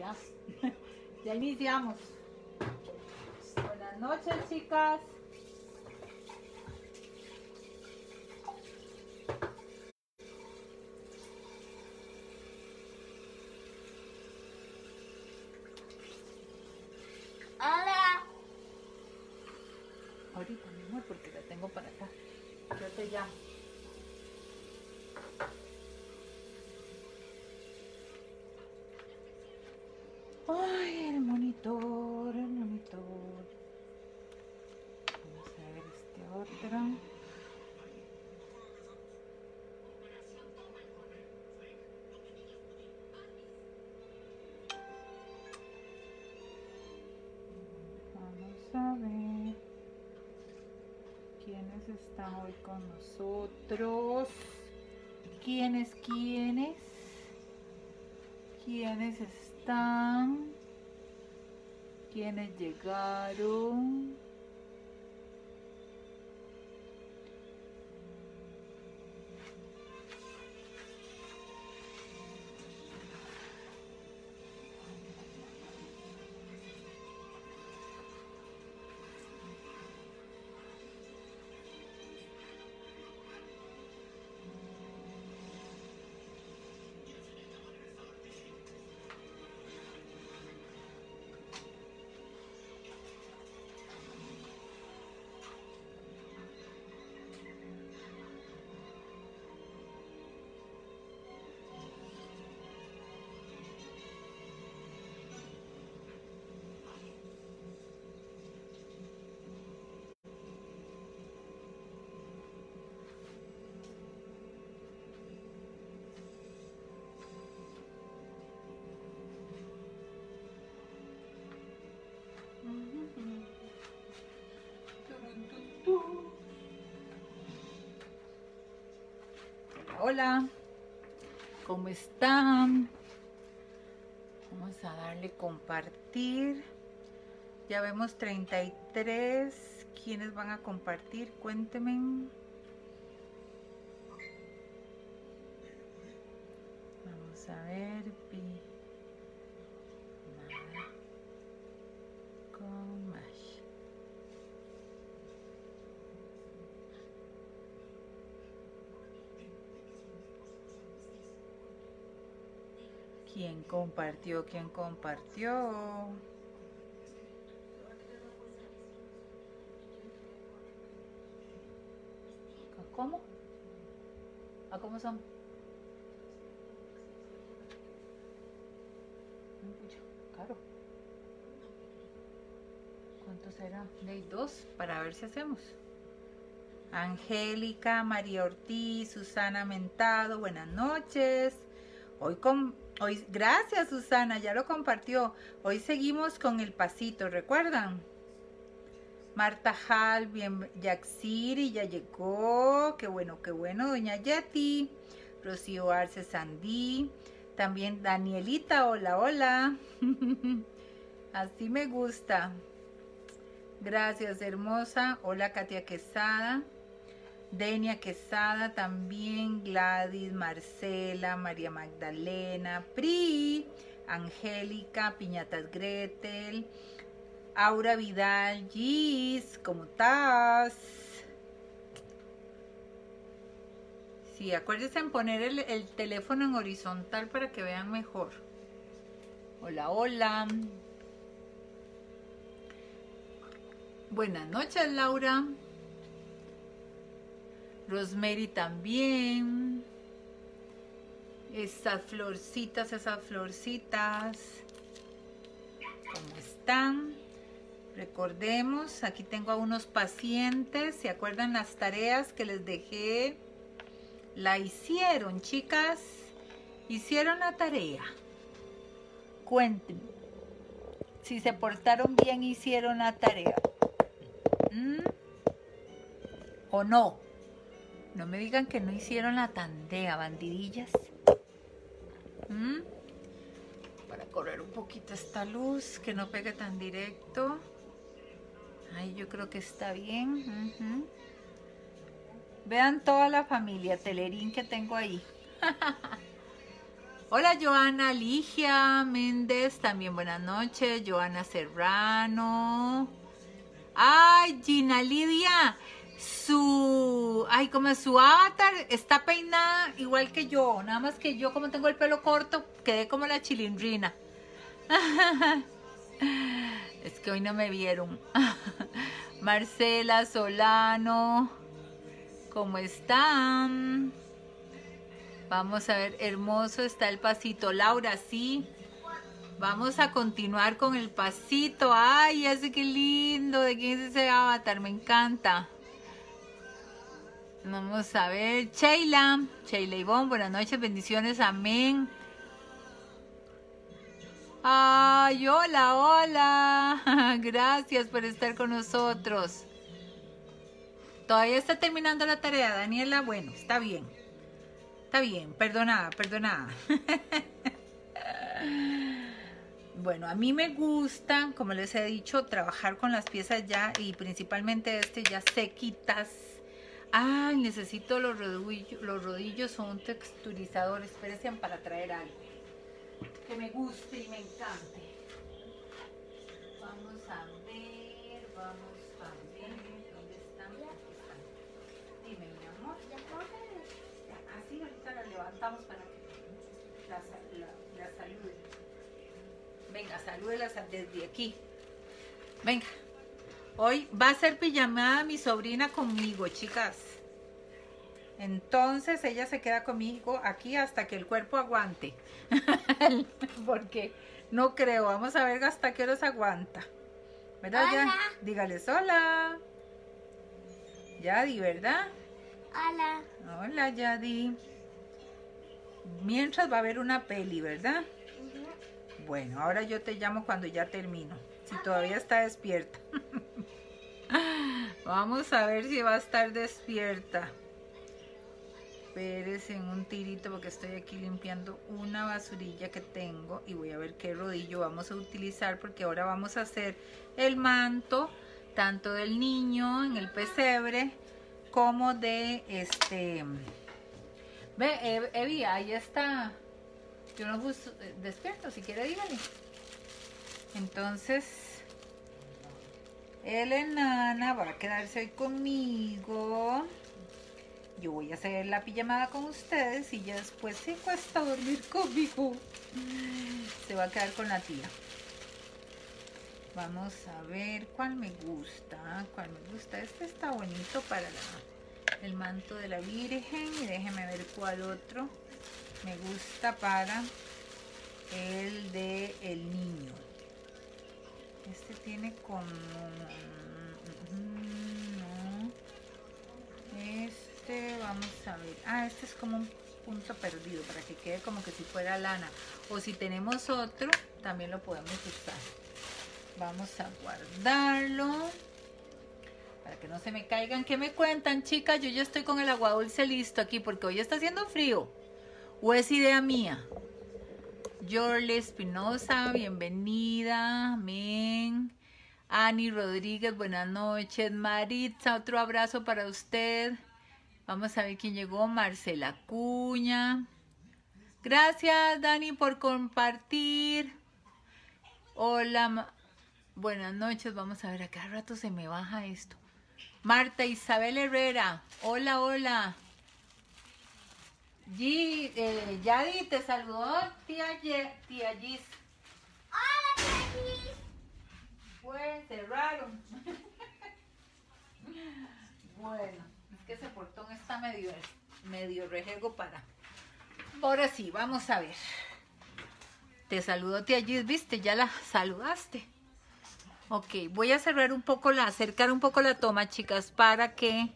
ya. ya iniciamos. Buenas noches, chicas. Hola. Ahorita, mi amor, porque la tengo para acá. Yo te llamo. Quiénes están hoy con nosotros. ¿Quiénes, quiénes? ¿Quiénes están? ¿Quiénes llegaron? Hola, ¿cómo están? Vamos a darle compartir. Ya vemos 33. ¿Quiénes van a compartir? Cuéntenme. Compartió? ¿Quién compartió? ¿A ¿Cómo? ¿A cómo son? Caro. ¿Cuánto será? De dos para ver si hacemos. Angélica, María Ortiz, Susana Mentado, buenas noches. Hoy con hoy gracias Susana, ya lo compartió. Hoy seguimos con el pasito, ¿recuerdan? Marta Hall, bien Yaxiri ya llegó. Qué bueno, qué bueno, doña Yeti. Rocío Arce Sandí. También Danielita, hola, hola. Así me gusta. Gracias, hermosa. Hola, Katia Quesada. Denia Quesada también, Gladys, Marcela, María Magdalena, Pri, Angélica, Piñatas Gretel, Aura Vidal, Gis, ¿cómo estás? Sí, acuérdense en poner el, el teléfono en horizontal para que vean mejor. Hola, hola. Buenas noches, Laura. Rosemary también. Esas florcitas, esas florcitas. ¿Cómo están? Recordemos, aquí tengo a unos pacientes. ¿Se acuerdan las tareas que les dejé? La hicieron, chicas. Hicieron la tarea. Cuéntenme. Si se portaron bien, hicieron la tarea. ¿Mm? ¿O no? No me digan que no hicieron la tandea, bandidillas. ¿Mm? Para correr un poquito esta luz, que no pegue tan directo. Ay, yo creo que está bien. Vean toda la familia Telerín que tengo ahí. Hola Joana Ligia Méndez, también buenas noches. Joana Serrano. Ay, Gina Lidia, su, ay, como su avatar está peinada igual que yo, nada más que yo como tengo el pelo corto, quedé como la chilindrina. es que hoy no me vieron. Marcela Solano, ¿cómo están? Vamos a ver, hermoso está el pasito. Laura, sí. Vamos a continuar con el pasito. Ay, ese qué lindo. ¿De quién es ese avatar? Me encanta. Vamos a ver. Sheila. Sheila Ivonne, buenas noches, bendiciones, amén. Ay, hola, hola. Gracias por estar con nosotros. Todavía está terminando la tarea, Daniela. Bueno, está bien. Está bien, perdonada, perdonada. bueno, a mí me gusta, como les he dicho, trabajar con las piezas ya y principalmente este ya sequitas. Ay, necesito los rodillos, los rodillos son un texturizador. Espérense para traer algo que me guste y me encante. Vamos a ver, vamos a ver, ¿dónde están? Dime, mi amor. Así ahorita la levantamos para que la, la, la salude. Venga, salúdela desde aquí. Venga. Hoy va a ser pijamada mi sobrina conmigo, chicas. Entonces ella se queda conmigo aquí hasta que el cuerpo aguante. Porque no creo. Vamos a ver hasta qué horas aguanta. ¿Verdad, Hola. Dígales hola. Yadi, ¿verdad? Hola. Hola, Yadi. Mientras va a haber una peli, ¿verdad? Bueno, ahora yo te llamo cuando ya termino. Si todavía está despierta. Vamos a ver si va a estar despierta. Espérese en un tirito porque estoy aquí limpiando una basurilla que tengo y voy a ver qué rodillo vamos a utilizar porque ahora vamos a hacer el manto tanto del niño en el pesebre como de este ve Ev- Evi ahí está yo no gusto despierto si quiere dígale entonces el enana va a quedarse hoy conmigo yo voy a hacer la pijamada con ustedes y ya después se cuesta dormir conmigo. Se va a quedar con la tía. Vamos a ver cuál me gusta. ¿Cuál me gusta? Este está bonito para el manto de la Virgen. Y déjenme ver cuál otro me gusta para el de el niño. Este tiene como... mm, no. Este, vamos a ver. Ah, este es como un punto perdido para que quede como que si fuera lana. O si tenemos otro, también lo podemos usar. Vamos a guardarlo. Para que no se me caigan. ¿Qué me cuentan, chicas? Yo ya estoy con el agua dulce listo aquí porque hoy está haciendo frío. ¿O es idea mía? Jorle Espinosa, bienvenida. Amén. Ani Rodríguez, buenas noches. Maritza, otro abrazo para usted. Vamos a ver quién llegó. Marcela Cuña. Gracias, Dani, por compartir. Hola, buenas noches. Vamos a ver, a cada rato se me baja esto. Marta Isabel Herrera. Hola, hola. Gi- eh, Yadi, te saludó tía, Ye- tía Gis. Hola, Tati. Pues cerraron. bueno, es que ese portón está medio, medio rejego para. Ahora sí, vamos a ver. Te saludó tía Gis, viste, ya la saludaste. Ok, voy a cerrar un poco la, acercar un poco la toma, chicas, para que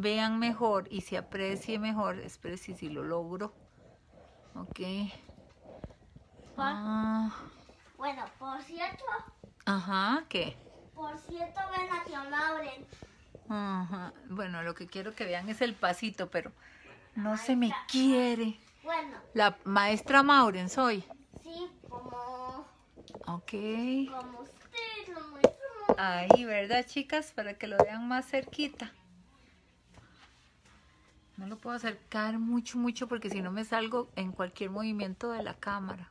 vean mejor y se aprecie mejor. Espere si, si lo logro. Ok. Ah, Bueno, por cierto, ajá, ¿qué? por cierto, ven a tío Lauren. Ajá. Bueno, lo que quiero que vean es el pasito, pero no se me quiere. Bueno, La maestra Mauren soy. sí, como, Ok. como usted, lo muestro. Ahí, ¿verdad, chicas? Para que lo vean más cerquita. No lo puedo acercar mucho, mucho porque si no me salgo en cualquier movimiento de la cámara.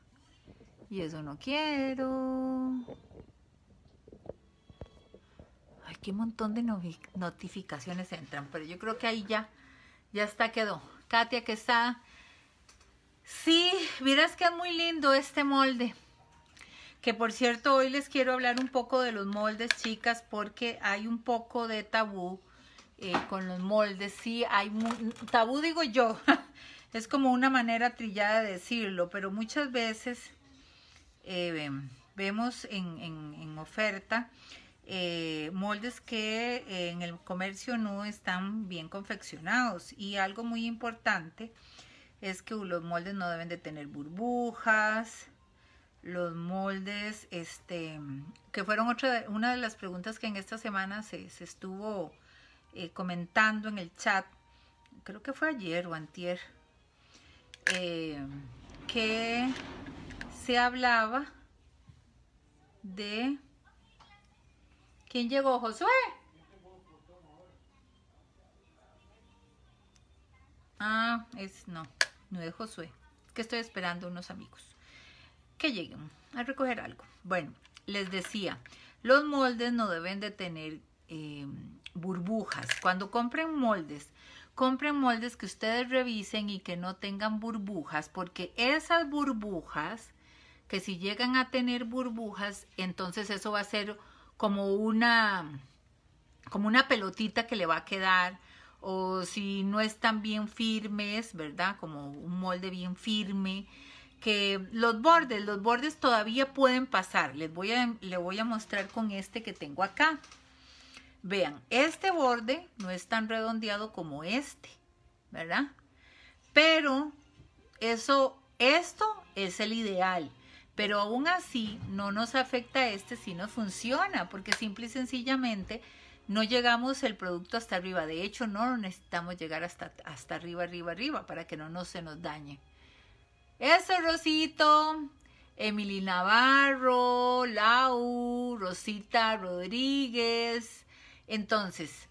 Y eso no quiero. Ay, qué montón de notificaciones entran. Pero yo creo que ahí ya, ya está, quedó. Katia, que está. Sí, miras que es muy lindo este molde. Que por cierto, hoy les quiero hablar un poco de los moldes, chicas, porque hay un poco de tabú eh, con los moldes. Sí, hay tabú, digo yo, es como una manera trillada de decirlo, pero muchas veces eh, vemos en, oferta eh, moldes que en el comercio no están bien confeccionados. Y algo muy importante es que los moldes no deben de tener burbujas, los moldes, este, que fueron otra, una de las preguntas que en esta semana se, se estuvo eh, comentando en el chat, creo que fue ayer o antier, eh, que se hablaba de... ¿Quién llegó? Josué. Ah, es no, no es Josué. Que estoy esperando unos amigos que lleguen a recoger algo. Bueno, les decía, los moldes no deben de tener eh, burbujas. Cuando compren moldes, compren moldes que ustedes revisen y que no tengan burbujas, porque esas burbujas, que si llegan a tener burbujas, entonces eso va a ser como una, como una pelotita que le va a quedar, o si no están bien firmes, ¿verdad? Como un molde bien firme, que los bordes, los bordes todavía pueden pasar. Les voy a, le voy a mostrar con este que tengo acá. Vean, este borde no es tan redondeado como este, ¿verdad? Pero eso, esto es el ideal. Pero aún así no nos afecta este si no funciona, porque simple y sencillamente no llegamos el producto hasta arriba. De hecho, no necesitamos llegar hasta, hasta arriba, arriba, arriba, para que no, no se nos dañe. Eso, Rosito. Emily Navarro, Lau, Rosita Rodríguez, entonces,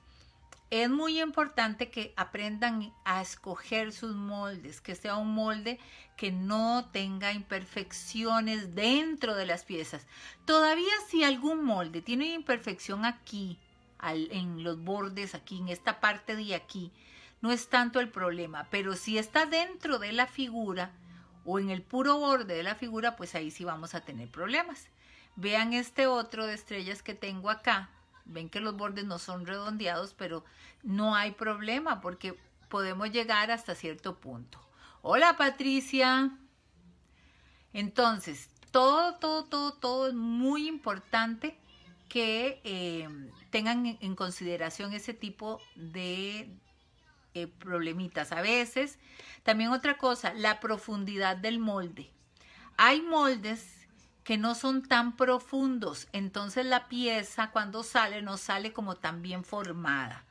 es muy importante que aprendan a escoger sus moldes, que sea un molde que no tenga imperfecciones dentro de las piezas. Todavía si algún molde tiene imperfección aquí, en los bordes, aquí, en esta parte de aquí, no es tanto el problema, pero si está dentro de la figura o en el puro borde de la figura, pues ahí sí vamos a tener problemas. Vean este otro de estrellas que tengo acá, Ven que los bordes no son redondeados, pero no hay problema porque podemos llegar hasta cierto punto. Hola Patricia. Entonces, todo, todo, todo, todo es muy importante que eh, tengan en consideración ese tipo de eh, problemitas. A veces, también otra cosa, la profundidad del molde. Hay moldes que no son tan profundos, entonces la pieza cuando sale no sale como tan bien formada.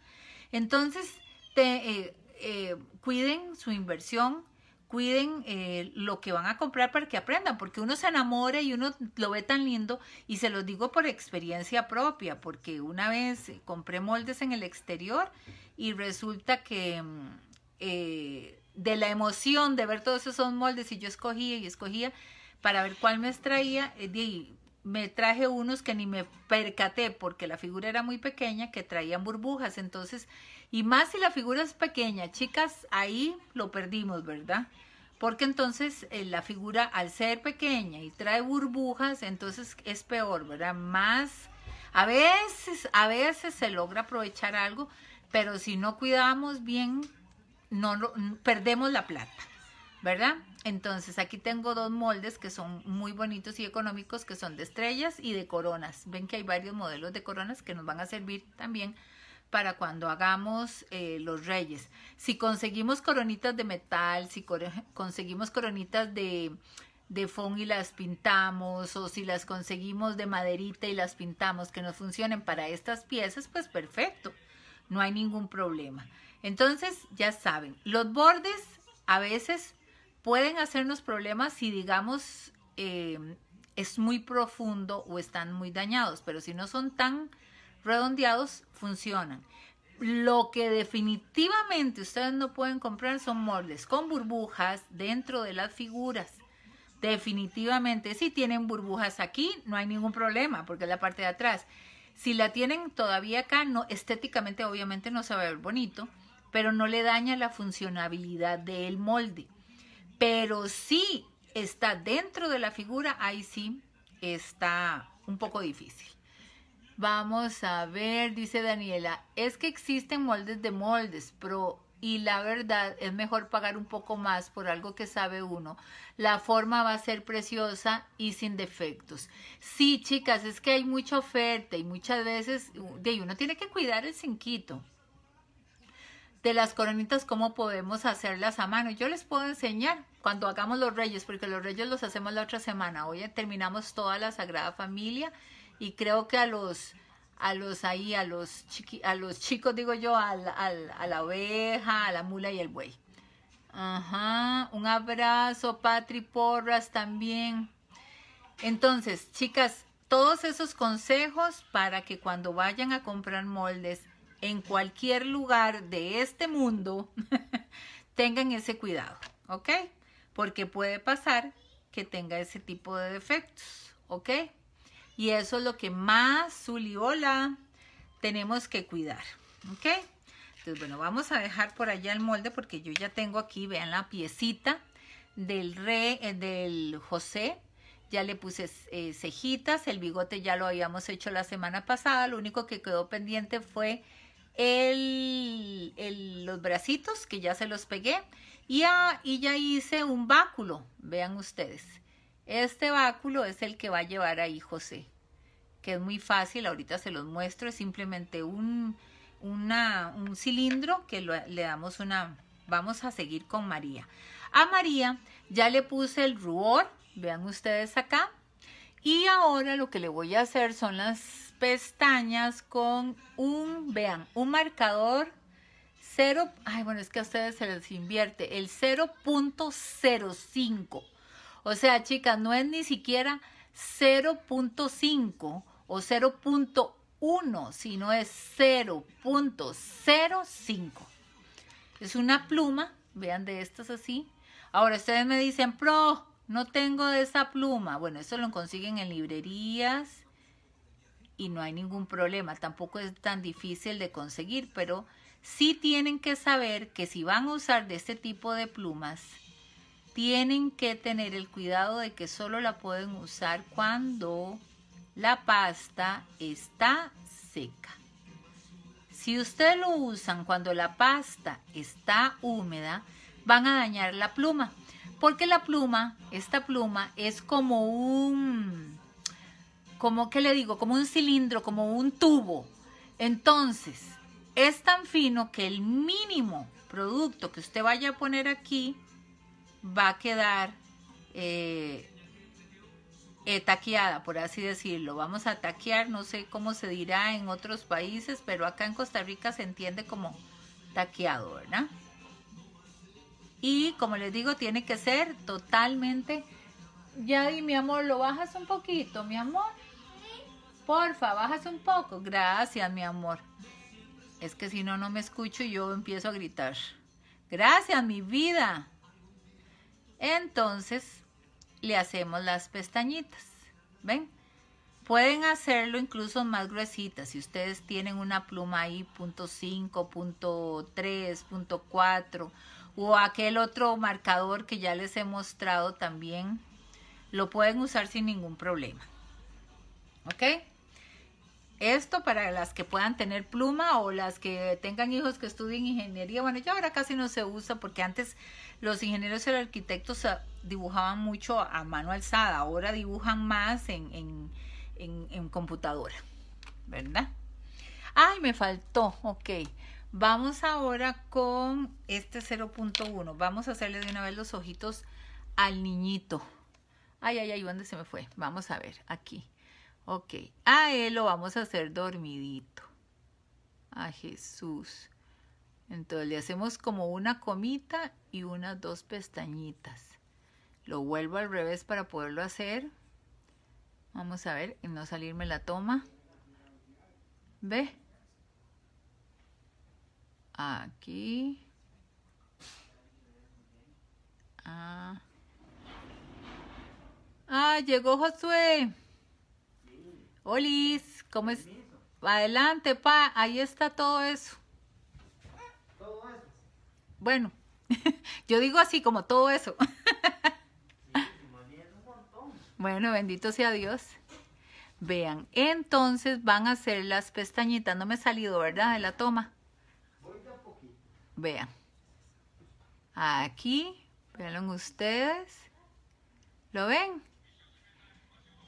Entonces, eh, eh, cuiden su inversión, cuiden eh, lo que van a comprar para que aprendan, porque uno se enamora y uno lo ve tan lindo y se los digo por experiencia propia, porque una vez compré moldes en el exterior y resulta que mm, de la emoción de ver todos esos moldes y yo escogía y escogía, para ver cuál me extraía, eh, me traje unos que ni me percaté porque la figura era muy pequeña, que traían burbujas. Entonces, y más si la figura es pequeña, chicas, ahí lo perdimos, ¿verdad? Porque entonces eh, la figura al ser pequeña y trae burbujas, entonces es peor, ¿verdad? Más, a veces, a veces se logra aprovechar algo, pero si no cuidamos bien, no perdemos la plata. ¿Verdad? Entonces aquí tengo dos moldes que son muy bonitos y económicos, que son de estrellas y de coronas. Ven que hay varios modelos de coronas que nos van a servir también para cuando hagamos eh, los reyes. Si conseguimos coronitas de metal, si conseguimos coronitas de, de foam y las pintamos, o si las conseguimos de maderita y las pintamos, que nos funcionen para estas piezas, pues perfecto, no hay ningún problema. Entonces, ya saben, los bordes a veces pueden hacernos problemas si digamos eh, es muy profundo o están muy dañados, pero si no son tan redondeados, funcionan. Lo que definitivamente ustedes no pueden comprar son moldes con burbujas dentro de las figuras. Definitivamente, si tienen burbujas aquí, no hay ningún problema, porque es la parte de atrás. Si la tienen todavía acá, no, estéticamente obviamente no se va a ver bonito, pero no le daña la funcionabilidad del molde. Pero si está dentro de la figura, ahí sí está un poco difícil. Vamos a ver, dice Daniela, es que existen moldes de moldes, pero y la verdad es mejor pagar un poco más por algo que sabe uno. La forma va a ser preciosa y sin defectos. Sí, chicas, es que hay mucha oferta y muchas veces de uno tiene que cuidar el cinquito. De las coronitas, cómo podemos hacerlas a mano. Yo les puedo enseñar cuando hagamos los reyes, porque los reyes los hacemos la otra semana. Hoy terminamos toda la Sagrada Familia y creo que a los a los ahí, a los, a los chicos, digo yo, a la oveja, a la mula y el buey. Ajá, un abrazo, Patri Porras también. Entonces, chicas, todos esos consejos para que cuando vayan a comprar moldes en cualquier lugar de este mundo, tengan ese cuidado, ¿ok? Porque puede pasar que tenga ese tipo de defectos, ¿ok? Y eso es lo que más, Zuliola, tenemos que cuidar. ¿Ok? Entonces, bueno, vamos a dejar por allá el molde porque yo ya tengo aquí, vean la piecita del re, eh, del José. Ya le puse eh, cejitas, el bigote ya lo habíamos hecho la semana pasada. Lo único que quedó pendiente fue el, los bracitos, que ya se los pegué. Y, y ya hice un báculo, vean ustedes. Este báculo es el que va a llevar ahí José, que es muy fácil, ahorita se los muestro, es simplemente un, un cilindro que le damos una, vamos a seguir con María. A María ya le puse el rubor, vean ustedes acá, y ahora lo que le voy a hacer son las pestañas con un, vean, un marcador 0, ay bueno, es que a ustedes se les invierte, el 0.05 o sea, chicas, no es ni siquiera 0.5 o 0.1, sino es 0.05. Es una pluma, vean de estas así. Ahora ustedes me dicen, pro, no tengo de esa pluma. Bueno, eso lo consiguen en librerías y no hay ningún problema. Tampoco es tan difícil de conseguir, pero sí tienen que saber que si van a usar de este tipo de plumas, tienen que tener el cuidado de que solo la pueden usar cuando la pasta está seca. Si ustedes lo usan cuando la pasta está húmeda, van a dañar la pluma. Porque la pluma, esta pluma, es como un, como que le digo, como un cilindro, como un tubo. Entonces, es tan fino que el mínimo producto que usted vaya a poner aquí va a quedar eh, eh, taqueada, por así decirlo. Vamos a taquear, no sé cómo se dirá en otros países, pero acá en Costa Rica se entiende como taqueado, ¿verdad? Y como les digo, tiene que ser totalmente... Ya di, mi amor, lo bajas un poquito, mi amor. Porfa, bajas un poco. Gracias, mi amor. Es que si no, no me escucho y yo empiezo a gritar. Gracias, mi vida. Entonces le hacemos las pestañitas. ¿Ven? Pueden hacerlo incluso más gruesitas. Si ustedes tienen una pluma ahí, punto 5, punto 3, punto 4, o aquel otro marcador que ya les he mostrado también, lo pueden usar sin ningún problema. ¿Ok? Esto para las que puedan tener pluma o las que tengan hijos que estudien ingeniería. Bueno, ya ahora casi no se usa porque antes los ingenieros y los arquitectos dibujaban mucho a mano alzada, ahora dibujan más en, computadora, ¿verdad? Ay, me faltó, ok. Vamos ahora con este 0.1. Vamos a hacerle de una vez los ojitos al niñito. Ay, ay, ay, ¿dónde se me fue? Vamos a ver, aquí. Ok, a él lo vamos a hacer dormidito. A Jesús. Entonces le hacemos como una comita y unas dos pestañitas. Lo vuelvo al revés para poderlo hacer. Vamos a ver, y no salirme la toma. ¿Ve? Aquí. Ah. Ah, llegó Josué. Olis, ¿cómo es? Adelante, pa, ahí está todo eso. Todo eso. Bueno, yo digo así como todo eso. Bueno, bendito sea Dios. Vean, entonces van a hacer las pestañitas. No me he salido, ¿verdad? De la toma. Vean. Aquí, vean ustedes. ¿Lo ven?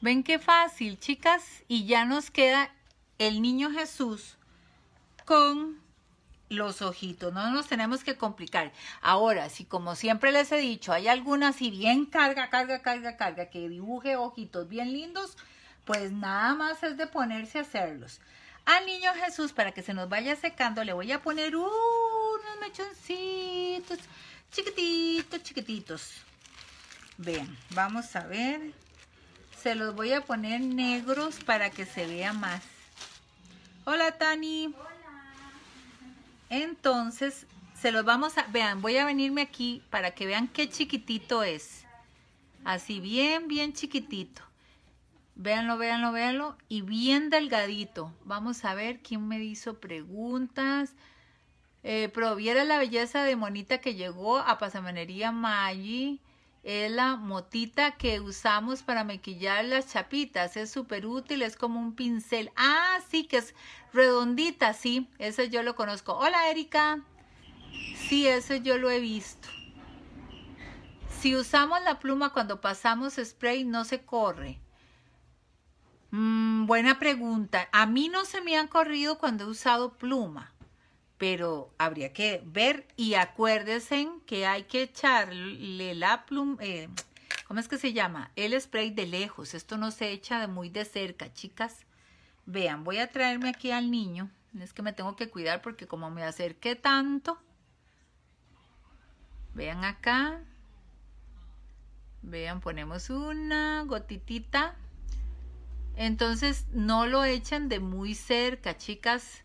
¿Ven qué fácil, chicas? Y ya nos queda el niño Jesús con los ojitos. No nos tenemos que complicar. Ahora, si como siempre les he dicho, hay alguna si bien carga, carga, carga, carga, que dibuje ojitos bien lindos, pues nada más es de ponerse a hacerlos. Al niño Jesús, para que se nos vaya secando, le voy a poner unos mechoncitos chiquititos, chiquititos. Vean, vamos a ver. Se los voy a poner negros para que se vea más. Hola, Tani. Entonces, se los vamos a... Vean, voy a venirme aquí para que vean qué chiquitito es. Así, bien, bien chiquitito. Véanlo, véanlo, véanlo. Y bien delgadito. Vamos a ver quién me hizo preguntas. Eh, proviera la belleza de monita que llegó a Pasamanería Maggi. Es la motita que usamos para maquillar las chapitas. Es súper útil, es como un pincel. Ah, sí, que es redondita, sí. Ese yo lo conozco. Hola, Erika. Sí, ese yo lo he visto. Si usamos la pluma cuando pasamos spray, no se corre. Mm, buena pregunta. A mí no se me han corrido cuando he usado pluma pero habría que ver y acuérdense que hay que echarle la pluma, eh, ¿cómo es que se llama? El spray de lejos, esto no se echa de muy de cerca, chicas. Vean, voy a traerme aquí al niño, es que me tengo que cuidar porque como me acerqué tanto, vean acá, vean, ponemos una gotitita, entonces no lo echan de muy cerca, chicas,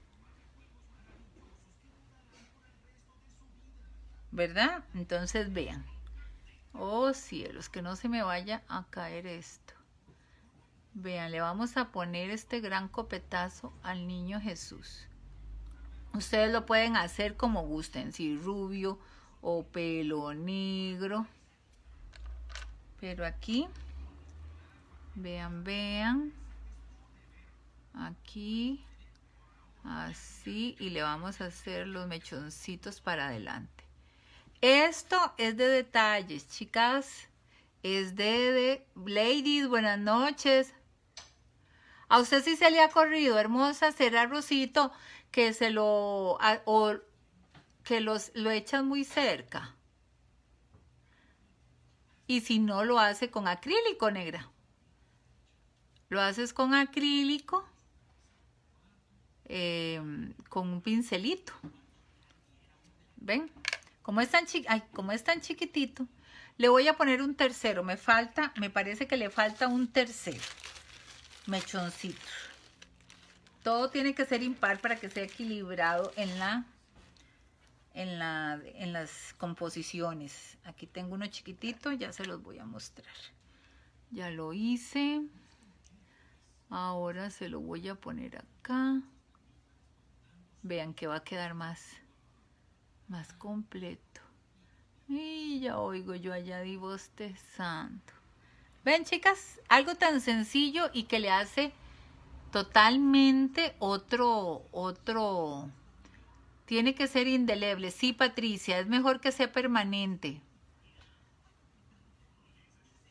¿verdad? Entonces vean. Oh cielos, que no se me vaya a caer esto. Vean, le vamos a poner este gran copetazo al niño Jesús. Ustedes lo pueden hacer como gusten, si rubio o pelo negro. Pero aquí, vean, vean. Aquí, así, y le vamos a hacer los mechoncitos para adelante. Esto es de detalles, chicas. Es de, de ladies, buenas noches. A usted sí se le ha corrido, hermosa, será Rosito, que se lo o que los lo echan muy cerca. Y si no lo hace con acrílico negra. Lo haces con acrílico, eh, con un pincelito. ¿Ven? Como es, tan como es tan chiquitito, le voy a poner un tercero. Me falta, me parece que le falta un tercero. Mechoncito. Todo tiene que ser impar para que sea equilibrado en la, en la, en las composiciones. Aquí tengo uno chiquitito, ya se los voy a mostrar. Ya lo hice. Ahora se lo voy a poner acá. Vean que va a quedar más más completo. Y ya oigo yo allá di santo. Ven, chicas, algo tan sencillo y que le hace totalmente otro, otro. Tiene que ser indeleble. Sí, Patricia, es mejor que sea permanente.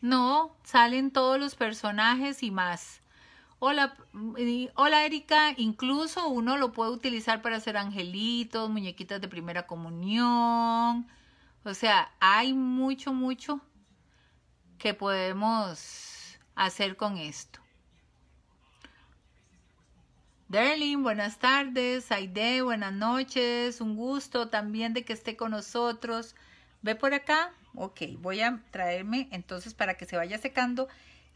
No, salen todos los personajes y más. Hola, hola Erika, incluso uno lo puede utilizar para hacer angelitos, muñequitas de primera comunión. O sea, hay mucho, mucho que podemos hacer con esto. Derlin, buenas tardes. Aide, buenas noches. Un gusto también de que esté con nosotros. ¿Ve por acá? Ok, voy a traerme entonces para que se vaya secando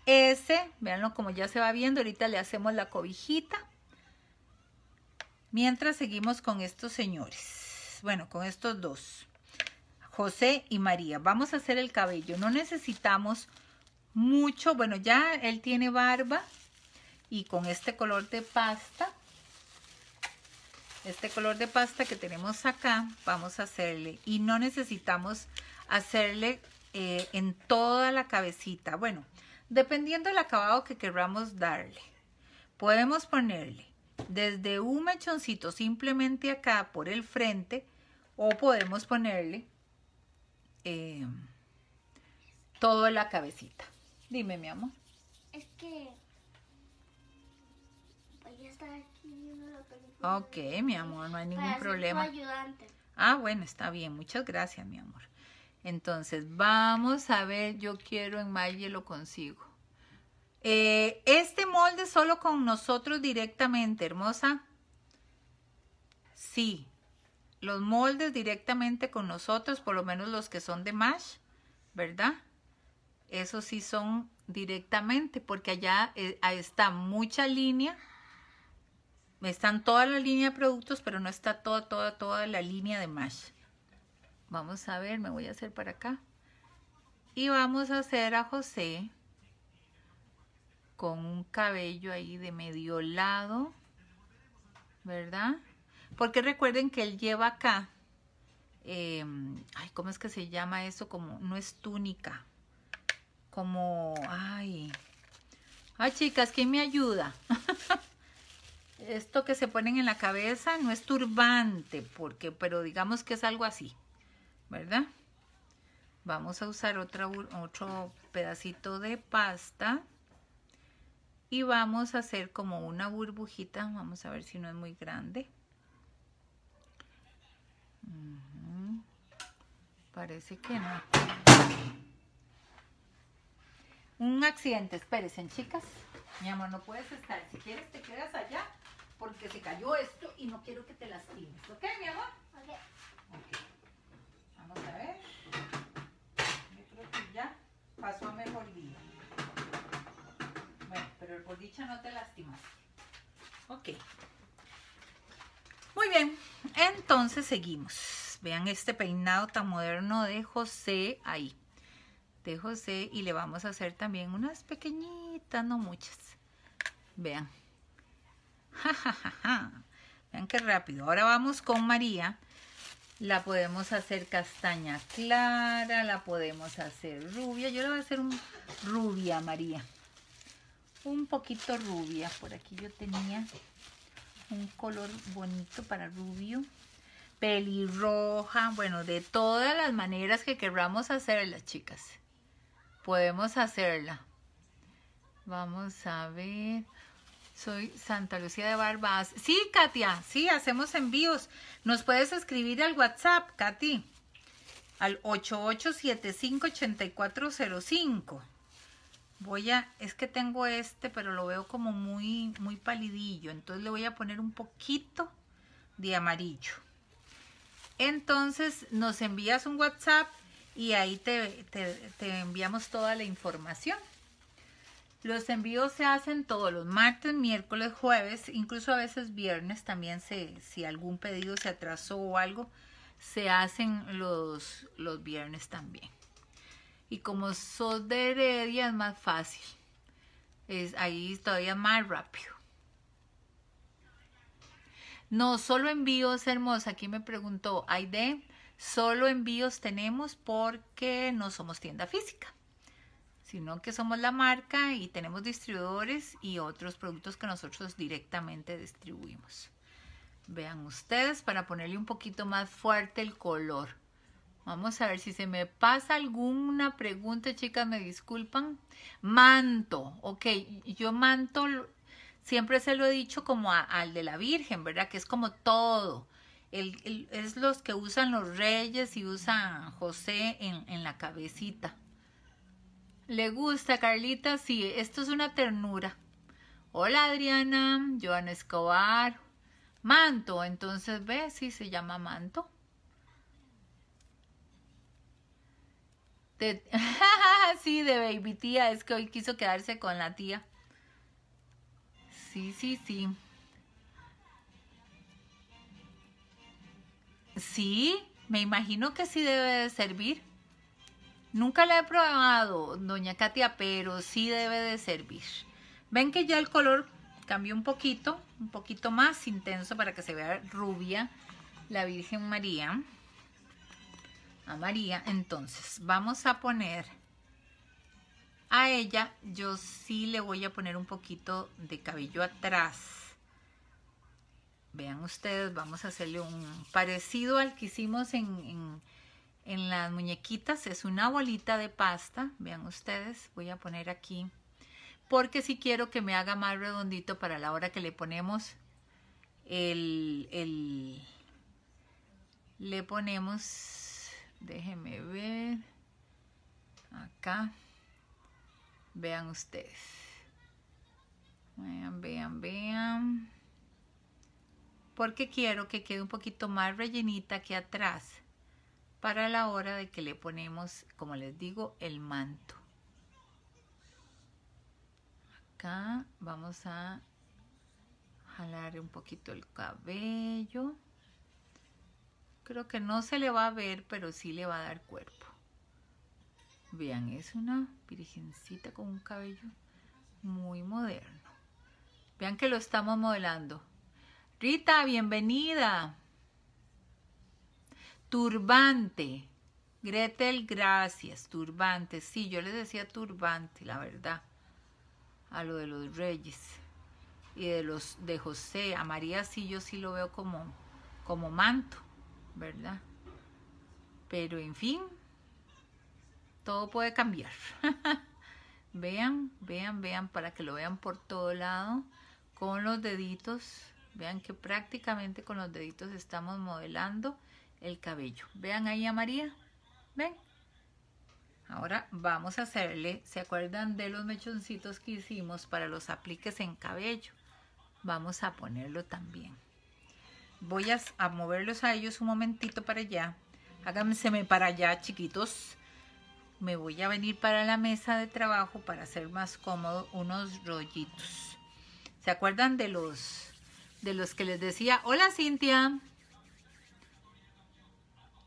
ese, véanlo como ya se va viendo, ahorita le hacemos la cobijita. Mientras seguimos con estos señores. bueno, con estos dos. José y María. Vamos a hacer el cabello. No necesitamos mucho. Bueno, ya él tiene barba. Y con este color de pasta, este color de pasta que tenemos acá, vamos a hacerle. Y no necesitamos hacerle eh, en toda la cabecita. Bueno, dependiendo del acabado que queramos darle. Podemos ponerle desde un mechoncito simplemente acá por el frente o podemos ponerle eh, todo en la cabecita. Dime, mi amor. Es que voy a estar aquí viendo la película. Ok, mi amor, no hay ningún Para problema. ayudante. Ah, bueno, está bien. Muchas gracias, mi amor. Entonces, vamos a ver, yo quiero en Malle lo consigo. Eh, este molde solo con nosotros directamente, hermosa. Sí, los moldes directamente con nosotros, por lo menos los que son de Mash, ¿verdad? Esos sí son directamente, porque allá eh, está mucha línea. Están toda la línea de productos, pero no está toda, toda, toda la línea de Mash. Vamos a ver, me voy a hacer para acá. Y vamos a hacer a José con un cabello ahí de medio lado, ¿verdad? Porque recuerden que él lleva acá, eh, ay, ¿cómo es que se llama eso? Como, no es túnica, como, ay, ay chicas, ¿quién me ayuda? Esto que se ponen en la cabeza no es turbante, porque, pero digamos que es algo así, ¿verdad? Vamos a usar otra, otro pedacito de pasta y vamos a hacer como una burbujita. Vamos a ver si no es muy grande. Parece que no. Un accidente, espérense, chicas. Mi amor, no puedes estar. Si quieres, te quedas allá porque se cayó esto y no quiero que te lastimes. ¿Ok, mi amor? Ok. Vamos a ver. Yo creo que ya pasó a mejor vida. Bueno, pero por dicha no te lastimas. Ok. Muy bien. Entonces seguimos. Vean este peinado tan moderno de José ahí. De José y le vamos a hacer también unas pequeñitas, no muchas. Vean. Ja, ja, ja. Vean qué rápido. Ahora vamos con María. La podemos hacer castaña clara, la podemos hacer rubia. Yo le voy a hacer un rubia, María. Un poquito rubia. Por aquí yo tenía un color bonito para rubio. Pelirroja. Bueno, de todas las maneras que queramos hacerla, chicas. Podemos hacerla. Vamos a ver. Soy Santa Lucía de Barbas. Sí, Katia, sí, hacemos envíos. Nos puedes escribir al WhatsApp, Katy, al 8875-8405. Voy a, es que tengo este, pero lo veo como muy, muy palidillo. Entonces le voy a poner un poquito de amarillo. Entonces nos envías un WhatsApp y ahí te, te, te enviamos toda la información. Los envíos se hacen todos los martes, miércoles, jueves, incluso a veces viernes también se, si algún pedido se atrasó o algo, se hacen los, los viernes también. Y como sos de Heredia es más fácil. Es ahí todavía más rápido. No, solo envíos, hermosa. Aquí me preguntó Aide, solo envíos tenemos porque no somos tienda física sino que somos la marca y tenemos distribuidores y otros productos que nosotros directamente distribuimos. Vean ustedes para ponerle un poquito más fuerte el color. Vamos a ver si se me pasa alguna pregunta, chicas, me disculpan. Manto, ok, yo manto siempre se lo he dicho como al de la Virgen, ¿verdad? Que es como todo. Es los que usan los reyes y usan José en la cabecita. ¿Le gusta, Carlita? Sí, esto es una ternura. Hola, Adriana, Joana Escobar. Manto, entonces ve, sí se llama manto. De... sí, de baby tía, es que hoy quiso quedarse con la tía. Sí, sí, sí. Sí, me imagino que sí debe de servir. Nunca la he probado, doña Katia, pero sí debe de servir. Ven que ya el color cambió un poquito, un poquito más intenso para que se vea rubia la Virgen María. A María, entonces vamos a poner a ella, yo sí le voy a poner un poquito de cabello atrás. Vean ustedes, vamos a hacerle un parecido al que hicimos en, en, las muñequitas. Es una bolita de pasta. Vean ustedes, voy a poner aquí. Porque si quiero que me haga más redondito para la hora que le ponemos el, el le ponemos, déjenme ver, acá Vean ustedes. Vean, vean, vean. Porque quiero que quede un poquito más rellenita aquí atrás para la hora de que le ponemos, como les digo, el manto. Acá vamos a jalar un poquito el cabello. Creo que no se le va a ver, pero sí le va a dar cuerpo. Vean, es una virgencita con un cabello muy moderno. Vean que lo estamos modelando. Rita, bienvenida. Turbante. Gretel, gracias. Turbante. Sí, yo les decía turbante, la verdad. A lo de los reyes. Y de los de José. A María sí, yo sí lo veo como, como manto, ¿verdad? Pero en fin, todo puede cambiar. vean, vean, vean, para que lo vean por todo lado, con los deditos. Vean que prácticamente con los deditos estamos modelando el cabello. Vean ahí a María, ven. Ahora vamos a hacerle, ¿se acuerdan de los mechoncitos que hicimos para los apliques en cabello? Vamos a ponerlo también. Voy a, moverlos a ellos un momentito para allá. Háganseme para allá, chiquitos me voy a venir para la mesa de trabajo para hacer más cómodo unos rollitos. ¿Se acuerdan de los de los que les decía, hola Cintia?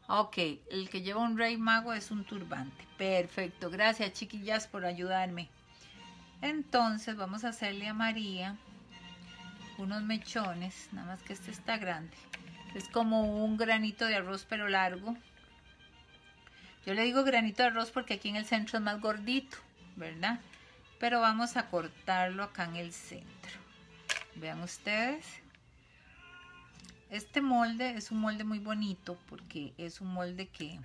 Ok, el que lleva un rey mago es un turbante. Perfecto, gracias chiquillas por ayudarme. Entonces vamos a hacerle a María unos mechones, nada más que este está grande. Es como un granito de arroz pero largo. Yo le digo granito de arroz porque aquí en el centro es más gordito, ¿verdad? Pero vamos a cortarlo acá en el centro. Vean ustedes. Este molde es un molde muy bonito porque es un molde que,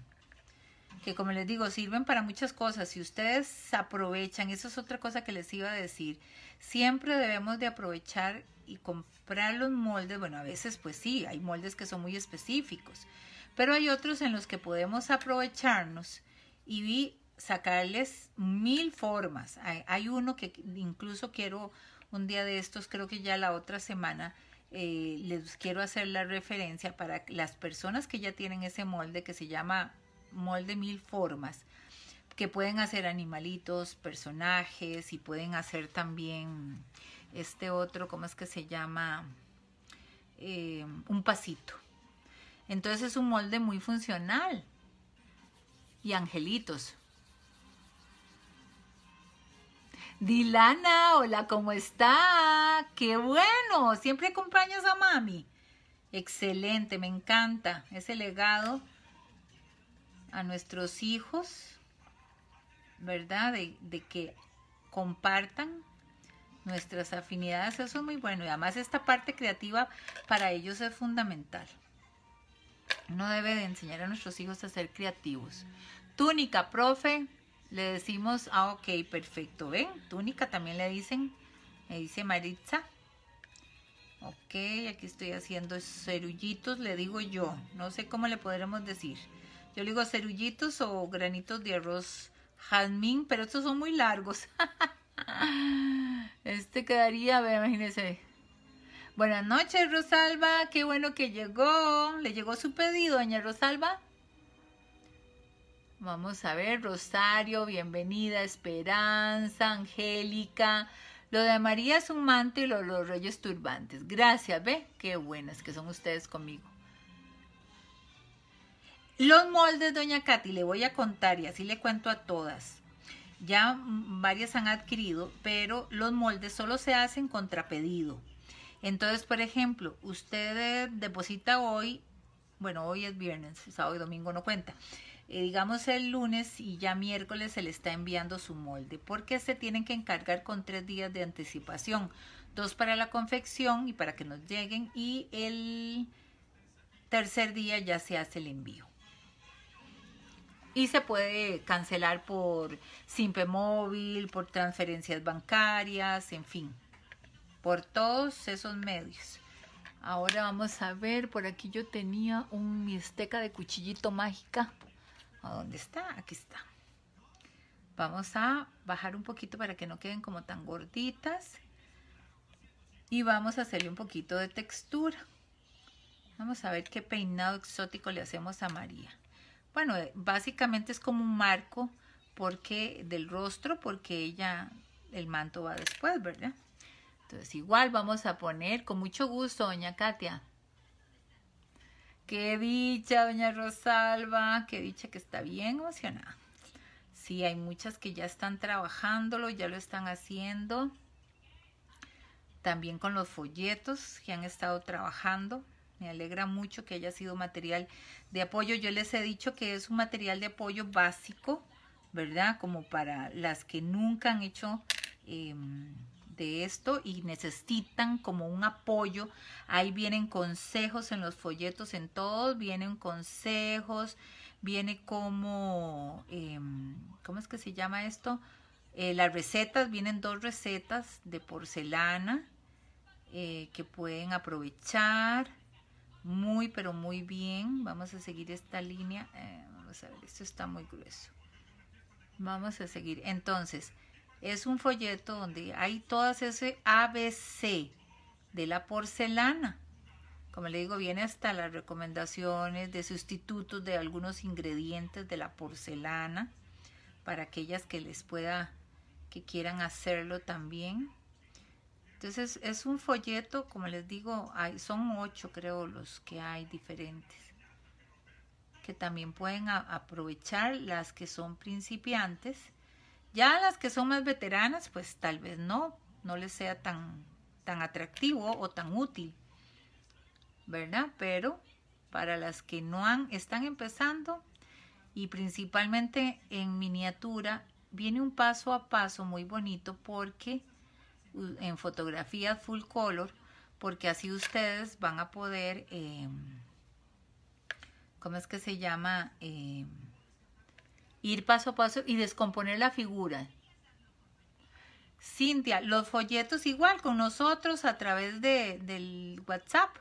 que como les digo, sirven para muchas cosas. Si ustedes aprovechan, eso es otra cosa que les iba a decir, siempre debemos de aprovechar y comprar los moldes. Bueno, a veces pues sí, hay moldes que son muy específicos pero hay otros en los que podemos aprovecharnos y sacarles mil formas. Hay, uno que incluso quiero un día de estos, creo que ya la otra semana, eh, les quiero hacer la referencia para las personas que ya tienen ese molde que se llama molde mil formas, que pueden hacer animalitos, personajes y pueden hacer también este otro, ¿cómo es que se llama? Eh, un pasito. Entonces es un molde muy funcional. Y angelitos. Dilana, hola, ¿cómo está? ¡Qué bueno! Siempre acompañas a mami. Excelente, me encanta ese legado a nuestros hijos, ¿verdad? De, que compartan nuestras afinidades, eso es muy bueno. Y además esta parte creativa para ellos es fundamental. Uno debe de enseñar a nuestros hijos a ser creativos. Túnica, profe, le decimos, ah, ok, perfecto, ¿ven? Túnica también le dicen, me dice Maritza. Ok, aquí estoy haciendo cerullitos, le digo yo, no sé cómo le podremos decir. Yo le digo cerullitos o granitos de arroz jazmín, pero estos son muy largos. este quedaría, a imagínense, Buenas noches, Rosalba. Qué bueno que llegó. ¿Le llegó su pedido, doña Rosalba? Vamos a ver, Rosario, bienvenida, Esperanza, Angélica. Lo de María es un manto y lo, los reyes turbantes. Gracias, ¿ve? Qué buenas que son ustedes conmigo. Los moldes, doña Katy, le voy a contar y así le cuento a todas. Ya varias han adquirido, pero los moldes solo se hacen contra pedido. Entonces, por ejemplo, usted deposita hoy, bueno, hoy es viernes, sábado y domingo no cuenta. Eh, digamos el lunes y ya miércoles se le está enviando su molde, porque se tienen que encargar con tres días de anticipación, dos para la confección y para que nos lleguen y el tercer día ya se hace el envío. Y se puede cancelar por Simpe Móvil, por transferencias bancarias, en fin, por todos esos medios. Ahora vamos a ver, por aquí yo tenía un mixteca de cuchillito mágica. ¿A dónde está? Aquí está. Vamos a bajar un poquito para que no queden como tan gorditas. Y vamos a hacerle un poquito de textura. Vamos a ver qué peinado exótico le hacemos a María. Bueno, eh, básicamente es como un marco porque del rostro, porque ella, el manto va después, ¿verdad? Entonces igual vamos a poner con mucho gusto, doña Katia. Qué dicha, doña Rosalba, qué dicha que está bien emocionada. Sí, hay muchas que ya están trabajándolo, ya lo están haciendo. También con los folletos que han estado trabajando. Me alegra mucho que haya sido material de apoyo. Yo les he dicho que es un material de apoyo básico, ¿verdad? Como para las que nunca han hecho em, esto y necesitan como un apoyo. Ahí vienen consejos en los folletos, en todos vienen consejos, viene como, em, ¿cómo es que se llama esto? Eh, las recetas, vienen dos recetas de porcelana eh, que pueden aprovechar muy, pero muy bien. Vamos a seguir esta línea. Eh, vamos a ver, esto está muy grueso. Vamos a seguir. Entonces, es un folleto donde hay todas ese ABC de la porcelana. Como le digo, viene hasta las recomendaciones de sustitutos de algunos ingredientes de la porcelana para aquellas que les pueda, que quieran hacerlo también. Entonces es un folleto, como les digo, hay, son ocho creo los que hay diferentes, que también pueden aprovechar las que son principiantes ya las que son más veteranas, pues tal vez no, no les sea tan, tan atractivo o tan útil, ¿verdad? Pero para las que no han, están empezando y principalmente en miniatura, viene un paso a paso muy bonito porque en fotografías full color, porque así ustedes van a poder, eh, ¿cómo es que se llama? Eh, ir paso a paso y descomponer la figura. Cintia, los folletos igual con nosotros a través de, del WhatsApp.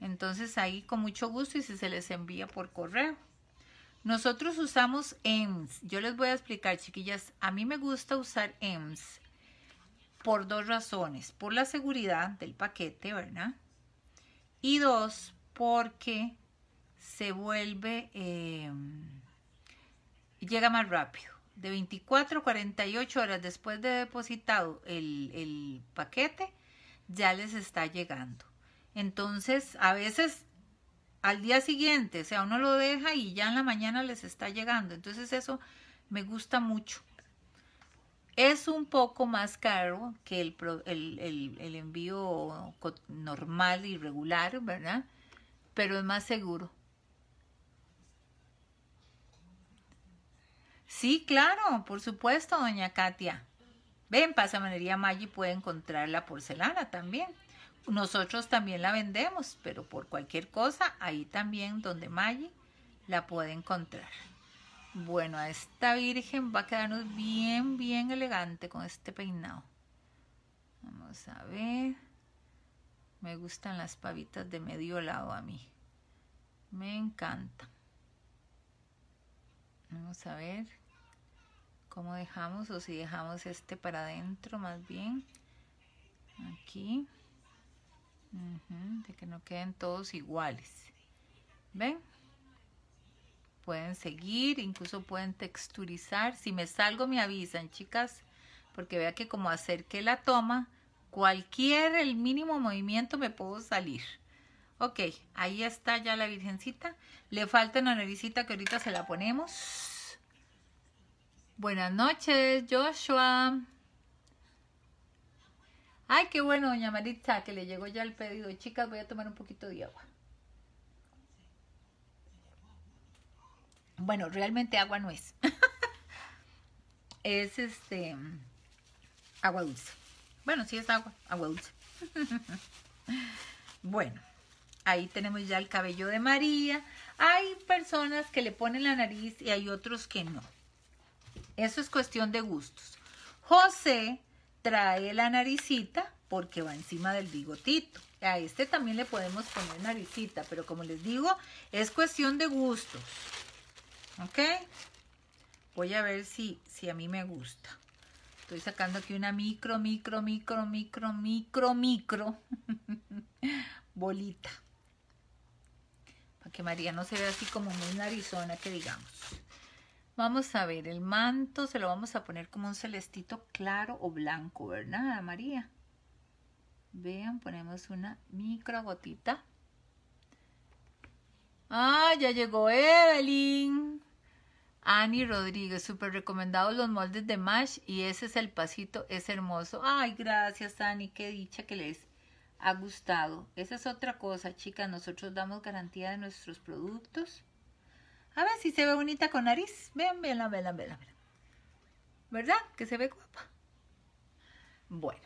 Entonces ahí con mucho gusto y si se les envía por correo. Nosotros usamos EMS. Yo les voy a explicar, chiquillas. A mí me gusta usar EMS por dos razones. Por la seguridad del paquete, ¿verdad? Y dos, porque se vuelve... Eh, llega más rápido. De 24 a 48 horas después de depositado el, el paquete, ya les está llegando. Entonces, a veces al día siguiente, o sea, uno lo deja y ya en la mañana les está llegando. Entonces, eso me gusta mucho. Es un poco más caro que el, el, el, el envío normal y regular, ¿verdad? Pero es más seguro. Sí, claro, por supuesto, doña Katia. Ven, Pasamanería Maggi puede encontrar la porcelana también. Nosotros también la vendemos, pero por cualquier cosa, ahí también donde Maggi la puede encontrar. Bueno, a esta virgen va a quedarnos bien, bien elegante con este peinado. Vamos a ver. Me gustan las pavitas de medio lado a mí. Me encanta. Vamos a ver cómo dejamos o si dejamos este para adentro más bien. Aquí. de que no queden todos iguales. ¿Ven? Pueden seguir, incluso pueden texturizar. Si me salgo me avisan, chicas, porque vea que como acerqué la toma, cualquier, el mínimo movimiento me puedo salir. Ok, ahí está ya la virgencita. Le falta una naricita que ahorita se la ponemos. Buenas noches, Joshua. Ay, qué bueno, doña Maritza, que le llegó ya el pedido. Chicas, voy a tomar un poquito de agua. Bueno, realmente agua no es. es este agua dulce. Bueno, sí es agua, agua dulce. bueno, ahí tenemos ya el cabello de María. Hay personas que le ponen la nariz y hay otros que no. Eso es cuestión de gustos. José trae la naricita porque va encima del bigotito. A este también le podemos poner naricita, pero como les digo, es cuestión de gustos. ¿Ok? Voy a ver si, si a mí me gusta. Estoy sacando aquí una micro, micro, micro, micro, micro, micro bolita. Para que María no se vea así como muy narizona, que digamos. Vamos a ver, el manto se lo vamos a poner como un celestito claro o blanco, ¿verdad, María? Vean, ponemos una micro gotita. Ah, ya llegó Evelyn. Ani Rodríguez, súper recomendados los moldes de Mash y ese es el pasito, es hermoso. Ay, gracias Ani, qué dicha que les ha gustado. Esa es otra cosa, chicas, nosotros damos garantía de nuestros productos. A ver si se ve bonita con nariz. Vean, vean, vean, vean. ¿Verdad? Que se ve guapa. Bueno,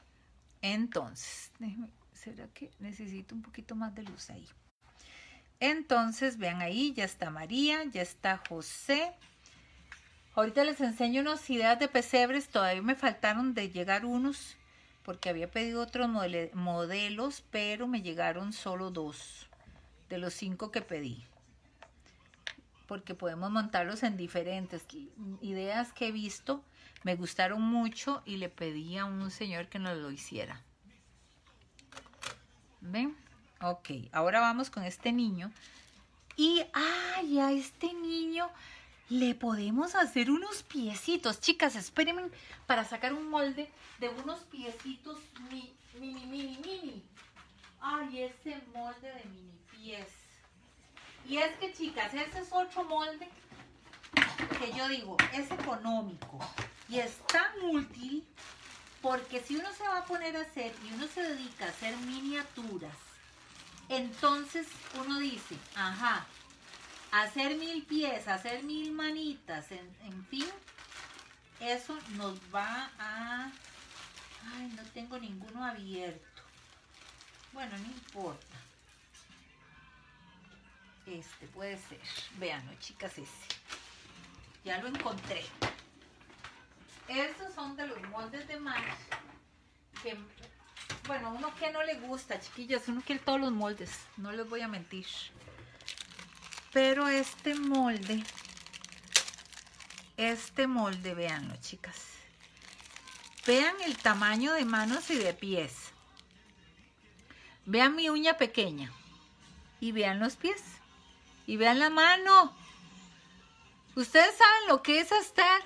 entonces, ¿será que necesito un poquito más de luz ahí? Entonces, vean ahí, ya está María, ya está José. Ahorita les enseño unas ideas de pesebres, todavía me faltaron de llegar unos, porque había pedido otros modelos, pero me llegaron solo dos de los cinco que pedí. Porque podemos montarlos en diferentes ideas que he visto, me gustaron mucho y le pedí a un señor que nos lo hiciera. ¿Ven? Ok, ahora vamos con este niño. Y, ay, a este niño le podemos hacer unos piecitos. Chicas, espérenme para sacar un molde de unos piecitos mini, mini, mini, mini. Ay, ese molde de mini pies. Y es que, chicas, ese es otro molde que yo digo, es económico y es tan útil porque si uno se va a poner a hacer y uno se dedica a hacer miniaturas, entonces uno dice, ajá, hacer mil pies, hacer mil manitas, en, fin, eso nos va a... Ay, no tengo ninguno abierto. Bueno, no importa. Este puede ser. Veanlo, chicas, ese. Ya lo encontré. Estos son de los moldes de mar. Que, bueno, uno que no le gusta, chiquillas, uno quiere todos los moldes. No les voy a mentir. Pero este molde, este molde, véanlo chicas. Vean el tamaño de manos y de pies. Vean mi uña pequeña. Y vean los pies. Y vean la mano. ¿Ustedes saben lo que es estar?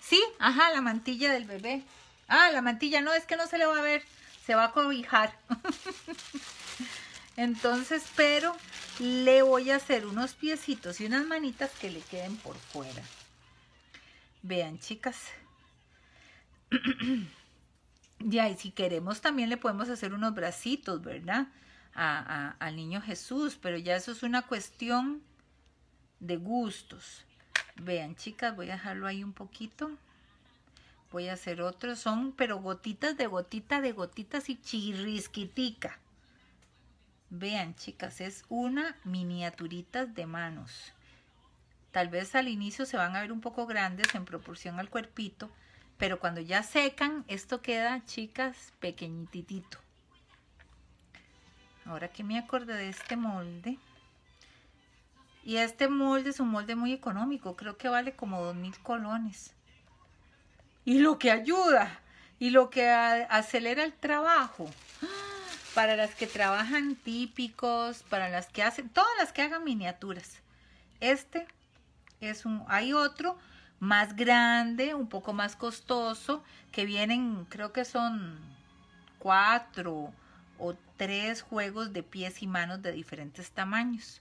Sí, ajá, la mantilla del bebé. Ah, la mantilla, no, es que no se le va a ver. Se va a cobijar. Entonces, pero le voy a hacer unos piecitos y unas manitas que le queden por fuera. Vean, chicas. ya, y si queremos también le podemos hacer unos bracitos, ¿verdad? Al niño Jesús, pero ya eso es una cuestión de gustos. Vean, chicas, voy a dejarlo ahí un poquito. Voy a hacer otros, son pero gotitas de gotita de gotitas y chirrisquitica. Vean, chicas, es una miniaturitas de manos. Tal vez al inicio se van a ver un poco grandes en proporción al cuerpito, pero cuando ya secan, esto queda, chicas, pequeñitito. Ahora que me acordé de este molde. Y este molde es un molde muy económico, creo que vale como dos mil colones. Y lo que ayuda, y lo que acelera el trabajo para las que trabajan típicos, para las que hacen, todas las que hagan miniaturas. Este es un, hay otro más grande, un poco más costoso, que vienen, creo que son cuatro o tres juegos de pies y manos de diferentes tamaños,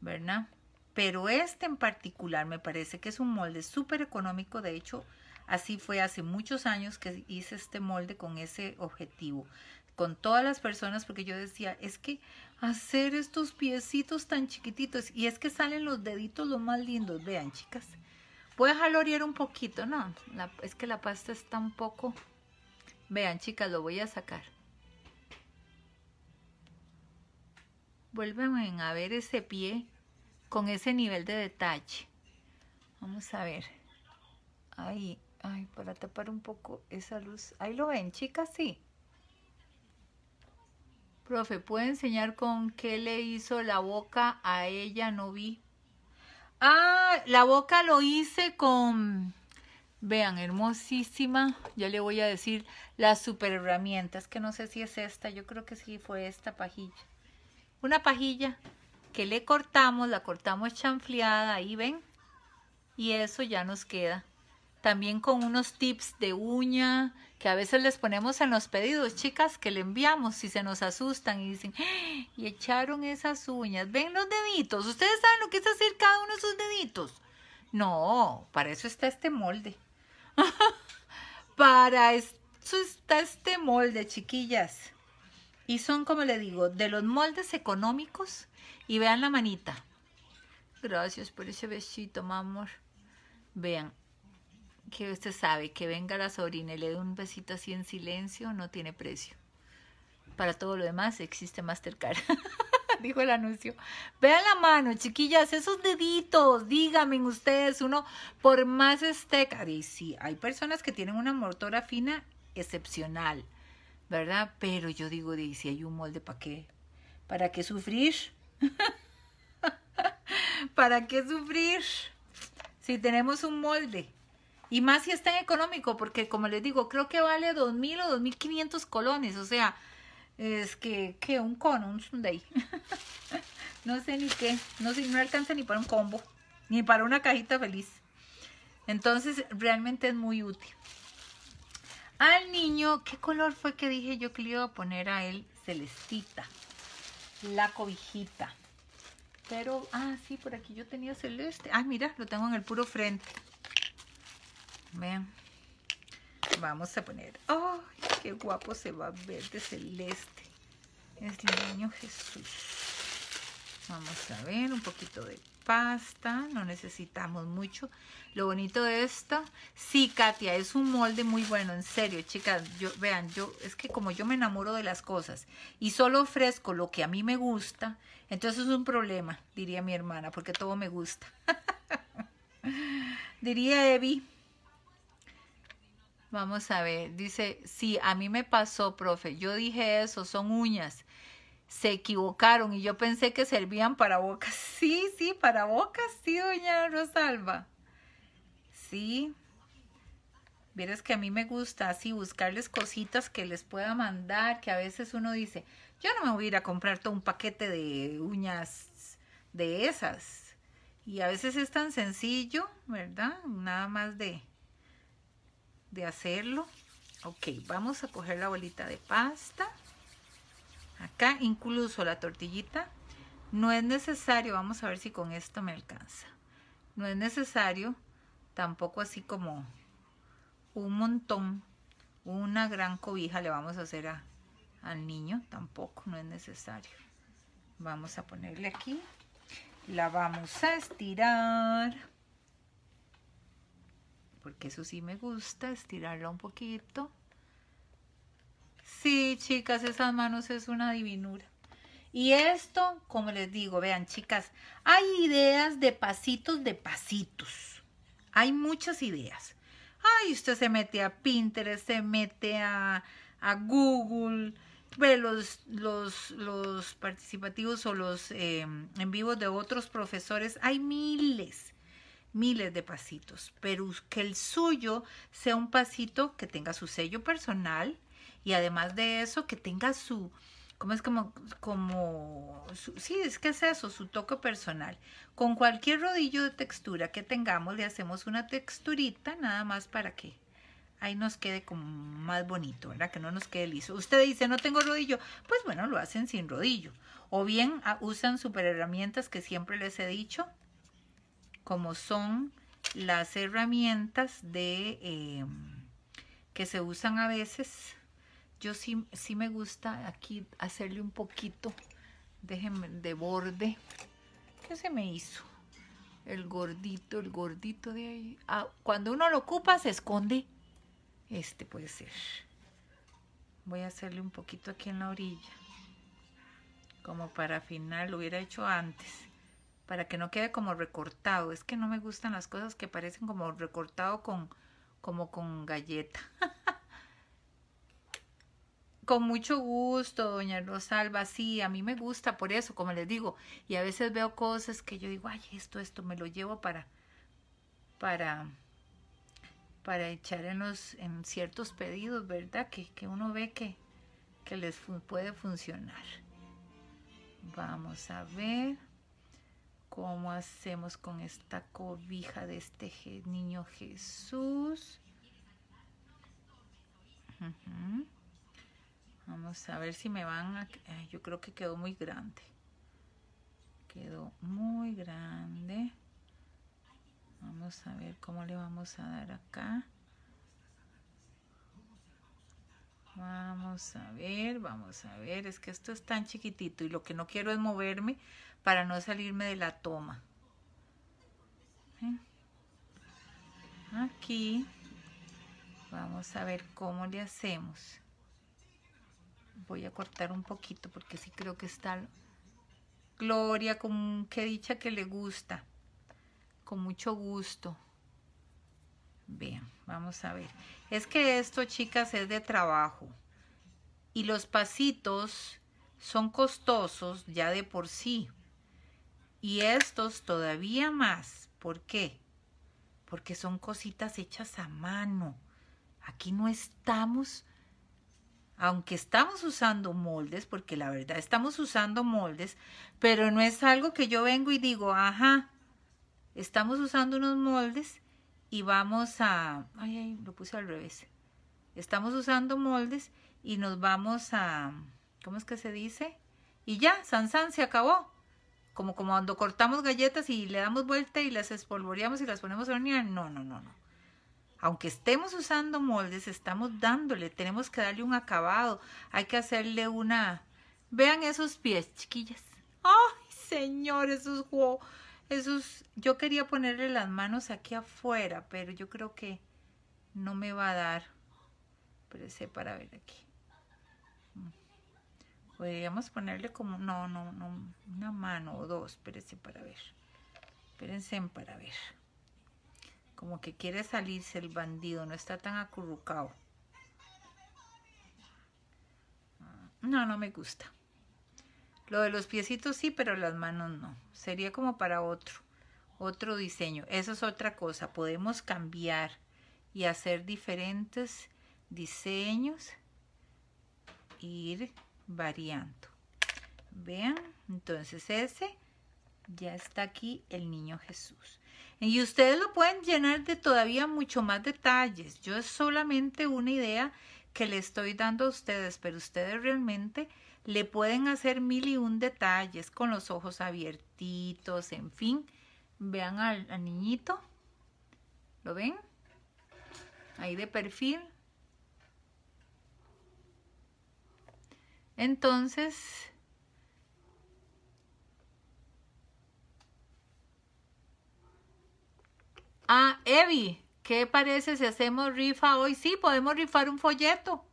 ¿verdad? Pero este en particular me parece que es un molde súper económico, de hecho, así fue hace muchos años que hice este molde con ese objetivo, con todas las personas, porque yo decía, es que hacer estos piecitos tan chiquititos, y es que salen los deditos los más lindos, vean chicas, voy a dejarlo orear un poquito, no, es que la pasta está un poco, vean chicas, lo voy a sacar. Vuelven a ver ese pie con ese nivel de detalle. Vamos a ver. Ahí, ay, para tapar un poco esa luz. Ahí lo ven, chicas, sí. Profe, ¿puede enseñar con qué le hizo la boca a ella? No vi. Ah, la boca lo hice con, vean, hermosísima. Ya le voy a decir las super herramientas, que no sé si es esta, yo creo que sí fue esta pajilla. Una pajilla que le cortamos, la cortamos chanfleada, ahí ven. Y eso ya nos queda. También con unos tips de uña que a veces les ponemos en los pedidos, chicas, que le enviamos si se nos asustan y dicen, "¡Ah! y echaron esas uñas. Ven los deditos. ¿Ustedes saben lo que es hacer cada uno de sus deditos? No, para eso está este molde. para eso está este molde, chiquillas. Y son, como le digo, de los moldes económicos. Y vean la manita. Gracias por ese besito, mi amor. Vean, que usted sabe que venga la sobrina y le dé un besito así en silencio, no tiene precio. Para todo lo demás existe Mastercard. Dijo el anuncio. Vean la mano, chiquillas, esos deditos, díganme ustedes, uno por más este, y sí, hay personas que tienen una motora fina excepcional, ¿verdad? Pero yo digo, de si hay un molde, ¿para qué? ¿Para qué sufrir? ¿Para qué sufrir? Si tenemos un molde. Y más si es tan económico, porque como les digo, creo que vale dos mil o dos mil quinientos colones. O sea, es que, ¿qué? Un cono, un sundae. no sé ni qué. No sé, no alcanza ni para un combo, ni para una cajita feliz. Entonces, realmente es muy útil. Al niño, ¿qué color fue que dije yo que le iba a poner a él? Celestita. La cobijita. Pero, ah, sí, por aquí yo tenía celeste. Ah, mira, lo tengo en el puro frente. Vean. Vamos a poner. ¡Ay, qué guapo se va a ver de celeste! Es el niño Jesús. Vamos a ver, un poquito de pasta. No necesitamos mucho. Lo bonito de esto, sí, Katia, es un molde muy bueno, en serio, chicas. Yo, vean, yo, es que como yo me enamoro de las cosas y solo ofrezco lo que a mí me gusta, entonces es un problema, diría mi hermana, porque todo me gusta. diría Evi. Vamos a ver, dice, sí, a mí me pasó, profe, yo dije eso, son uñas. Se equivocaron y yo pensé que servían para bocas. Sí, sí, para bocas, sí, doña Rosalba. Sí. Vieras que a mí me gusta así buscarles cositas que les pueda mandar, que a veces uno dice, yo no me voy a ir a comprar todo un paquete de uñas de esas. Y a veces es tan sencillo, ¿verdad? Nada más de, de hacerlo. Ok, vamos a coger la bolita de pasta. Acá incluso la tortillita. No es necesario, vamos a ver si con esto me alcanza. No es necesario tampoco así como un montón, una gran cobija le vamos a hacer al niño, tampoco, no es necesario. Vamos a ponerle aquí, la vamos a estirar, porque eso sí me gusta, estirarla un poquito. Sí, chicas, esas manos es una divinura. Y esto, como les digo, vean, chicas, hay ideas de pasitos de pasitos. Hay muchas ideas. Ay, usted se mete a Pinterest, se mete a, a Google, ve los, los, los participativos o los eh, en vivos de otros profesores. Hay miles, miles de pasitos, pero que el suyo sea un pasito que tenga su sello personal y además de eso que tenga su, ¿cómo es como, como, sí, es que es eso, su toque personal. Con cualquier rodillo de textura que tengamos, le hacemos una texturita nada más para que ahí nos quede como más bonito, ¿verdad? Que no nos quede liso. Usted dice, no tengo rodillo, pues bueno, lo hacen sin rodillo. O bien ah, usan super herramientas que siempre les he dicho, como son las herramientas de eh, que se usan a veces. Yo sí, sí me gusta aquí hacerle un poquito, déjenme, de borde. ¿Qué se me hizo? El gordito, el gordito de ahí. Ah, cuando uno lo ocupa se esconde. Este puede ser. Voy a hacerle un poquito aquí en la orilla. Como para afinar, lo hubiera hecho antes. Para que no quede como recortado. Es que no me gustan las cosas que parecen como recortado con, como con galleta. Con mucho gusto, doña Rosalba. Sí, a mí me gusta por eso, como les digo. Y a veces veo cosas que yo digo, ay, esto, esto, me lo llevo para, para, para echar en los, en ciertos pedidos, ¿verdad? Que, que uno ve que, que les puede funcionar. Vamos a ver cómo hacemos con esta cobija de este niño Jesús. Ujú. Vamos a ver si me van a... yo creo que quedó muy grande. Quedó muy grande. Vamos a ver cómo le vamos a dar acá. Vamos a ver, vamos a ver. Es que esto es tan chiquitito y lo que no quiero es moverme para no salirme de la toma. Aquí. Vamos a ver cómo le hacemos. Voy a cortar un poquito porque sí creo que está Gloria, con qué dicha que le gusta. Con mucho gusto. Vean, vamos a ver. Es que esto, chicas, es de trabajo. Y los pasitos son costosos ya de por sí. Y estos todavía más. ¿Por qué? Porque son cositas hechas a mano. Aquí no estamos aunque estamos usando moldes, porque la verdad estamos usando moldes, pero no es algo que yo vengo y digo, ajá, estamos usando unos moldes y vamos a, ay, ay, lo puse al revés, estamos usando moldes y nos vamos a, ¿cómo es que se dice? Y ya, San San se acabó. Como, como cuando cortamos galletas y le damos vuelta y las espolvoreamos y las ponemos a hornear. No, no, no, no aunque estemos usando moldes, estamos dándole, tenemos que darle un acabado, hay que hacerle una... Vean esos pies, chiquillas. ¡Ay, señor! Esos, wow, esos... Yo quería ponerle las manos aquí afuera, pero yo creo que no me va a dar. Espérese para ver aquí. Podríamos ponerle como... No, no, no, una mano o dos. Espérese para ver. Espérense para ver. Como que quiere salirse el bandido, no está tan acurrucado. No, no me gusta. Lo de los piecitos sí, pero las manos no. Sería como para otro, otro diseño. Eso es otra cosa. Podemos cambiar y hacer diferentes diseños. Ir variando. Vean, entonces ese ya está aquí el niño Jesús. Y ustedes lo pueden llenar de todavía mucho más detalles. Yo es solamente una idea que le estoy dando a ustedes, pero ustedes realmente le pueden hacer mil y un detalles con los ojos abiertitos, en fin. Vean al, al niñito. ¿Lo ven? Ahí de perfil. Entonces, Ah, Evi, ¿qué parece si hacemos rifa hoy? Sí, podemos rifar un folleto.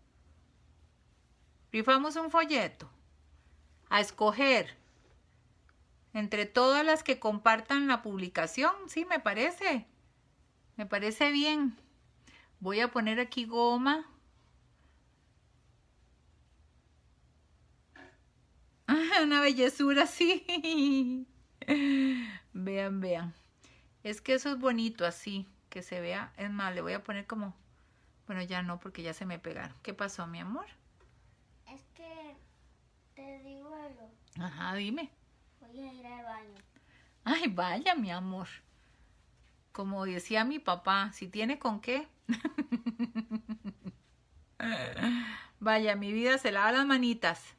Rifamos un folleto. A escoger. Entre todas las que compartan la publicación, sí, me parece. Me parece bien. Voy a poner aquí goma. Una bellezura, sí. Vean, vean. Es que eso es bonito así, que se vea. Es más, le voy a poner como... Bueno, ya no, porque ya se me pegaron. ¿Qué pasó, mi amor? Es que te digo algo. Ajá, dime. Voy a ir al baño. Ay, vaya, mi amor. Como decía mi papá, si tiene con qué. Vaya, mi vida se lava las manitas.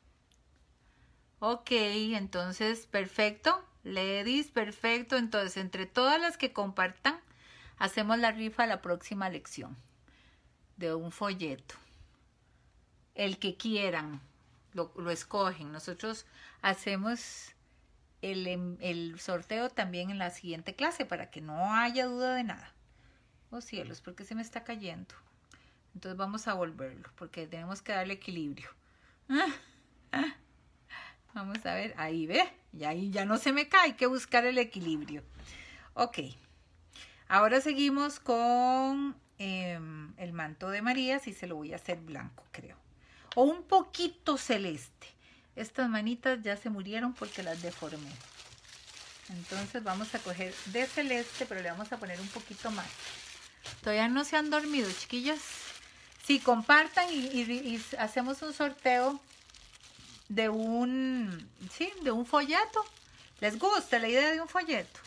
Ok, entonces, perfecto. Ladies, perfecto. Entonces, entre todas las que compartan, hacemos la rifa la próxima lección de un folleto. El que quieran, lo, escogen. Nosotros hacemos el, em, el, sorteo también en la siguiente clase para que no haya duda de nada. Oh cielos, porque se me está cayendo. Entonces vamos a volverlo porque tenemos que darle equilibrio. Vamos a ver, ahí ve, y ahí ya no se me cae, hay que buscar el equilibrio. Ok, ahora seguimos con eh, el manto de María, si se lo voy a hacer blanco, creo. O un poquito celeste. Estas manitas ya se murieron porque las deformé. Entonces vamos a coger de celeste, pero le vamos a poner un poquito más. Todavía no se han dormido, chiquillas. Si compartan y, y, y hacemos un sorteo de un, sí, de un folleto. ¿Les gusta la idea de un folleto?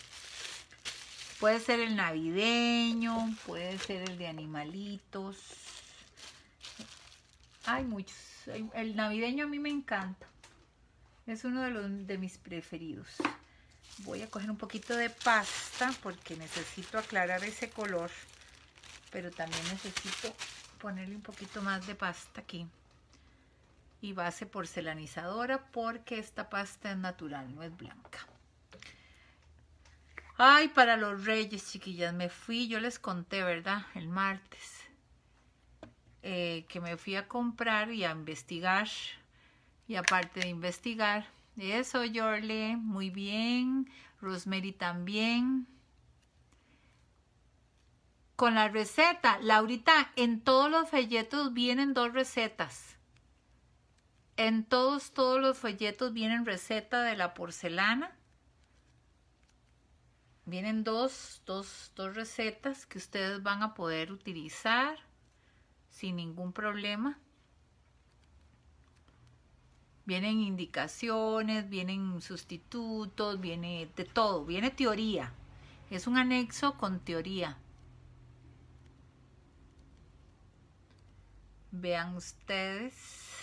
Puede ser el navideño, puede ser el de animalitos. Hay muchos. El navideño a mí me encanta. Es uno de, los, de mis preferidos. Voy a coger un poquito de pasta porque necesito aclarar ese color. Pero también necesito ponerle un poquito más de pasta aquí. Y base porcelanizadora porque esta pasta es natural, no es blanca. Ay, para los reyes, chiquillas, me fui, yo les conté, ¿verdad? El martes. Eh, que me fui a comprar y a investigar y aparte de investigar, eso, Yorle, muy bien. Rosemary también. Con la receta, Laurita, en todos los folletos vienen dos recetas. En todos, todos los folletos vienen receta de la porcelana. Vienen dos, dos, dos recetas que ustedes van a poder utilizar sin ningún problema. Vienen indicaciones, vienen sustitutos, viene de todo, viene teoría. Es un anexo con teoría. Vean ustedes.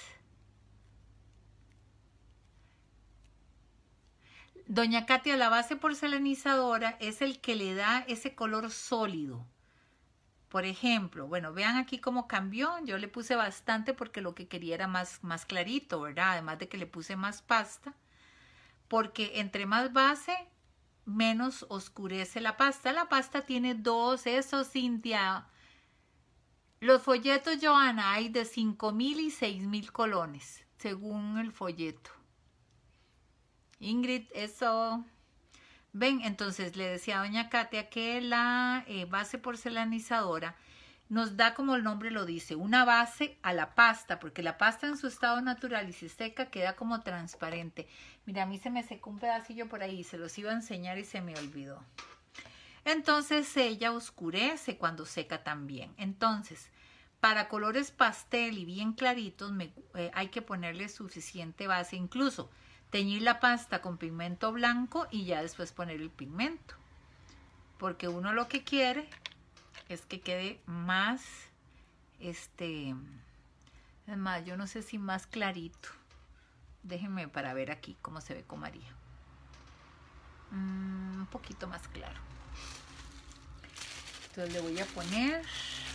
Doña Katia, la base porcelanizadora es el que le da ese color sólido. Por ejemplo, bueno, vean aquí cómo cambió. Yo le puse bastante porque lo que quería era más, más clarito, ¿verdad? Además de que le puse más pasta. Porque entre más base, menos oscurece la pasta. La pasta tiene dos, eso, Cintia. Los folletos, Joana, hay de cinco mil y seis mil colones, según el folleto. Ingrid, eso Ven, entonces le decía a doña Katia que la eh, base porcelanizadora nos da como el nombre lo dice, una base a la pasta, porque la pasta en su estado natural y si seca queda como transparente. Mira, a mí se me secó un pedacillo por ahí, se los iba a enseñar y se me olvidó. Entonces ella oscurece cuando seca también. Entonces, para colores pastel y bien claritos eh, hay que ponerle suficiente base. Incluso teñir la pasta con pigmento blanco y ya después poner el pigmento. Porque uno lo que quiere es que quede más, este, es más, yo no sé si más clarito. Déjenme para ver aquí cómo se ve con María. Mm, un poquito más claro. Entonces le voy a poner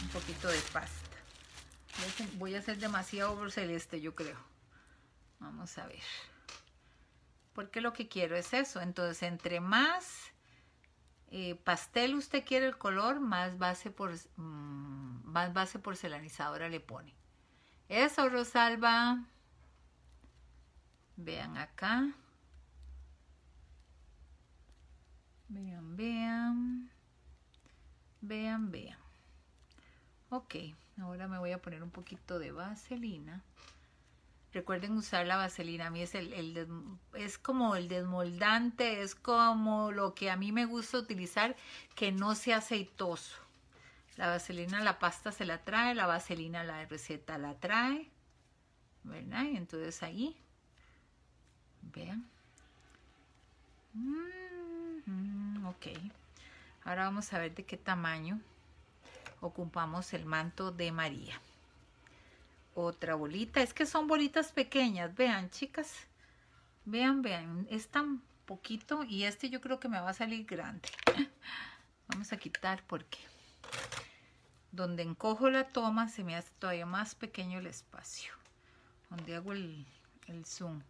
un poquito de pasta. Voy a hacer demasiado celeste, yo creo. Vamos a ver porque lo que quiero es eso. Entonces, entre más eh, pastel usted quiere el color, más base, por, mmm, más base porcelanizadora le pone. Eso, Rosalba. Vean acá. Vean, vean. Vean, vean. Ok, ahora me voy a poner un poquito de vaselina. Recuerden usar la vaselina. A mí es, el, es como el desmoldante, es como lo que a mí me gusta utilizar, que no sea aceitoso. La vaselina, la pasta se la trae, la vaselina, la receta la trae. ¿Verdad? Y entonces ahí, vean. Mm ok. Ahora vamos a ver de qué tamaño ocupamos el manto de María. Otra bolita, es que son bolitas pequeñas, vean chicas, vean, vean, es tan poquito y este yo creo que me va a salir grande. Vamos a quitar porque donde encojo la toma se me hace todavía más pequeño el espacio. Donde hago el, zoom.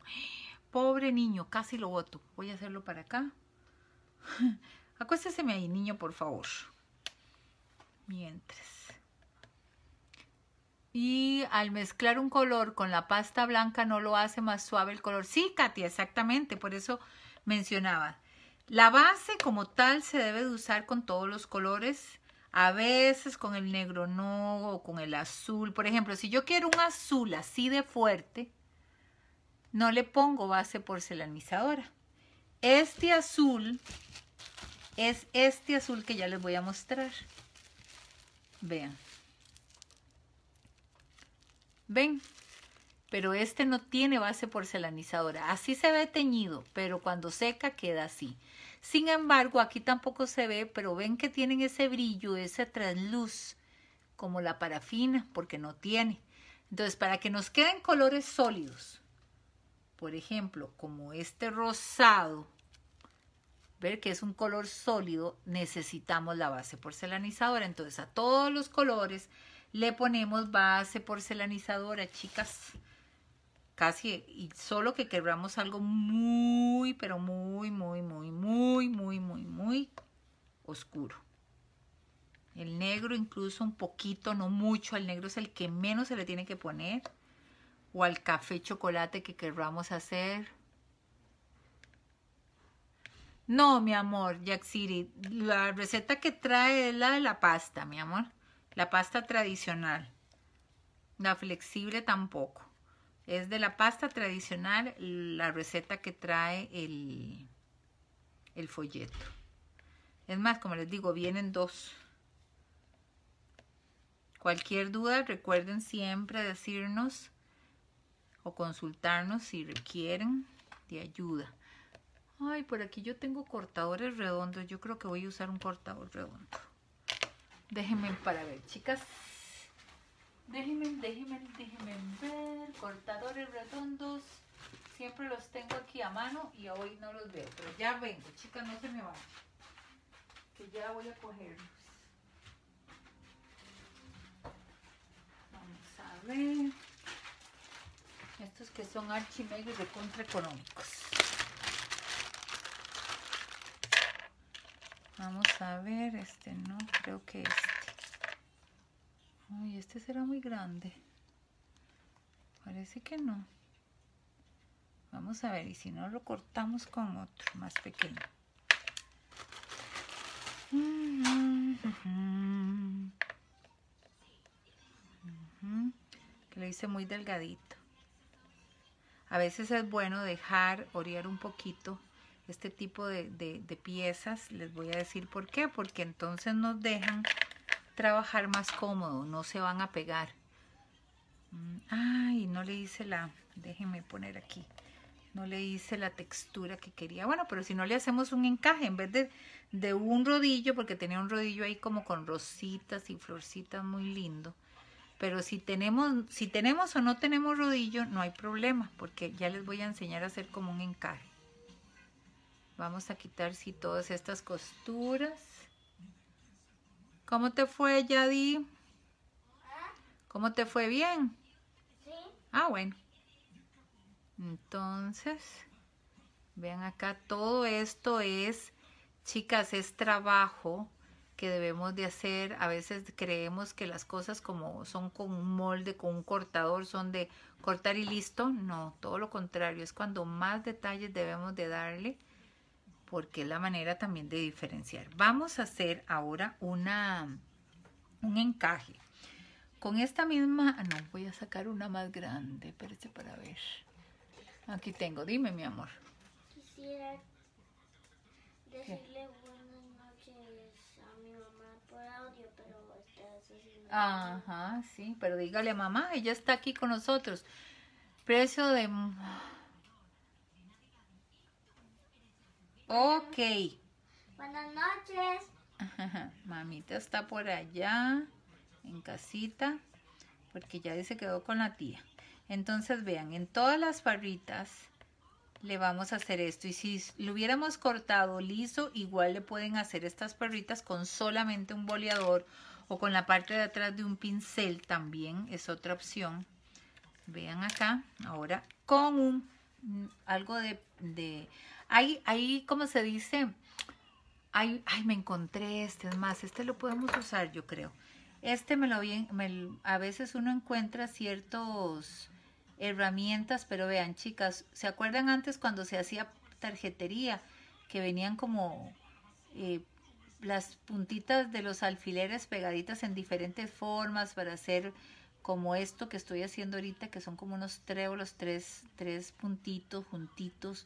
Pobre niño, casi lo boto. Voy a hacerlo para acá. Acuésteseme ahí, niño, por favor. Mientras. Y al mezclar un color con la pasta blanca no lo hace más suave el color. Sí, Katia, exactamente. Por eso mencionaba. La base como tal se debe de usar con todos los colores. A veces con el negro no o con el azul. Por ejemplo, si yo quiero un azul así de fuerte, no le pongo base porcelanizadora. Este azul es este azul que ya les voy a mostrar. Vean. ¿Ven? Pero este no tiene base porcelanizadora. Así se ve teñido, pero cuando seca queda así. Sin embargo, aquí tampoco se ve, pero ven que tienen ese brillo, ese trasluz, como la parafina, porque no tiene. Entonces, para que nos queden colores sólidos, por ejemplo, como este rosado, ver que es un color sólido, necesitamos la base porcelanizadora. Entonces, a todos los colores le ponemos base porcelanizadora, chicas casi y solo que queramos algo muy, pero muy, muy, muy, muy, muy, muy, muy oscuro. El negro incluso un poquito, no mucho, al negro es el que menos se le tiene que poner. O al café chocolate que queramos hacer. No, mi amor, Yaxiri, la receta que trae es la de la pasta, mi amor. La pasta tradicional. La flexible tampoco. Es de la pasta tradicional la receta que trae el, folleto. Es más, como les digo, vienen dos. Cualquier duda, recuerden siempre decirnos o consultarnos si requieren de ayuda. Ay, por aquí yo tengo cortadores redondos. Yo creo que voy a usar un cortador redondo. Déjenme para ver, chicas. Déjenme, déjenme, déjenme ver. Cortadores redondos. Siempre los tengo aquí a mano y hoy no los veo. Pero ya vengo, chicas, no se me vayan. Que ya voy a cogerlos. Vamos a ver. Estos que son archimegos de contra Vamos a ver, este no, creo que este. Uy, este será muy grande. Parece que no. Vamos a ver, y si no lo cortamos con otro más pequeño. Que lo hice muy delgadito. A veces es bueno dejar orear un poquito este tipo de, de piezas. Les voy a decir por qué. Porque entonces nos dejan trabajar más cómodo, no se van a pegar. Mm, ay, no le hice la, déjenme poner aquí, no le hice la textura que quería. Bueno, pero si no le hacemos un encaje, en vez de, de un rodillo, porque tenía un rodillo ahí como con rositas y florcitas muy lindo. Pero si tenemos, si tenemos o no tenemos rodillo, no hay problema, porque ya les voy a enseñar a hacer como un encaje. Vamos a quitar si todas estas costuras. ¿Cómo te fue, Yadi? ¿Cómo te fue bien? Sí. Ah, bueno. Entonces, vean acá, todo esto es, chicas, es trabajo que debemos de hacer. A veces creemos que las cosas como son con un molde, con un cortador, son de cortar y listo. No, todo lo contrario, es cuando más detalles debemos de darle porque es la manera también de diferenciar. Vamos a hacer ahora una, un encaje. Con esta misma, ah, no, voy a sacar una más grande, espérate para ver. Aquí tengo, dime mi amor. Quisiera decirle buenas noches a mi mamá por audio, pero estás haciendo... Ajá, sí, pero dígale mamá, ella está aquí con nosotros. Precio de... Ok. Buenas noches. Mamita está por allá, en casita, porque ya se quedó con la tía. Entonces vean, en todas las barritas le vamos a hacer esto. Y si lo hubiéramos cortado liso, igual le pueden hacer estas perritas con solamente un boleador o con la parte de atrás de un pincel también, es otra opción. Vean acá, ahora con un algo de, de ahí, ahí, como se dice, ay, ay, me encontré este, es más, este lo podemos usar, yo creo. Este me lo me, a veces uno encuentra ciertos herramientas, pero vean, chicas, ¿se acuerdan antes cuando se hacía tarjetería? Que venían como eh, las puntitas de los alfileres pegaditas en diferentes formas para hacer como esto que estoy haciendo ahorita, que son como unos trébolos, tres, tres puntitos juntitos,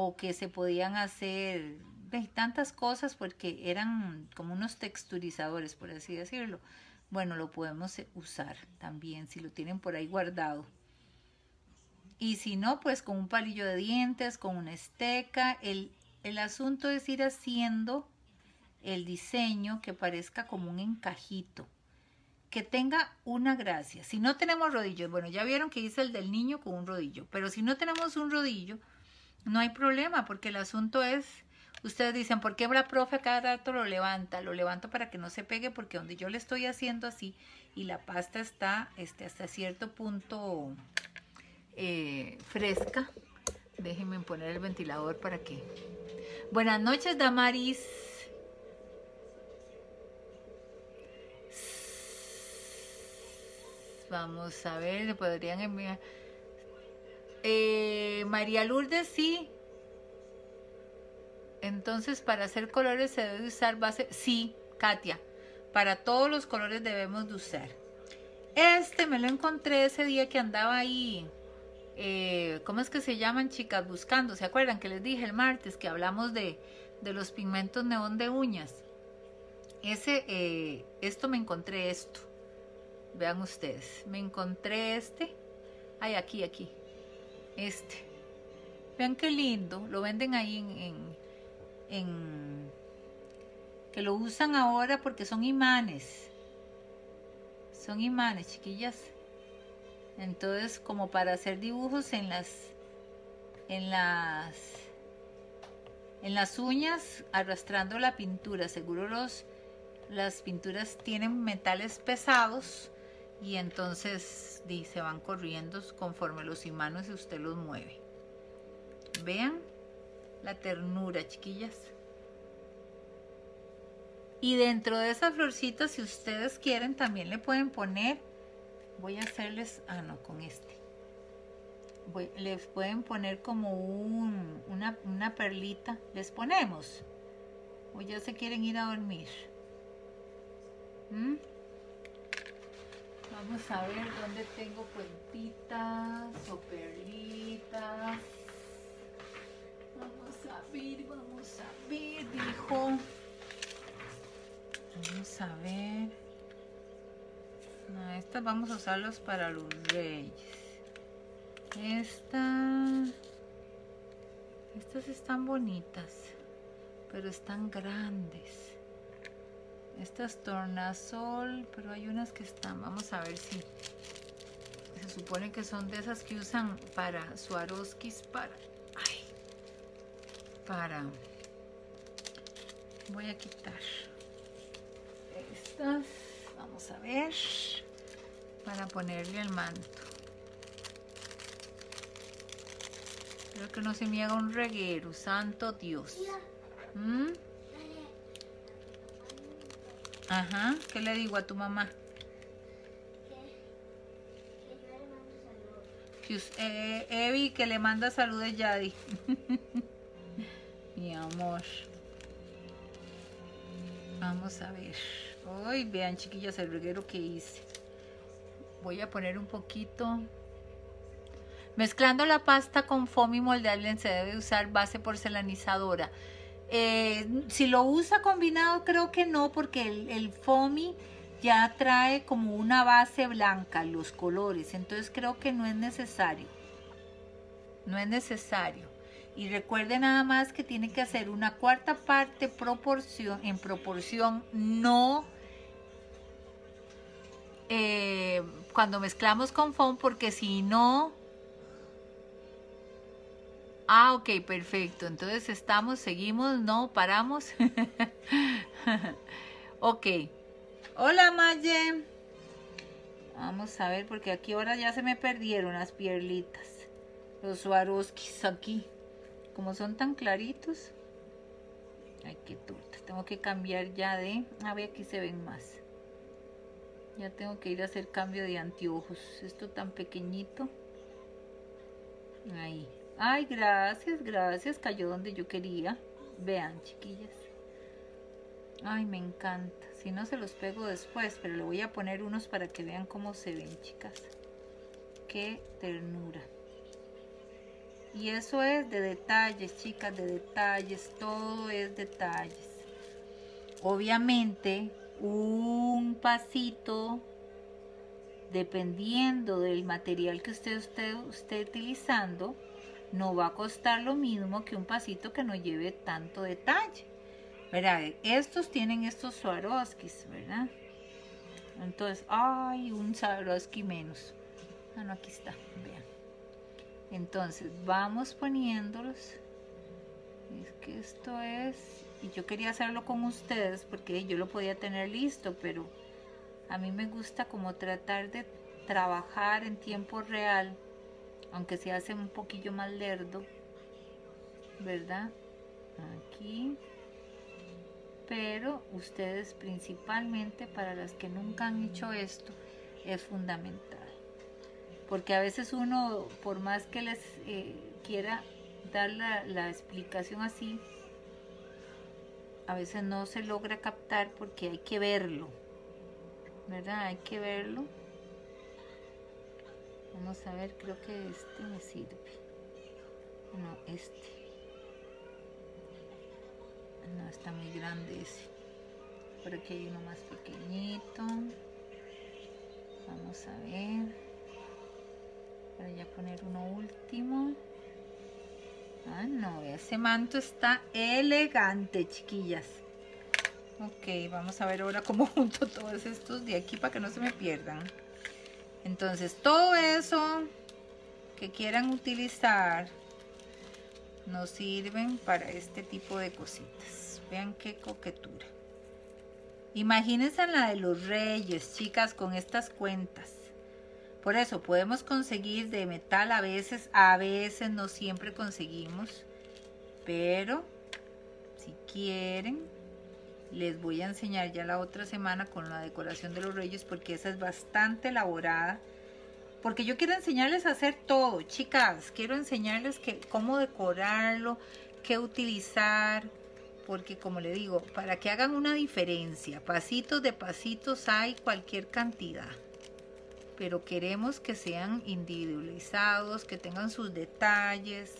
o que se podían hacer de tantas cosas porque eran como unos texturizadores, por así decirlo. Bueno, lo podemos usar también si lo tienen por ahí guardado. Y si no, pues con un palillo de dientes, con una esteca. El, el asunto es ir haciendo el diseño que parezca como un encajito, que tenga una gracia. Si no tenemos rodillos, bueno, ya vieron que hice el del niño con un rodillo, pero si no tenemos un rodillo, no hay problema, porque el asunto es, ustedes dicen, ¿por qué la profe cada rato lo levanta? Lo levanto para que no se pegue, porque donde yo le estoy haciendo así y la pasta está este, hasta cierto punto eh, fresca, déjenme poner el ventilador para que... Buenas noches, Damaris. Vamos a ver, podrían enviar. Eh, María Lourdes, sí. Entonces, para hacer colores se debe usar base. Sí, Katia. Para todos los colores debemos de usar. Este me lo encontré ese día que andaba ahí. Eh, ¿Cómo es que se llaman, chicas? Buscando. ¿Se acuerdan que les dije el martes que hablamos de, de los pigmentos neón de uñas? Ese, eh, esto me encontré esto. Vean ustedes, me encontré este. Ay, aquí, aquí. Este. Vean qué lindo. Lo venden ahí en, en, que lo usan ahora porque son imanes. Son imanes, chiquillas. Entonces, como para hacer dibujos en las en las en las uñas arrastrando la pintura. Seguro los las pinturas tienen metales pesados y entonces se van corriendo conforme los imanes y usted los mueve. Vean la ternura, chiquillas. Y dentro de esa florcita, si ustedes quieren, también le pueden poner, voy a hacerles, ah no, con este. les pueden poner como un, una, una perlita, les ponemos. O ya se quieren ir a dormir. ¿Mm? Vamos a ver dónde tengo cuentitas o perlitas. Vamos a ver, vamos a ver, dijo. Vamos a ver. Estas vamos a usarlos para los reyes. Esta. Estas están bonitas, pero están grandes. Estas tornasol, pero hay unas que están, vamos a ver si se supone que son de esas que usan para Swarovskis, para, ay, para, voy a quitar estas, vamos a ver, para ponerle el manto. Creo que no se me haga un reguero, santo Dios. ¿Mm? Ajá, ¿qué le digo a tu mamá? Eh, Evi, que le manda saludos Yadi. Mi amor. Vamos a ver. Hoy vean chiquillas el reguero que hice. Voy a poner un poquito. Mezclando la pasta con foam y moldeable se debe usar base porcelanizadora. Eh, si lo usa combinado, creo que no, porque el, el foamy ya trae como una base blanca los colores. Entonces creo que no es necesario. No es necesario. Y recuerde nada más que tiene que hacer una cuarta parte proporción, en proporción, no eh, cuando mezclamos con foam, porque si no... Ah, ok, perfecto. Entonces estamos, seguimos, no, paramos. ok. Hola, Maye. Vamos a ver, porque aquí ahora ya se me perdieron las pierlitas. Los Swarovskis aquí. Como son tan claritos. Ay, qué torta. Tengo que cambiar ya de... A ver, aquí se ven más. Ya tengo que ir a hacer cambio de anteojos. Esto tan pequeñito. Ahí. Ay, gracias, gracias. Cayó donde yo quería. Vean, chiquillas. Ay, me encanta. Si no se los pego después, pero le voy a poner unos para que vean cómo se ven, chicas. Qué ternura. Y eso es de detalles, chicas, de detalles. Todo es detalles. Obviamente, un pasito, dependiendo del material que usted esté utilizando, no va a costar lo mismo que un pasito que no lleve tanto detalle. ¿verdad? Estos tienen estos Swarovskis, ¿verdad? Entonces, ay, un Swarovski menos. Ah, no, aquí está, vean. Entonces, vamos poniéndolos. Es que esto es... Y yo quería hacerlo con ustedes porque yo lo podía tener listo, pero a mí me gusta como tratar de trabajar en tiempo real, aunque se hace un poquillo más lerdo, ¿verdad? Aquí. Pero ustedes principalmente para las que nunca han hecho esto es fundamental. Porque a veces uno por más que les eh, quiera dar la, la explicación así a veces no se logra captar porque hay que verlo verdad hay que verlo vamos a ver creo que este me sirve. No este. No está muy grande ese. Por aquí hay uno más pequeñito. Vamos a ver. Para ya poner uno último. Ah no ese manto está elegante chiquillas. Ok vamos a ver ahora cómo junto todos estos de aquí para que no se me pierdan entonces todo eso que quieran utilizar nos sirven para este tipo de cositas. Vean qué coquetura. Imagínense la de los reyes, chicas, con estas cuentas. Por eso podemos conseguir de metal a veces, a veces no siempre conseguimos. Pero si quieren, les voy a enseñar ya la otra semana con la decoración de los reyes porque esa es bastante elaborada porque yo quiero enseñarles a hacer todo, chicas. Quiero enseñarles que, cómo decorarlo, qué utilizar. Porque como le digo, para que hagan una diferencia, pasitos de pasitos hay cualquier cantidad. Pero queremos que sean individualizados, que tengan sus detalles.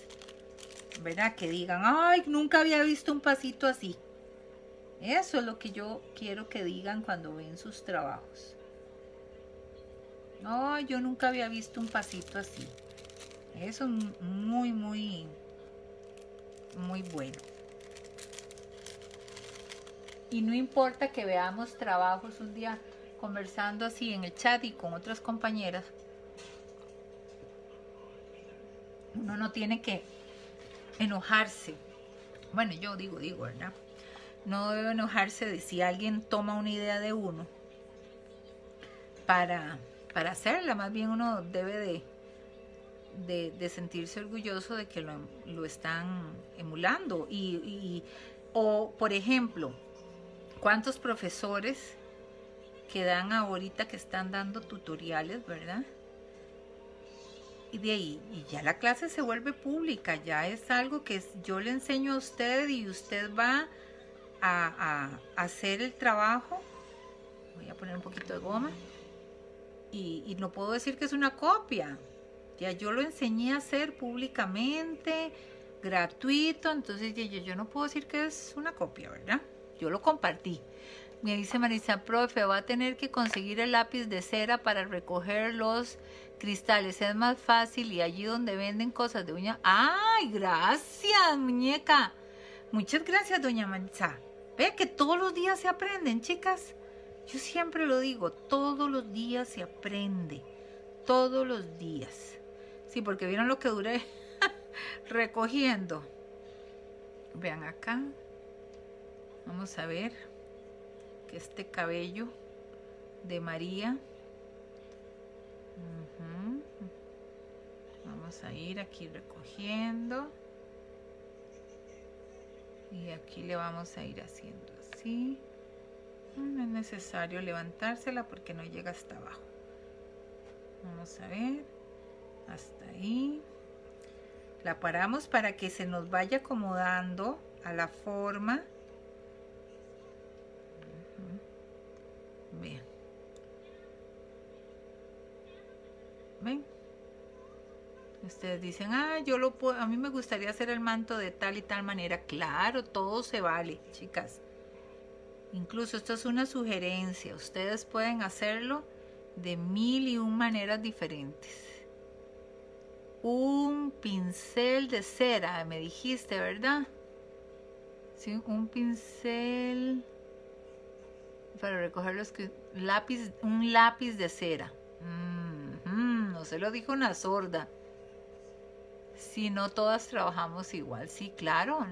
¿Verdad? Que digan, ay, nunca había visto un pasito así. Eso es lo que yo quiero que digan cuando ven sus trabajos. No, yo nunca había visto un pasito así. Eso es muy, muy, muy bueno. Y no importa que veamos trabajos un día conversando así en el chat y con otras compañeras. Uno no tiene que enojarse. Bueno, yo digo, digo, ¿verdad? No debe enojarse de si alguien toma una idea de uno para para hacerla, más bien uno debe de, de, sentirse orgulloso de que lo, están emulando. Y, o, por ejemplo, ¿cuántos profesores que dan ahorita que están dando tutoriales, verdad? Y de ahí, y ya la clase se vuelve pública, ya es algo que yo le enseño a usted y usted va a, hacer el trabajo. Voy a poner un poquito de goma y, no puedo decir que es una copia. Ya yo lo enseñé a hacer públicamente, gratuito, entonces yo, yo no puedo decir que es una copia, ¿verdad? Yo lo compartí. Me dice Marisa, profe, va a tener que conseguir el lápiz de cera para recoger los cristales. Es más fácil y allí donde venden cosas de uña. ¡Ay, gracias, muñeca! Muchas gracias, doña Marisa. Ve que todos los días se aprenden, chicas. Yo siempre lo digo, todos los días se aprende. Todos los días. Sí, porque vieron lo que duré recogiendo. Vean acá. Vamos a ver que este cabello de María. Vamos a ir aquí recogiendo. Y aquí le vamos a ir haciendo así. No es necesario levantársela porque no llega hasta abajo. Vamos a ver. Hasta ahí. La paramos para que se nos vaya acomodando a la forma. Bien. ¿Ven? Ustedes dicen, ah, yo lo puedo, a mí me gustaría hacer el manto de tal y tal manera. Claro, todo se vale, chicas. Incluso esto es una sugerencia. Ustedes pueden hacerlo de mil y un maneras diferentes. Un pincel de cera, me dijiste, ¿verdad? Sí, un pincel para recoger los que lápiz, un lápiz de cera. Mm, mm, no se lo dijo una sorda. Si no todas trabajamos igual, sí, claro.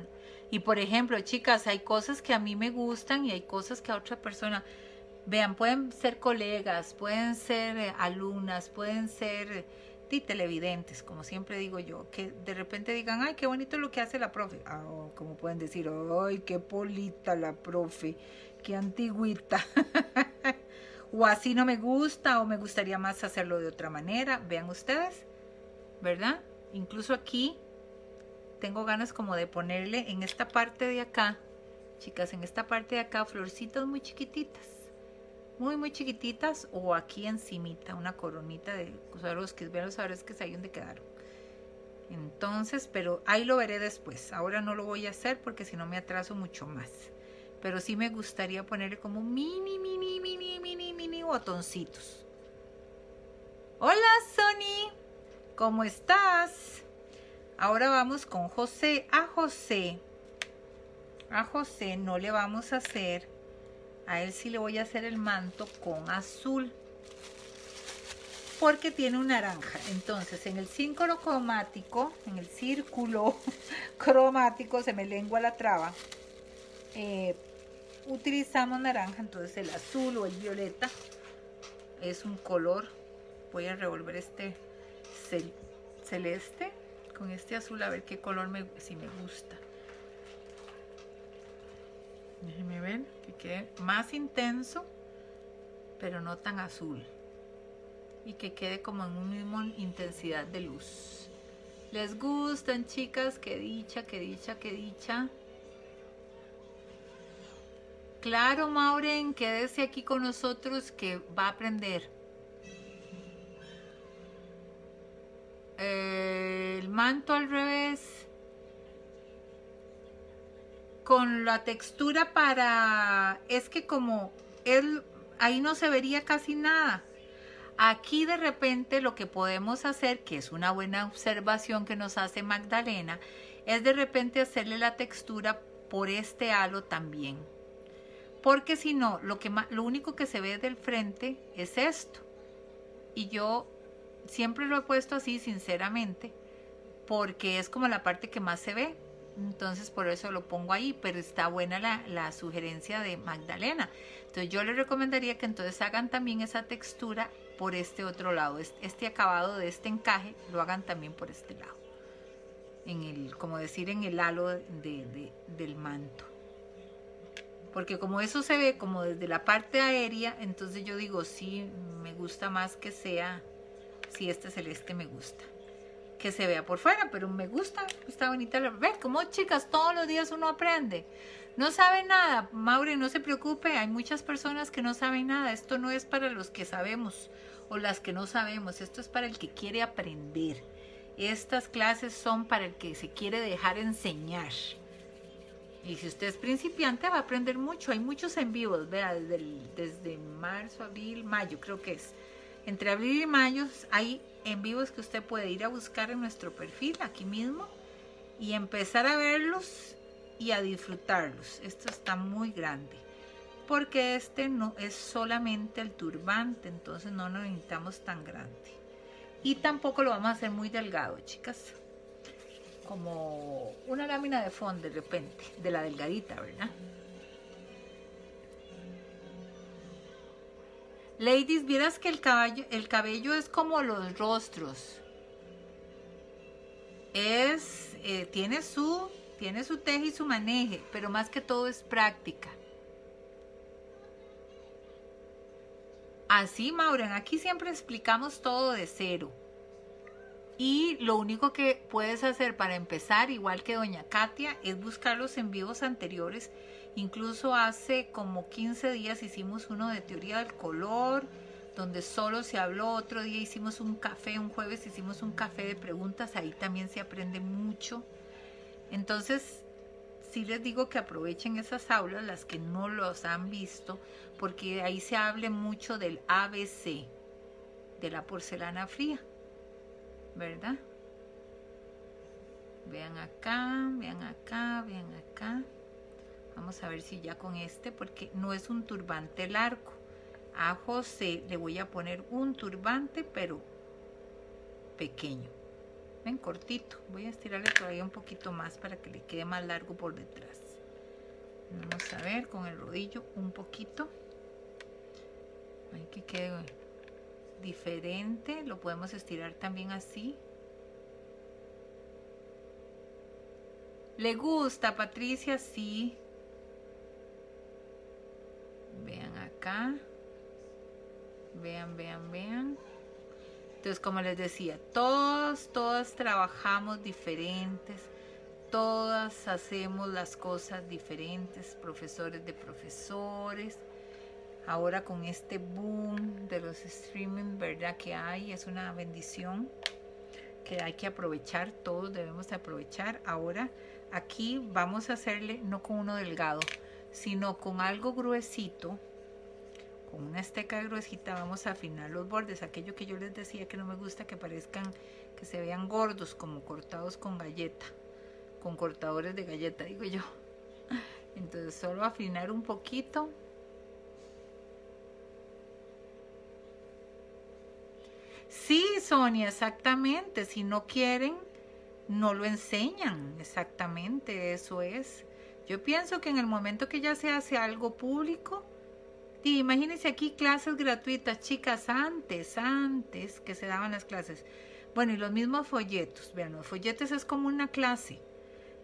Y por ejemplo, chicas, hay cosas que a mí me gustan y hay cosas que a otra persona. Vean, pueden ser colegas, pueden ser eh, alumnas, pueden ser eh, televidentes, como siempre digo yo, que de repente digan, ay, qué bonito lo que hace la profe. Ah, como pueden decir, ay, qué polita la profe, qué antigüita. o así no me gusta, o me gustaría más hacerlo de otra manera. Vean ustedes, ¿verdad? Incluso aquí tengo ganas como de ponerle en esta parte de acá, chicas, en esta parte de acá, florcitas muy chiquititas muy muy chiquititas o aquí encimita una coronita de los que vean los sabores que ahí donde quedaron. Entonces pero ahí lo veré después. Ahora no lo voy a hacer porque si no me atraso mucho más. Pero sí me gustaría ponerle como mini mini mini mini mini botoncitos. Hola Sony cómo estás ahora vamos con José a José a José no le vamos a hacer a él sí le voy a hacer el manto con azul. Porque tiene un naranja. Entonces, en el círculo cromático, en el círculo cromático, se me lengua la traba, eh, utilizamos naranja. Entonces, el azul o el violeta es un color. Voy a revolver este cel- celeste con este azul a ver qué color me, si me gusta. Déjenme ver que quede más intenso, pero no tan azul. Y que quede como en una misma intensidad de luz. ¿Les gustan, chicas? Qué dicha, qué dicha, qué dicha. Claro, Mauren, quédese aquí con nosotros que va a aprender. El manto al revés con la textura para es que como él ahí no se vería casi nada. Aquí de repente lo que podemos hacer que es una buena observación que nos hace Magdalena es de repente hacerle la textura por este halo también. Porque si no lo que lo único que se ve del frente es esto. Y yo siempre lo he puesto así sinceramente porque es como la parte que más se ve entonces por eso lo pongo ahí, pero está buena la, la sugerencia de Magdalena. Entonces yo les recomendaría que entonces hagan también esa textura por este otro lado, Es- este acabado de este encaje lo hagan también por este lado, en el, como decir, en el halo de- del manto. Porque como eso se ve como desde la parte aérea, entonces yo digo, sí, me gusta más que sea, si este celeste me gusta que se vea por fuera, pero me gusta, está bonita la ver, como chicas, todos los días uno aprende. No sabe nada, Maure, no se preocupe, hay muchas personas que no saben nada, esto no es para los que sabemos o las que no sabemos, esto es para el que quiere aprender. Estas clases son para el que se quiere dejar enseñar. Y si usted es principiante va a aprender mucho. Hay muchos en vivos, vea, desde, desde marzo, abril, mayo creo que es. Entre abril y mayo hay en vivos que usted puede ir a buscar en nuestro perfil aquí mismo y empezar a verlos y a disfrutarlos. Esto está muy grande. Porque este no es solamente el turbante, entonces no lo necesitamos tan grande. Y tampoco lo vamos a hacer muy delgado, chicas. Como una lámina de fondo de repente, de la delgadita, ¿verdad? Ladies, vieras que el, caballo, el cabello es como los rostros. Es, eh, tiene su, tiene su teje y su maneje, pero más que todo es práctica. Así, Mauren, aquí siempre explicamos todo de cero. Y lo único que puedes hacer para empezar, igual que doña Katia, es buscar los en vivos anteriores. Incluso hace como 15 días hicimos uno de teoría del color, donde solo se habló. Otro día hicimos un café, un jueves hicimos un café de preguntas. Ahí también se aprende mucho. Entonces, sí les digo que aprovechen esas aulas, las que no los han visto, porque ahí se hable mucho del ABC, de la porcelana fría. ¿verdad? Vean acá, vean acá, vean acá. Vamos a ver si ya con este, porque no es un turbante largo. A José le voy a poner un turbante, pero pequeño. Ven, cortito. Voy a estirarle todavía un poquito más para que le quede más largo por detrás. Vamos a ver con el rodillo un poquito. Hay que quede diferente, lo podemos estirar también así. ¿Le gusta, Patricia? Sí. Vean, vean, vean. Entonces, como les decía, todos, todas trabajamos diferentes. Todas hacemos las cosas diferentes, profesores de profesores ahora con este boom de los streaming, ¿verdad? Que hay, es una bendición que hay que aprovechar, todos debemos de aprovechar. Ahora aquí vamos a hacerle no con uno delgado, sino con algo gruesito, con una esteca gruesita vamos a afinar los bordes, aquello que yo les decía que no me gusta que parezcan, que se vean gordos, como cortados con galleta, con cortadores de galleta, digo yo. Entonces solo afinar un poquito Sí, Sonia, exactamente. Si no quieren, no lo enseñan. Exactamente, eso es. Yo pienso que en el momento que ya se hace algo público, y imagínense aquí clases gratuitas, chicas, antes, antes que se daban las clases. Bueno, y los mismos folletos. Vean, los folletos es como una clase,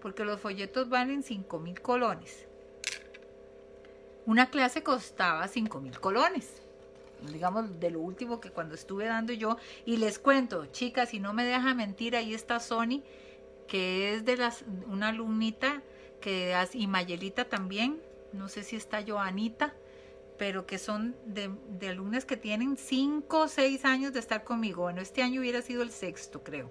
porque los folletos valen 5 mil colones. Una clase costaba 5 mil colones digamos, de lo último que cuando estuve dando yo. Y les cuento, chicas, si no me deja mentir, ahí está Sony, que es de las, una alumnita, que y Mayelita también, no sé si está Joanita, pero que son de, de alumnas que tienen 5 o 6 años de estar conmigo. Bueno, este año hubiera sido el sexto, creo.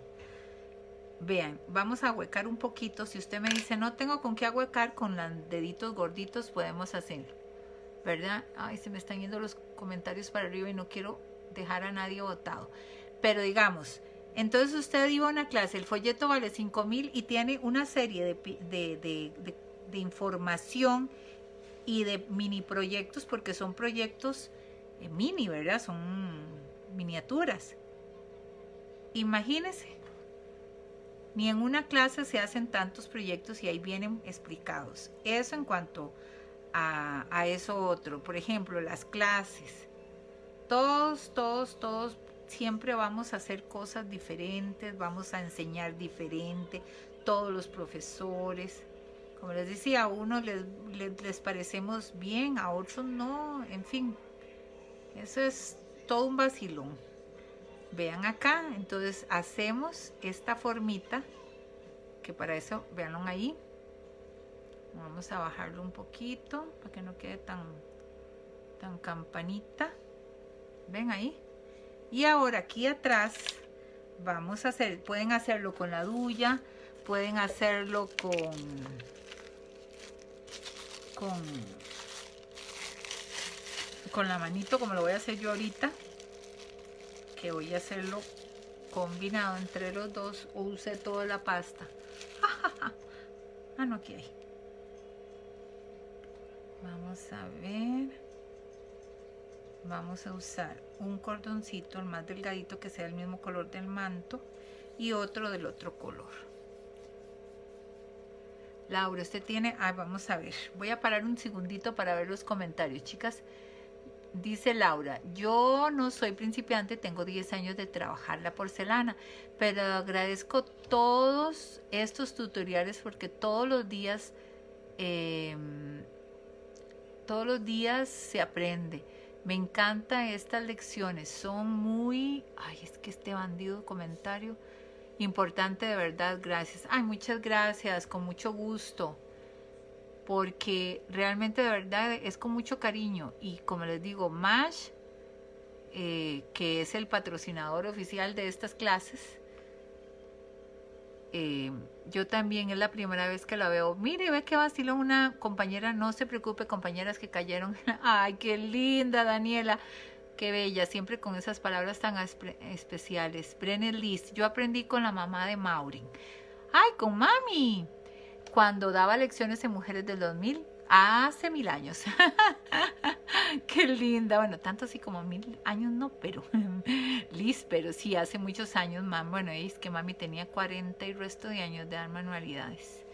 Vean, vamos a ahuecar un poquito. Si usted me dice, no tengo con qué ahuecar, con los deditos gorditos podemos hacerlo. ¿verdad? Ay, se me están yendo los comentarios para arriba y no quiero dejar a nadie votado. Pero digamos, entonces usted iba a una clase, el folleto vale 5 mil y tiene una serie de, de, de, de, información y de mini proyectos, porque son proyectos eh, mini, ¿verdad? Son miniaturas. Imagínese, ni en una clase se hacen tantos proyectos y ahí vienen explicados. Eso en cuanto a, a, eso otro. Por ejemplo, las clases. Todos, todos, todos siempre vamos a hacer cosas diferentes, vamos a enseñar diferente, todos los profesores. Como les decía, a unos les, les, parecemos bien, a otros no, en fin. Eso es todo un vacilón. Vean acá, entonces hacemos esta formita, que para eso, veanlo ahí, Vamos a bajarlo un poquito para que no quede tan, tan campanita. ¿Ven ahí? Y ahora aquí atrás vamos a hacer, pueden hacerlo con la duya, pueden hacerlo con, con, con la manito como lo voy a hacer yo ahorita, que voy a hacerlo combinado entre los dos o usé toda la pasta. ah, no, aquí. Vamos a ver. Vamos a usar un cordoncito, el más delgadito que sea el mismo color del manto y otro del otro color. Laura, usted tiene, ah, vamos a ver, voy a parar un segundito para ver los comentarios, chicas. Dice Laura, yo no soy principiante, tengo 10 años de trabajar la porcelana, pero agradezco todos estos tutoriales porque todos los días, em, todos los días se aprende. Me encantan estas lecciones, son muy, ay, es que este bandido comentario, importante de verdad, gracias. Ay, muchas gracias, con mucho gusto, porque realmente de verdad es con mucho cariño y como les digo, Mash, eh, que es el patrocinador oficial de estas clases, eh, yo también es la primera vez que la veo. Mire, ve que vacilo una compañera, no se preocupe, compañeras que cayeron. Ay, qué linda, Daniela. Qué bella, siempre con esas palabras tan especiales. Brenner Liz, yo aprendí con la mamá de Maureen. ¡Ay, con mami! Cuando daba lecciones en Mujeres del 2000, hace mil años. Qué linda. Bueno, tanto así como mil años no, pero Liz, pero sí, hace muchos años, mami. Bueno, es que mami tenía 40 y resto de años de dar manualidades.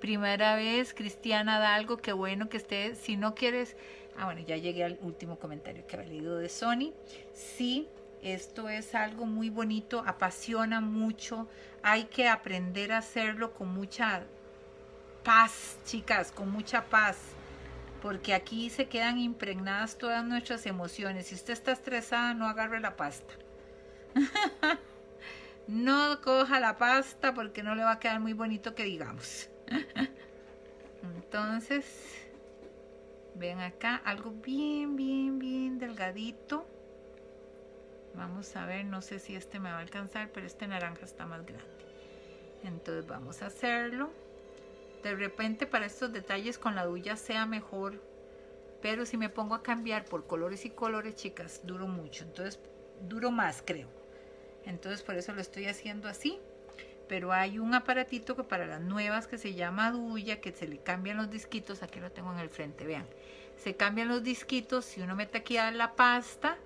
Primera vez, Cristiana da algo, qué bueno que esté. Si no quieres Ah, bueno, ya llegué al último comentario que había leído de Sony. Sí, esto es algo muy bonito, apasiona mucho. Hay que aprender a hacerlo con mucha paz, chicas, con mucha paz. Porque aquí se quedan impregnadas todas nuestras emociones. Si usted está estresada, no agarre la pasta. no coja la pasta porque no le va a quedar muy bonito que digamos. Entonces, Ven acá, algo bien, bien, bien delgadito. Vamos a ver, no sé si este me va a alcanzar, pero este naranja está más grande. Entonces vamos a hacerlo. De repente para estos detalles con la duya sea mejor. Pero si me pongo a cambiar por colores y colores, chicas, duro mucho. Entonces, duro más, creo. Entonces por eso lo estoy haciendo así pero hay un aparatito que para las nuevas que se llama Duya, que se le cambian los disquitos, aquí lo tengo en el frente, vean, se cambian los disquitos, si uno mete aquí a la pasta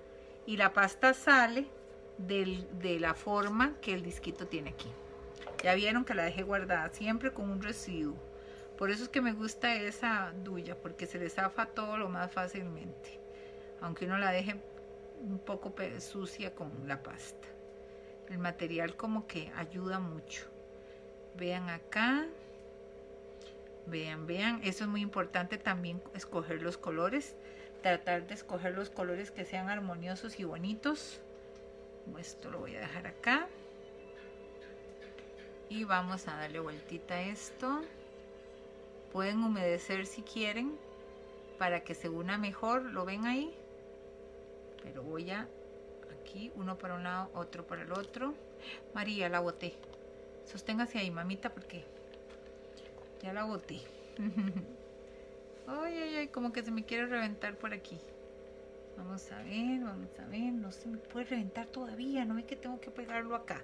y la pasta sale de la forma que el disquito tiene aquí. Ya vieron que la dejé guardada siempre con un residuo. Por eso es que me gusta esa duya, porque se le zafa todo lo más fácilmente. Aunque uno la deje un poco sucia con la pasta el material como que ayuda mucho. Vean acá. Vean vean. Eso es muy importante también escoger los colores. Tratar de escoger los colores que sean armoniosos y bonitos. Esto lo voy a dejar acá. Y vamos a darle vueltita a esto. Pueden humedecer si quieren para que se una mejor. Lo ven ahí pero voy a uno para un lado, otro para el otro. María, la boté. Sosténgase ahí, mamita, porque ya la boté. ay, ay, ay, como que se me quiere reventar por aquí. Vamos a ver, vamos a ver. No se me puede reventar todavía. No ve que tengo que pegarlo acá.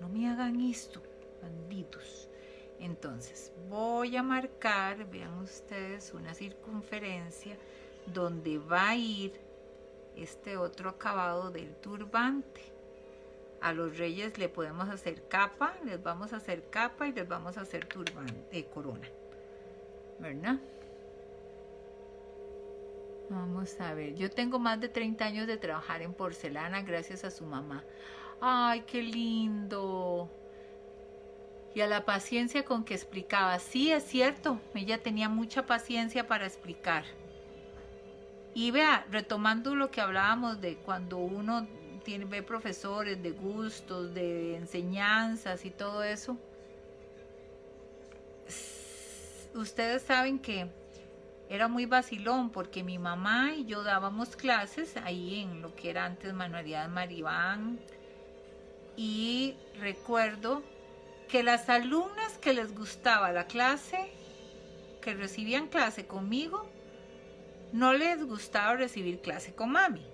No me hagan esto, bandidos. Entonces, voy a marcar, vean ustedes, una circunferencia donde va a ir este otro acabado del turbante. A los reyes le podemos hacer capa, les vamos a hacer capa y les vamos a hacer turbante, de corona. ¿Verdad? Vamos a ver, yo tengo más de 30 años de trabajar en porcelana gracias a su mamá. Ay, qué lindo. Y a la paciencia con que explicaba. Sí, es cierto, ella tenía mucha paciencia para explicar. Y vea, retomando lo que hablábamos de cuando uno tiene, ve profesores de gustos, de enseñanzas y todo eso, ustedes saben que era muy vacilón porque mi mamá y yo dábamos clases ahí en lo que era antes Manualidad Maribán. Y recuerdo que las alumnas que les gustaba la clase que recibían clase conmigo, no les gustaba recibir clase con mami.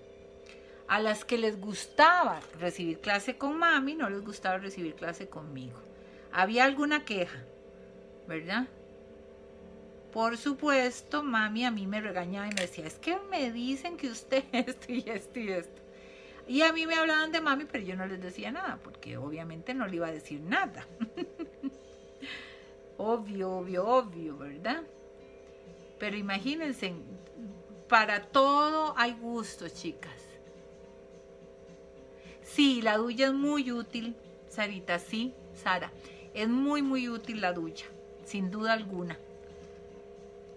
A las que les gustaba recibir clase con mami, no les gustaba recibir clase conmigo. Había alguna queja, ¿verdad? Por supuesto, mami a mí me regañaba y me decía, es que me dicen que usted esto y esto y esto. Y a mí me hablaban de mami, pero yo no les decía nada, porque obviamente no le iba a decir nada. obvio, obvio, obvio, ¿verdad? Pero imagínense, para todo hay gustos, chicas. Sí, la duya es muy útil, Sarita, sí, Sara. Es muy, muy útil la duya, sin duda alguna.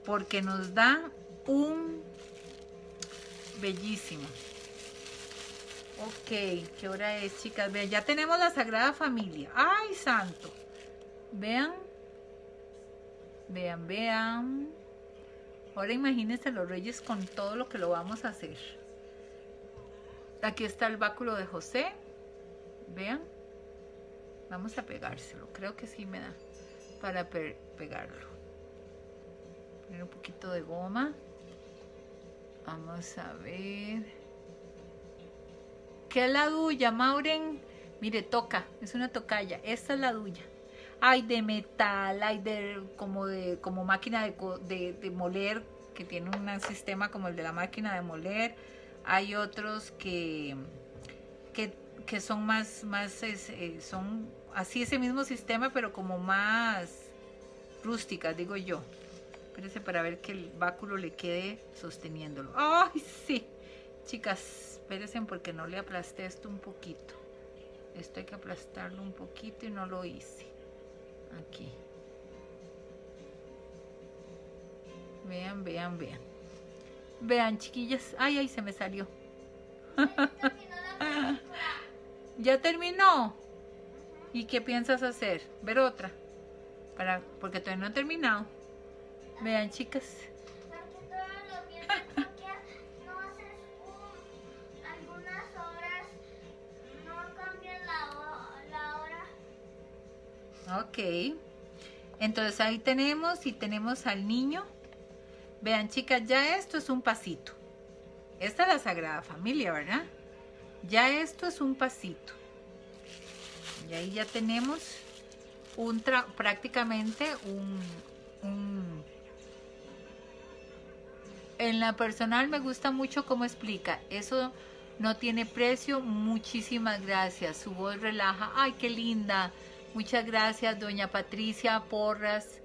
Porque nos da un bellísimo. Ok, ¿qué hora es, chicas? Vean, ya tenemos la Sagrada Familia. ¡Ay, santo! Vean. Vean, vean. Ahora imagínense los reyes con todo lo que lo vamos a hacer. Aquí está el báculo de José. Vean. Vamos a pegárselo. Creo que sí me da para pegarlo. Poner un poquito de goma. Vamos a ver. ¿Qué es la duya, Mauren? Mire, toca. Es una tocaya. Esta es la duya hay de metal, hay de como de como máquina de, de, moler que tiene un sistema como el de la máquina de moler. Hay otros que, que, son más, más eh, son así ese mismo sistema, pero como más rústicas, digo yo. Espérense para ver que el báculo le quede sosteniéndolo. ¡Ay, sí! Chicas, espérense porque no le aplasté esto un poquito. Esto hay que aplastarlo un poquito y no lo hice aquí. Vean vean vean. Vean chiquillas. Ay ay se me salió. Ya terminó y qué piensas hacer ver otra. Para porque todavía no he terminado. Vean chicas Ok. Entonces ahí tenemos y tenemos al niño. Vean chicas, ya esto es un pasito. Esta es la Sagrada Familia, ¿verdad? Ya esto es un pasito. Y ahí ya tenemos un prácticamente un, un... En la personal me gusta mucho cómo explica. Eso no tiene precio. Muchísimas gracias. Su voz relaja. Ay, qué linda. Muchas gracias, doña Patricia Porras.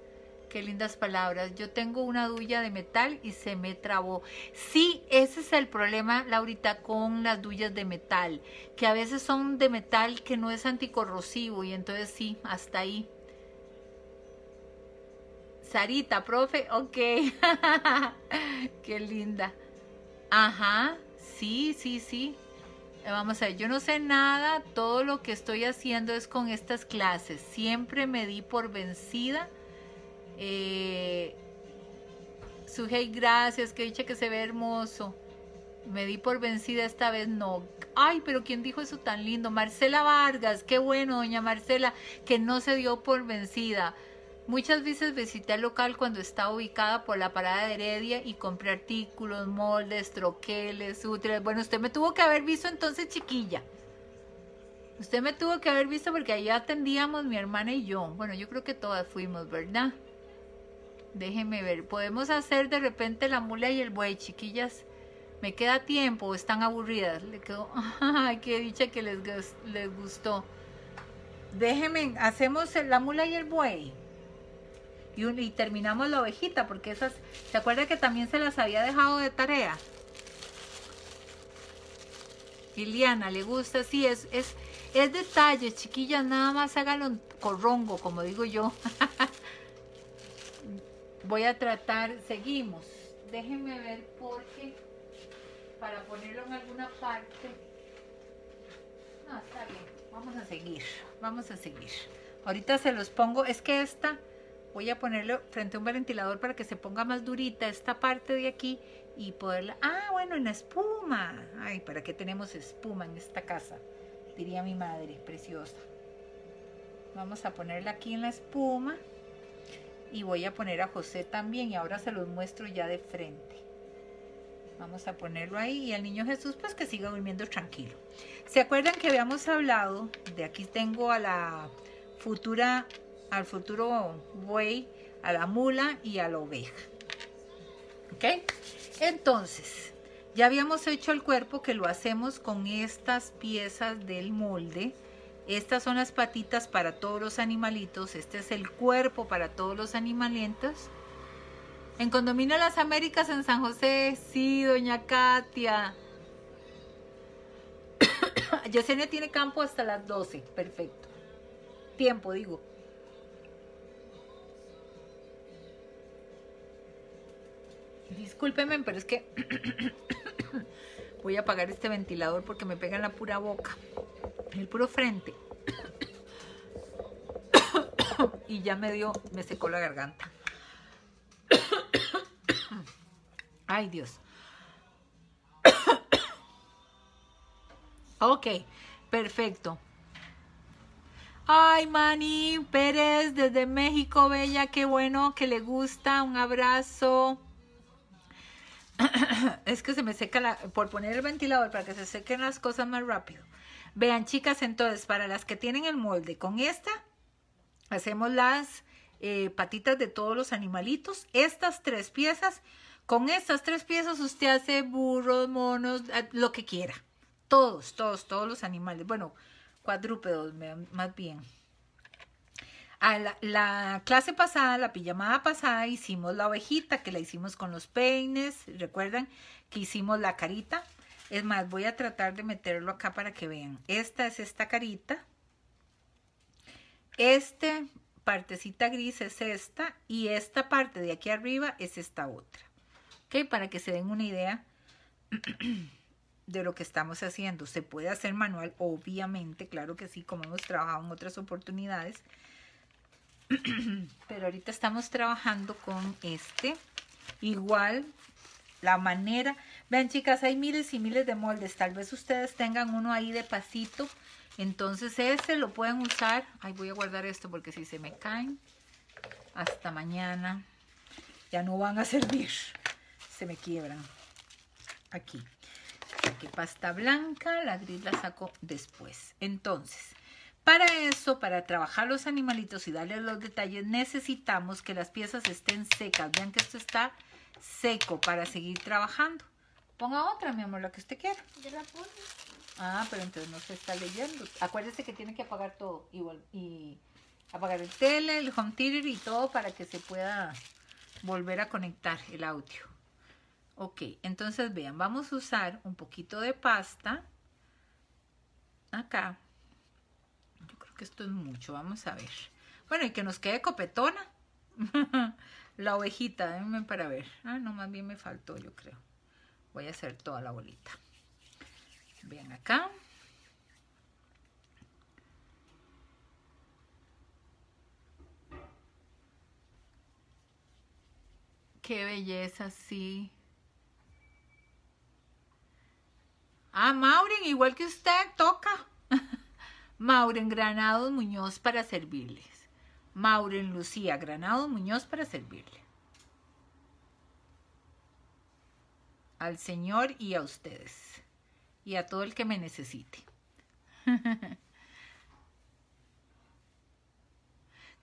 Qué lindas palabras. Yo tengo una duya de metal y se me trabó. Sí, ese es el problema, Laurita, con las duyas de metal, que a veces son de metal que no es anticorrosivo y entonces sí, hasta ahí. Sarita, profe, ok. Qué linda. Ajá, sí, sí, sí. Vamos a ver, yo no sé nada, todo lo que estoy haciendo es con estas clases. Siempre me di por vencida. Eh, Sujei, gracias, que dicha que se ve hermoso. Me di por vencida esta vez, no. Ay, pero ¿quién dijo eso tan lindo? Marcela Vargas, qué bueno, doña Marcela, que no se dio por vencida. Muchas veces visité el local cuando estaba ubicada por la parada de Heredia y compré artículos, moldes, troqueles, útiles. Bueno, usted me tuvo que haber visto entonces chiquilla. Usted me tuvo que haber visto porque ahí atendíamos mi hermana y yo. Bueno, yo creo que todas fuimos, ¿verdad? Déjenme ver. Podemos hacer de repente la mula y el buey, chiquillas. ¿Me queda tiempo o están aburridas? Le quedó... Ay, qué dicha que les, les gustó. Déjenme, hacemos la mula y el buey y, terminamos la ovejita porque esas, ¿se acuerda que también se las había dejado de tarea? Liliana, ¿le gusta? Sí, es, es, es detalle, chiquillas, nada más háganlo corrongo, como digo yo. Voy a tratar, seguimos. Déjenme ver porque para ponerlo en alguna parte. No, está bien. Vamos a seguir, vamos a seguir. Ahorita se los pongo, es que esta voy a ponerlo frente a un ventilador para que se ponga más durita esta parte de aquí y poderla... Ah, bueno, en la espuma. Ay, ¿para qué tenemos espuma en esta casa? Diría mi madre, preciosa. Vamos a ponerla aquí en la espuma. Y voy a poner a José también y ahora se los muestro ya de frente. Vamos a ponerlo ahí y al niño Jesús pues que siga durmiendo tranquilo. ¿Se acuerdan que habíamos hablado? De aquí tengo a la futura, al futuro buey, a la mula y a la oveja. ¿Ok? Entonces, ya habíamos hecho el cuerpo que lo hacemos con estas piezas del molde. Estas son las patitas para todos los animalitos. Este es el cuerpo para todos los animalitos. En Condominio Las Américas en San José, sí, doña Katia. Yesenia tiene campo hasta las 12, perfecto. Tiempo, digo. Discúlpenme, pero es que voy a apagar este ventilador porque me pega en la pura boca, el puro frente. y ya me dio, me secó la garganta. Ay, Dios. ok, perfecto. Ay, Mani Pérez desde México, bella, qué bueno que le gusta. Un abrazo. es que se me seca la, por poner el ventilador para que se sequen las cosas más rápido. Vean, chicas, entonces, para las que tienen el molde, con esta hacemos las eh, patitas de todos los animalitos. Estas tres piezas, con estas tres piezas usted hace burros, monos, lo que quiera. Todos, todos, todos los animales. Bueno, cuadrúpedos más bien. La, clase pasada, la pijamada pasada, hicimos la ovejita que la hicimos con los peines. ¿Recuerdan que hicimos la carita? Es más, voy a tratar de meterlo acá para que vean. Esta es esta carita. Este partecita gris es esta y esta parte de aquí arriba es esta otra. ¿Ok? Para que se den una idea de lo que estamos haciendo. Se puede hacer manual, obviamente, claro que sí, como hemos trabajado en otras oportunidades. Pero ahorita estamos trabajando con este. Igual, la manera... Vean, chicas, hay miles y miles de moldes. Tal vez ustedes tengan uno ahí de pasito. Entonces, este lo pueden usar. Ay, voy a guardar esto porque si se me caen, hasta mañana ya no van a servir. Se me quiebran. Aquí. Aquí pasta blanca, la gris la saco después. Entonces, para eso, para trabajar los animalitos y darles los detalles, necesitamos que las piezas estén secas. Vean que esto está seco para seguir trabajando. Ponga otra, mi amor, la que usted quiera. Yo la puse. Ah, pero entonces no se está leyendo. Acuérdese que tiene que apagar todo igual y apagar el tele, el home theater y todo para que se pueda volver a conectar el audio. Ok, entonces vean, vamos a usar un poquito de pasta acá que esto es mucho, vamos a ver. Bueno, y que nos quede copetona. la ovejita, déjenme para ver. Ah, no, más bien me faltó, yo creo. Voy a hacer toda la bolita. Bien acá. Qué belleza, sí. Ah, Maureen, igual que usted, toca. Mauren Granados Muñoz para servirles. Mauren Lucía Granados Muñoz para servirle. Al Señor y a ustedes. Y a todo el que me necesite.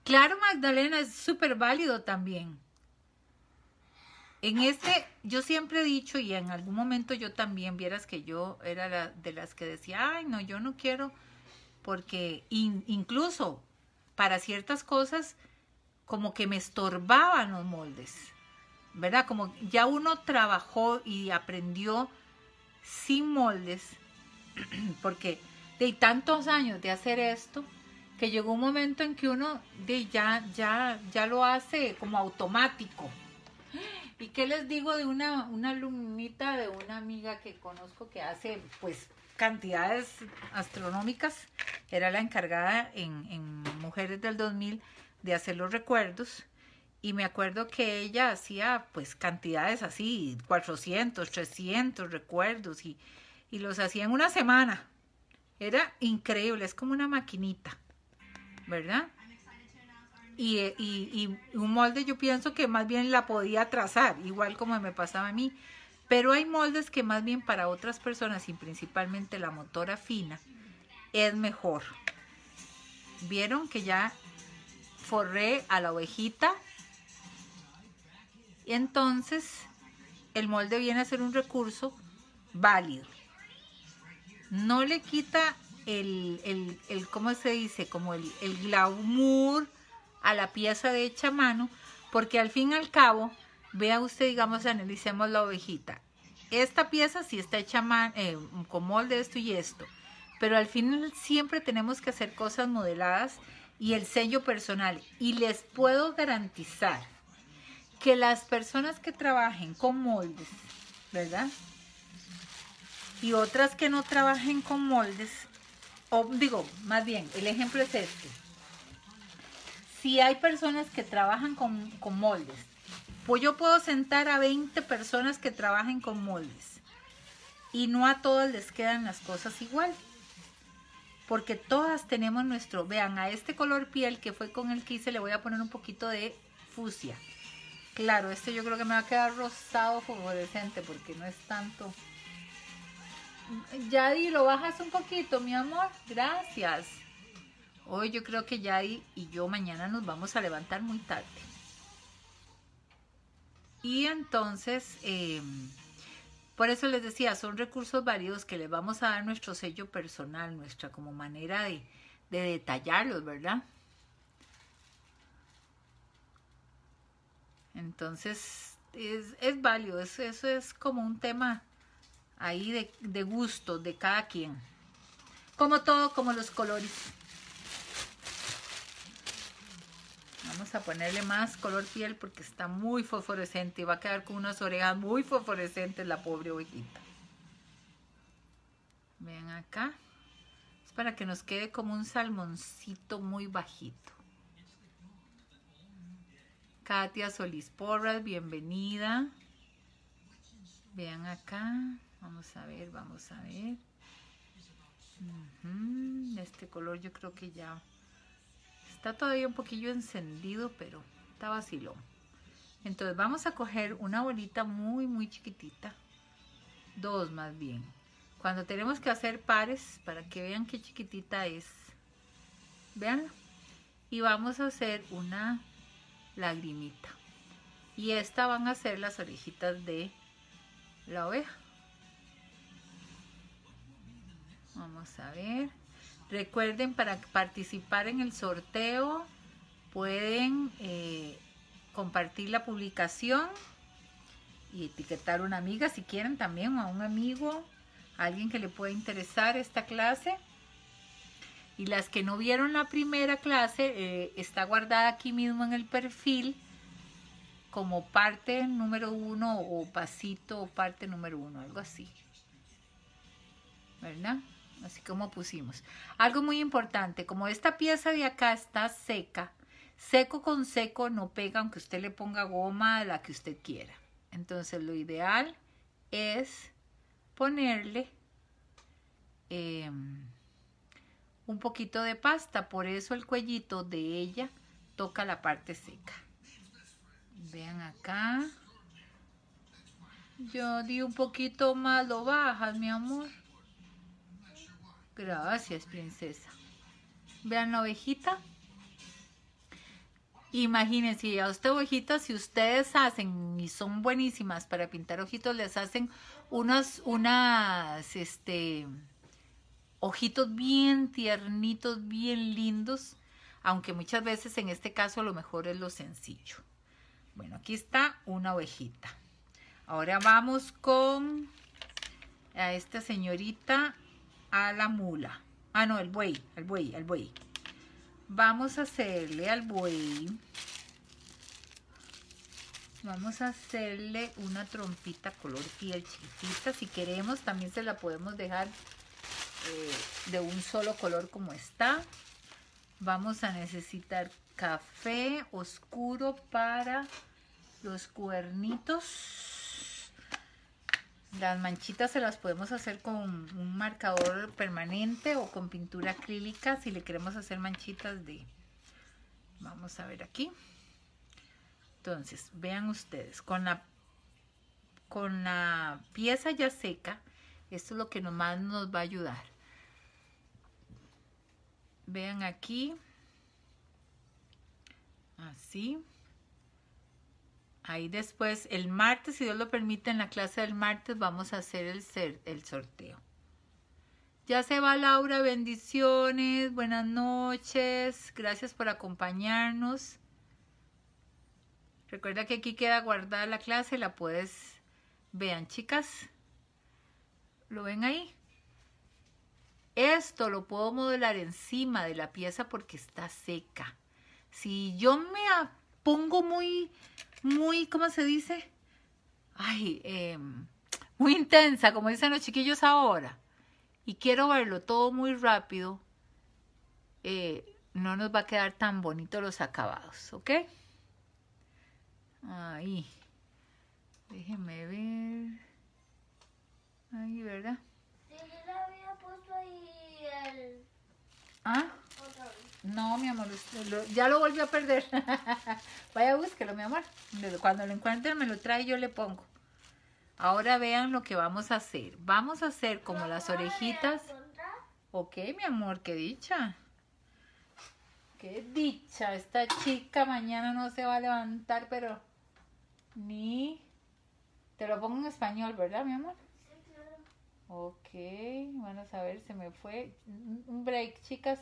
claro, Magdalena, es súper válido también. En este, yo siempre he dicho, y en algún momento yo también, vieras que yo era la, de las que decía, ay, no, yo no quiero porque incluso para ciertas cosas como que me estorbaban los moldes, ¿verdad? Como ya uno trabajó y aprendió sin moldes, porque de tantos años de hacer esto, que llegó un momento en que uno de ya, ya, ya lo hace como automático. ¿Y qué les digo de una, una alumnita de una amiga que conozco que hace pues cantidades astronómicas. Era la encargada en, Mujeres del 2000 de hacer los recuerdos. Y me acuerdo que ella hacía pues cantidades así, 400, 300 recuerdos y, y los hacía en una semana. Era increíble, es como una maquinita, ¿verdad? Y- y un molde yo pienso que más bien la podía trazar, igual como me pasaba a mí. Pero hay moldes que más bien para otras personas, y principalmente la motora fina, es mejor. Vieron que ya forré a la ovejita. Y entonces el molde viene a ser un recurso válido. No le quita el, el, el ¿cómo se dice? Como el, el glamour a la pieza de hecha mano, porque al fin y al cabo, vea usted, digamos, analicemos la ovejita. Esta pieza sí está hecha eh, con molde, esto y esto, pero al final siempre tenemos que hacer cosas modeladas y el sello personal. Y les puedo garantizar que las personas que trabajen con moldes, ¿verdad? Y otras que no trabajen con moldes, o digo, más bien, el ejemplo es este. Si hay personas que trabajan con, con moldes, pues yo puedo sentar a 20 personas que trabajen con moldes y no a todas les quedan las cosas igual. Porque todas tenemos nuestro, vean, a este color piel que fue con el que hice le voy a poner un poquito de fucsia. Claro, este yo creo que me va a quedar rosado fluorescente porque no es tanto. Yadi, lo bajas un poquito, mi amor. Gracias. Hoy yo creo que Yadi y yo mañana nos vamos a levantar muy tarde. Y entonces, eh, por eso les decía, son recursos válidos que les vamos a dar nuestro sello personal, nuestra como manera de, de detallarlos, ¿verdad? Entonces, es, es válido, es- eso es como un tema ahí de, de gusto de cada quien. Como todo, como los colores. Vamos a ponerle más color piel porque está muy fosforescente y va a quedar con unas orejas muy fosforescentes la pobre ovejita. Vean acá. Es para que nos quede como un salmoncito muy bajito. Katia Solís Porras, bienvenida. Vean acá. Vamos a ver, vamos a ver. Este color yo creo que ya está todavía un poquillo encendido, pero está vacilón. Entonces vamos a coger una bolita muy, muy chiquitita. Dos más bien. Cuando tenemos que hacer pares, para que vean qué chiquitita es. Vean. Y vamos a hacer una lagrimita. Y esta van a ser las orejitas de la oveja. Vamos a ver. Recuerden, para participar en el sorteo, pueden eh, compartir la publicación y etiquetar a una amiga si quieren también, a un amigo, alguien que le pueda interesar esta clase. Y las que no vieron la primera clase, eh, está guardada aquí mismo en el perfil como parte número uno o pasito o parte número uno, algo así. ¿Verdad? Así como pusimos. Algo muy importante, como esta pieza de acá está seca, seco con seco no pega aunque usted le ponga goma la que usted quiera. Entonces lo ideal es ponerle eh, un poquito de pasta, por eso el cuellito de ella toca la parte seca. Vean acá. Yo di un poquito más, lo bajas, mi amor. Gracias, princesa. Vean la ovejita. Imagínense, a usted ovejita, si ustedes hacen y son buenísimas para pintar ojitos, les hacen unas, unas, este, ojitos bien tiernitos, bien lindos, aunque muchas veces en este caso lo mejor es lo sencillo. Bueno, aquí está una ovejita. Ahora vamos con a esta señorita a la mula. Ah, no, el buey, el buey, el buey. Vamos a hacerle al buey. Vamos a hacerle una trompita color piel chiquitita. Si queremos, también se la podemos dejar eh, de un solo color como está. Vamos a necesitar café oscuro para los cuernitos. Las manchitas se las podemos hacer con un marcador permanente o con pintura acrílica si le queremos hacer manchitas de Vamos a ver aquí. Entonces, vean ustedes, con la, con la pieza ya seca, esto es lo que nomás nos va a ayudar. Vean aquí. Así. Ahí después, el martes, si Dios lo permite, en la clase del martes vamos a hacer el, sorteo. Ya se va Laura, bendiciones, buenas noches, gracias por acompañarnos. Recuerda que aquí queda guardada la clase, la puedes, vean chicas, ¿lo ven ahí? Esto lo puedo modelar encima de la pieza porque está seca. Si yo me pongo muy, muy, ¿cómo se dice? Ay, eh, muy intensa, como dicen los chiquillos ahora y quiero verlo todo muy rápido, eh, no nos va a quedar tan bonito los acabados, ¿ok? Ahí. Déjenme ver. Ahí, ¿verdad? Sí, yo le había puesto ahí el... ¿Ah? No, mi amor, lo- ya lo volvió a perder. Vaya, búsquelo, mi amor. Cuando lo encuentre, me lo trae y yo le pongo. Ahora vean lo que vamos a hacer. Vamos a hacer como ¿Lo las orejitas. Ok, mi amor, qué dicha. Qué dicha. Esta chica mañana no se va a levantar, pero ni... Te lo pongo en español, ¿verdad, mi amor? Sí, claro. Ok, vamos a ver, se me fue un un break, chicas,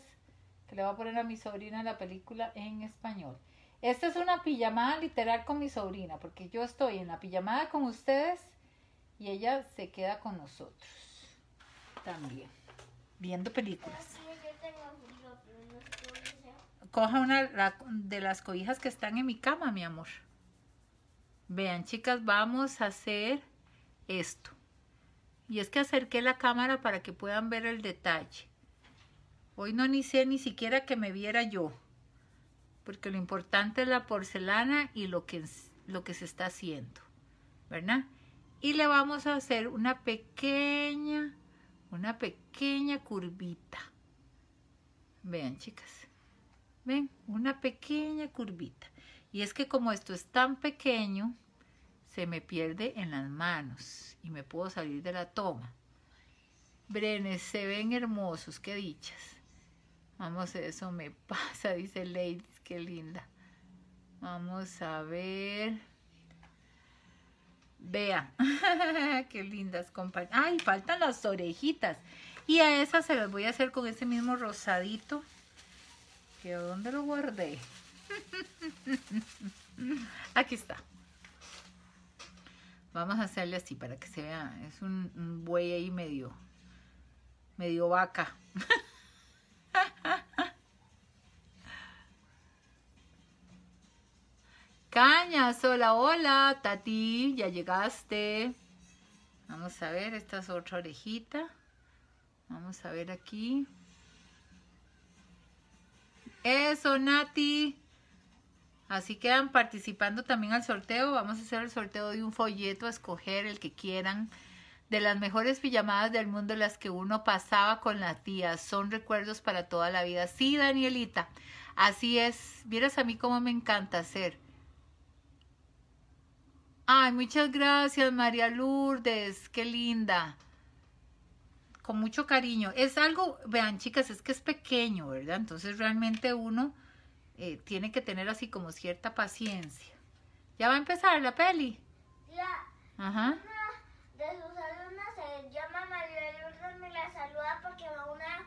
que le voy a poner a mi sobrina la película en español. Esta es una pijamada literal con mi sobrina, porque yo estoy en la pijamada con ustedes y ella se queda con nosotros también, viendo películas. Coja una la- de las cobijas que están en mi cama, mi amor. Vean, chicas, vamos a hacer esto. Y es que acerqué la cámara para que puedan ver el detalle. Hoy no ni sé ni siquiera que me viera yo. Porque lo importante es la porcelana y lo que, lo que se está haciendo. ¿Verdad? Y le vamos a hacer una pequeña, una pequeña curvita. Vean, chicas. Ven, una pequeña curvita. Y es que como esto es tan pequeño, se me pierde en las manos y me puedo salir de la toma. Brenes, se ven hermosos, qué dichas. Vamos, eso me pasa, dice Ladies, qué linda. Vamos a ver. Vean, qué lindas compañeras. Ay, faltan las orejitas. Y a esas se las voy a hacer con ese mismo rosadito. ¿Que dónde lo guardé? Aquí está. Vamos a hacerle así para que se vea. Es un, un buey ahí medio, medio vaca. Cañas, hola, hola, Tati, ya llegaste. Vamos a ver, esta es otra orejita. Vamos a ver aquí. Eso, Nati. Así quedan participando también al sorteo. Vamos a hacer el sorteo de un folleto, a escoger el que quieran. De las mejores pijamadas del mundo, las que uno pasaba con las tías. Son recuerdos para toda la vida. Sí, Danielita. Así es. Vieras a mí cómo me encanta hacer. Ay, muchas gracias, María Lourdes. Qué linda. Con mucho cariño. Es algo, vean, chicas, es que es pequeño, ¿verdad? Entonces realmente uno eh, tiene que tener así como cierta paciencia. Ya va a empezar la peli. Tía, Ajá. una de sus alumnas se llama María Lourdes, me la saluda porque va una,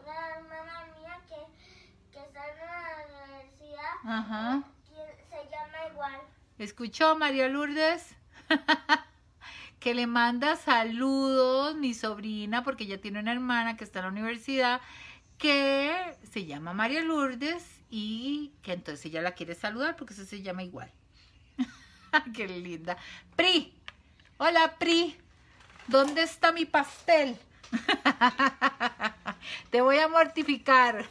una hermana mía que, que está en la universidad. Ajá. se llama igual. ¿Escuchó María Lourdes? que le manda saludos mi sobrina porque ella tiene una hermana que está en la universidad que se llama María Lourdes y que entonces ella la quiere saludar porque eso se llama igual. Qué linda. Pri, hola Pri, ¿dónde está mi pastel? Te voy a mortificar.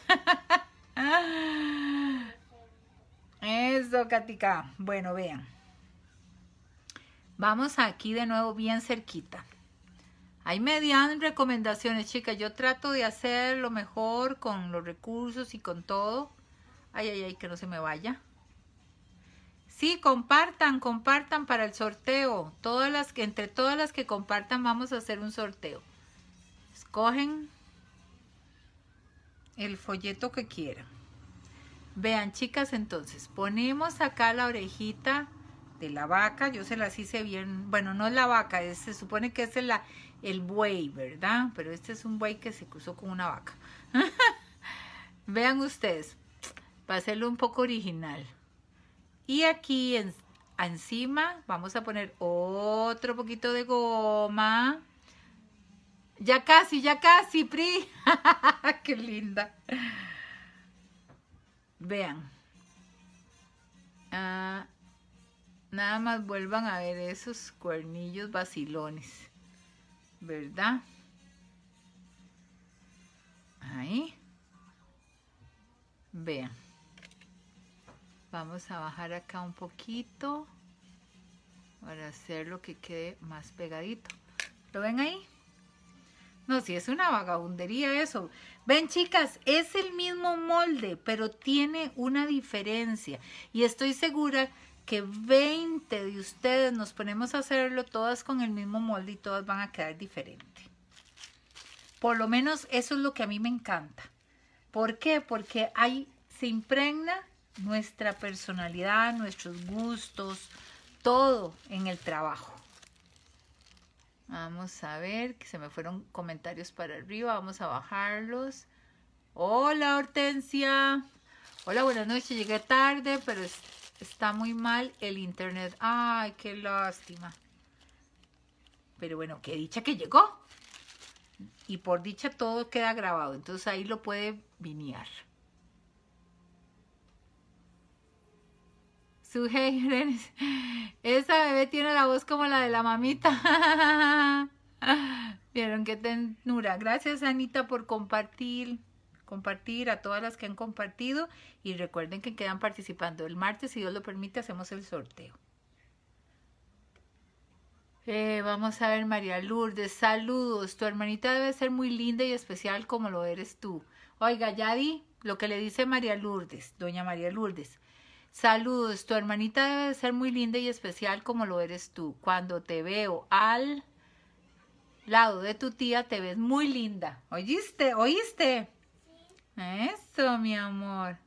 Eso, Katica. Bueno, vean. Vamos aquí de nuevo bien cerquita. Ahí me dan recomendaciones, chicas. Yo trato de hacer lo mejor con los recursos y con todo. Ay, ay, ay, que no se me vaya. Sí, compartan, compartan para el sorteo. Todas las que, entre todas las que compartan, vamos a hacer un sorteo. Escogen el folleto que quieran. Vean, chicas, entonces, ponemos acá la orejita de la vaca. Yo se las hice bien. Bueno, no es la vaca, es- se supone que es el, el buey, ¿verdad? Pero este es un buey que se cruzó con una vaca. Vean ustedes, para hacerlo un poco original. Y aquí en- encima vamos a poner otro poquito de goma. Ya casi, ya casi, Pri. Qué linda. Vean. Ah, nada más vuelvan a ver esos cuernillos vacilones. ¿Verdad? Ahí. Vean. Vamos a bajar acá un poquito para hacerlo que quede más pegadito. ¿Lo ven ahí? No, si es una vagabundería eso. Ven, chicas, es el mismo molde, pero tiene una diferencia. Y estoy segura que 20 de ustedes nos ponemos a hacerlo todas con el mismo molde y todas van a quedar diferentes. Por lo menos eso es lo que a mí me encanta. ¿Por qué? Porque ahí se impregna nuestra personalidad, nuestros gustos, todo en el trabajo. Vamos a ver, que se me fueron comentarios para arriba, vamos a bajarlos. Hola Hortensia. Hola, buenas noches, llegué tarde, pero es- está muy mal el internet. Ay, qué lástima. Pero bueno, qué dicha que llegó. Y por dicha todo queda grabado, entonces ahí lo puede vinear. Su Renes. Esa bebé tiene la voz como la de la mamita. Vieron qué ternura. Gracias Anita por compartir, compartir a todas las que han compartido y recuerden que quedan participando el martes, si Dios lo permite, hacemos el sorteo. Eh, vamos a ver, María Lourdes, saludos. Tu hermanita debe ser muy linda y especial como lo eres tú. Oiga, ya di lo que le dice María Lourdes, doña María Lourdes. Saludos, tu hermanita debe de ser muy linda y especial como lo eres tú. Cuando te veo al lado de tu tía, te ves muy linda. ¿Oíste? ¿Oíste? Eso, mi amor.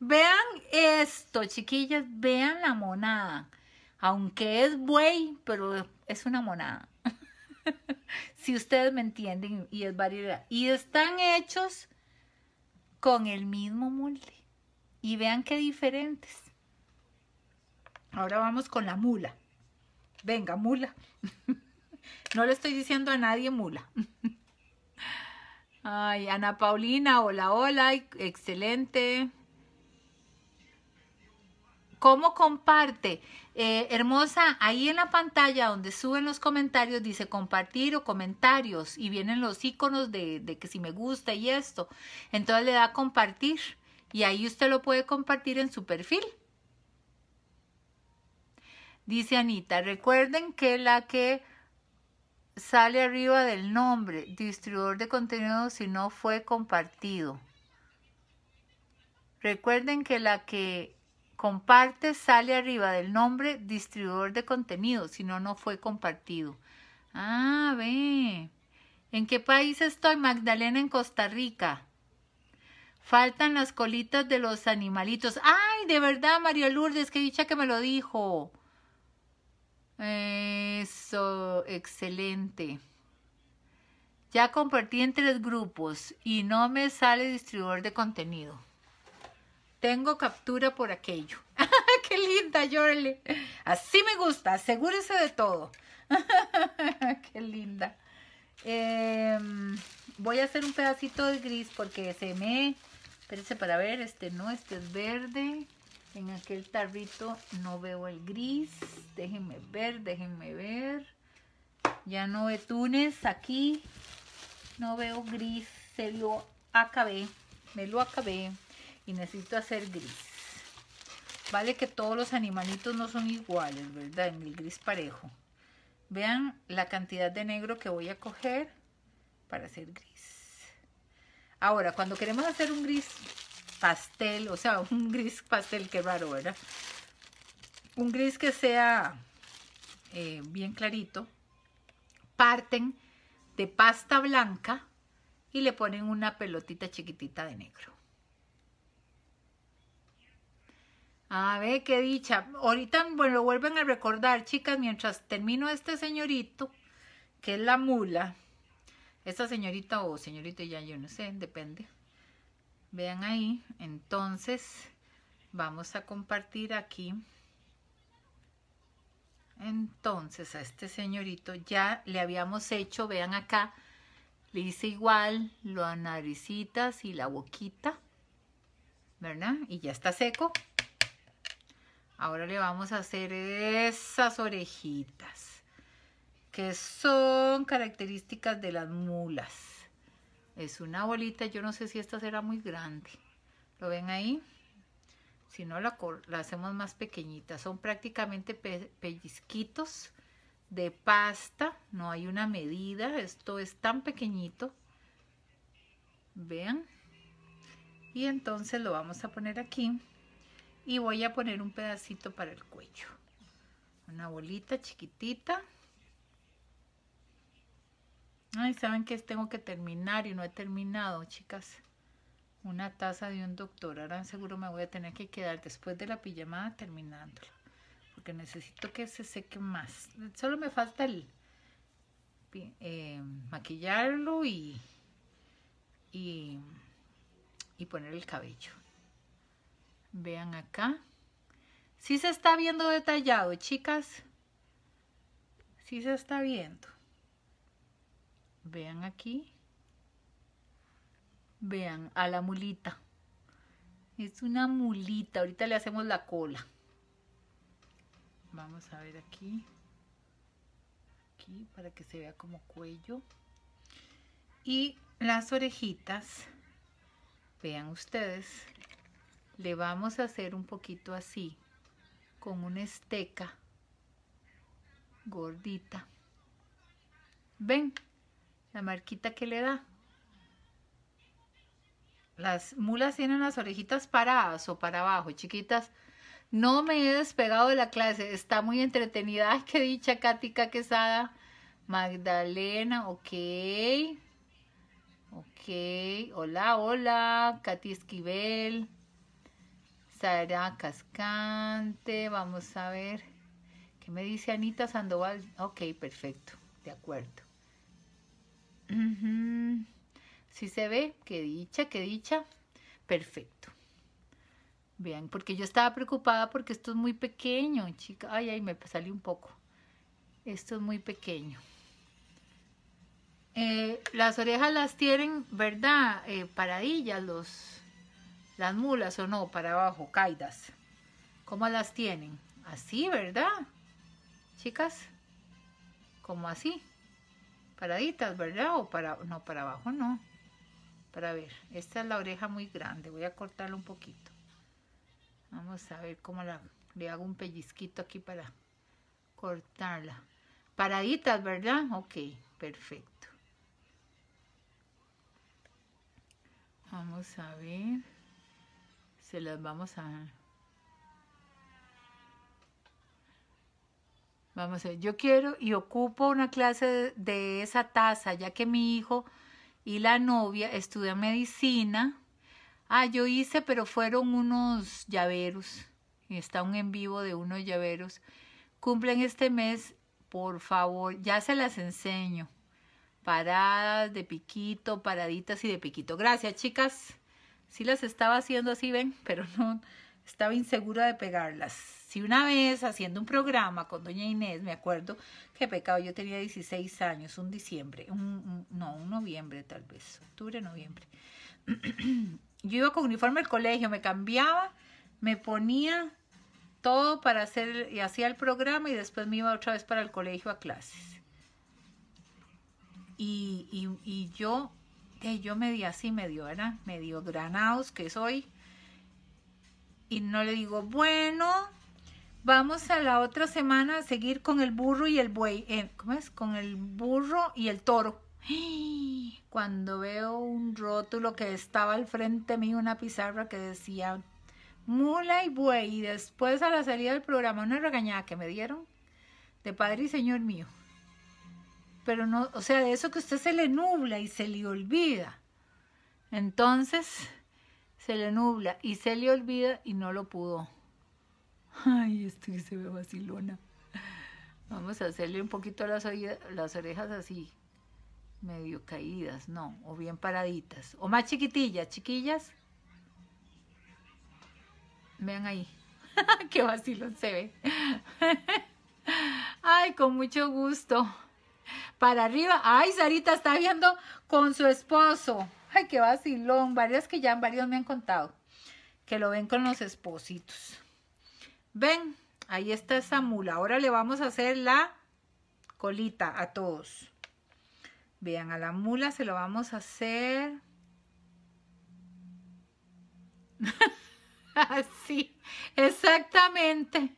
Vean esto, chiquillas, vean la monada. Aunque es buey, pero es una monada. si ustedes me entienden, y es variedad. Y están hechos con el mismo molde. Y vean qué diferentes. Ahora vamos con la mula. Venga, mula. no le estoy diciendo a nadie mula. Ay, Ana Paulina, hola, hola, excelente. ¿Cómo comparte? Eh, hermosa, ahí en la pantalla donde suben los comentarios dice compartir o comentarios y vienen los iconos de, de que si me gusta y esto. Entonces le da compartir y ahí usted lo puede compartir en su perfil. Dice Anita, recuerden que la que sale arriba del nombre, distribuidor de contenido, si no fue compartido. Recuerden que la que comparte sale arriba del nombre, distribuidor de contenido, si no, no fue compartido. Ah, ve. ¿En qué país estoy? Magdalena, en Costa Rica. Faltan las colitas de los animalitos. Ay, de verdad, María Lourdes, que dicha que me lo dijo. Eso, excelente. Ya compartí en tres grupos y no me sale distribuidor de contenido. Tengo captura por aquello. ¡Qué linda, Yorle! Así me gusta, asegúrese de todo. ¡Qué linda! Eh, voy a hacer un pedacito de gris porque se me... Espérense para ver, este no, este es verde. En aquel tarrito no veo el gris. Déjenme ver, déjenme ver. Ya no ve tunes aquí. No veo gris. Se lo acabé. Me lo acabé. Y necesito hacer gris. Vale que todos los animalitos no son iguales, ¿verdad? En el gris parejo. Vean la cantidad de negro que voy a coger para hacer gris. Ahora, cuando queremos hacer un gris pastel, o sea, un gris pastel, qué raro, ¿verdad? Un gris que sea eh, bien clarito. Parten de pasta blanca y le ponen una pelotita chiquitita de negro. A ver, qué dicha. Ahorita, bueno, vuelven a recordar, chicas, mientras termino este señorito, que es la mula. Esta señorita o señorita ya yo no sé, depende. Vean ahí. Entonces, vamos a compartir aquí. Entonces, a este señorito ya le habíamos hecho, vean acá, le hice igual las naricitas y la boquita, ¿verdad? Y ya está seco. Ahora le vamos a hacer esas orejitas, que son características de las mulas. Es una bolita, yo no sé si esta será muy grande. ¿Lo ven ahí? Si no, la, hacemos más pequeñita. Son prácticamente pe pellizquitos de pasta. No hay una medida. Esto es tan pequeñito. Vean. Y entonces lo vamos a poner aquí y voy a poner un pedacito para el cuello una bolita chiquitita ay saben que tengo que terminar y no he terminado chicas una taza de un doctor ahora seguro me voy a tener que quedar después de la pijamada terminándolo porque necesito que se seque más solo me falta el eh, maquillarlo y, y, y poner el cabello Vean acá. Sí se está viendo detallado, chicas. Sí se está viendo. Vean aquí. Vean a la mulita. Es una mulita. Ahorita le hacemos la cola. Vamos a ver aquí. Aquí para que se vea como cuello. Y las orejitas. Vean ustedes le vamos a hacer un poquito así, con una esteca gordita. ¿Ven? La marquita que le da. Las mulas tienen las orejitas paradas o para abajo, chiquitas. No me he despegado de la clase, está muy entretenida. Ay, qué dicha, Cática Quesada. Magdalena, ok. Ok, hola, hola. Katy Esquivel. Sara Cascante, vamos a ver. ¿Qué me dice Anita Sandoval? Ok, perfecto, de acuerdo. Si se ve, qué dicha, qué dicha. Perfecto. Vean, porque yo estaba preocupada porque esto es muy pequeño, chica. Ay, ay, me salió un poco. Esto es muy pequeño. Eh, las orejas las tienen, ¿verdad? Eh, paradillas, los las mulas o no, para abajo, caídas. ¿Cómo las tienen? Así, ¿verdad? Chicas, como así. Paraditas, ¿verdad? O para, no, para abajo no. Para ver, esta es la oreja muy grande. Voy a cortarla un poquito. Vamos a ver cómo la, le hago un pellizquito aquí para cortarla. Paraditas, ¿verdad? Ok, perfecto. Vamos a ver se las vamos a... Vamos a ver, yo quiero y ocupo una clase de, esa taza, ya que mi hijo y la novia estudian medicina. Ah, yo hice, pero fueron unos llaveros. Está un en vivo de unos llaveros. Cumplen este mes, por favor, ya se las enseño. Paradas de piquito, paraditas y de piquito. Gracias, chicas. Sí las estaba haciendo así, ven, pero no estaba insegura de pegarlas. Si una vez haciendo un programa con doña Inés, me acuerdo que pecado, yo tenía 16 años, un diciembre, un, no, un noviembre tal vez, octubre, noviembre. yo iba con uniforme al colegio, me cambiaba, me ponía todo para hacer, y hacía el programa y después me iba otra vez para el colegio a clases. Y, y, y yo yo yo medio así, medio, ¿verdad? Medio granados que soy. Y no le digo, bueno, vamos a la otra semana a seguir con el burro y el buey. ¿Cómo es? Con el burro y el toro. Cuando veo un rótulo que estaba al frente mío, una pizarra que decía mula y buey, y después a la salida del programa una regañada que me dieron de padre y señor mío. Pero no, o sea, de eso que usted se le nubla y se le olvida. Entonces, se le nubla y se le olvida y no lo pudo. Ay, esto se ve vacilona. Vamos a hacerle un poquito las, las orejas así, medio caídas, no, o bien paraditas. O más chiquitillas, chiquillas. Vean ahí. Qué vacilón se ve. Ay, con mucho gusto. Para arriba. Ay, Sarita está viendo con su esposo. Ay, qué vacilón. Varias que ya varios me han contado. Que lo ven con los espositos. Ven, ahí está esa mula. Ahora le vamos a hacer la colita a todos. Vean, a la mula se lo vamos a hacer. Así, exactamente.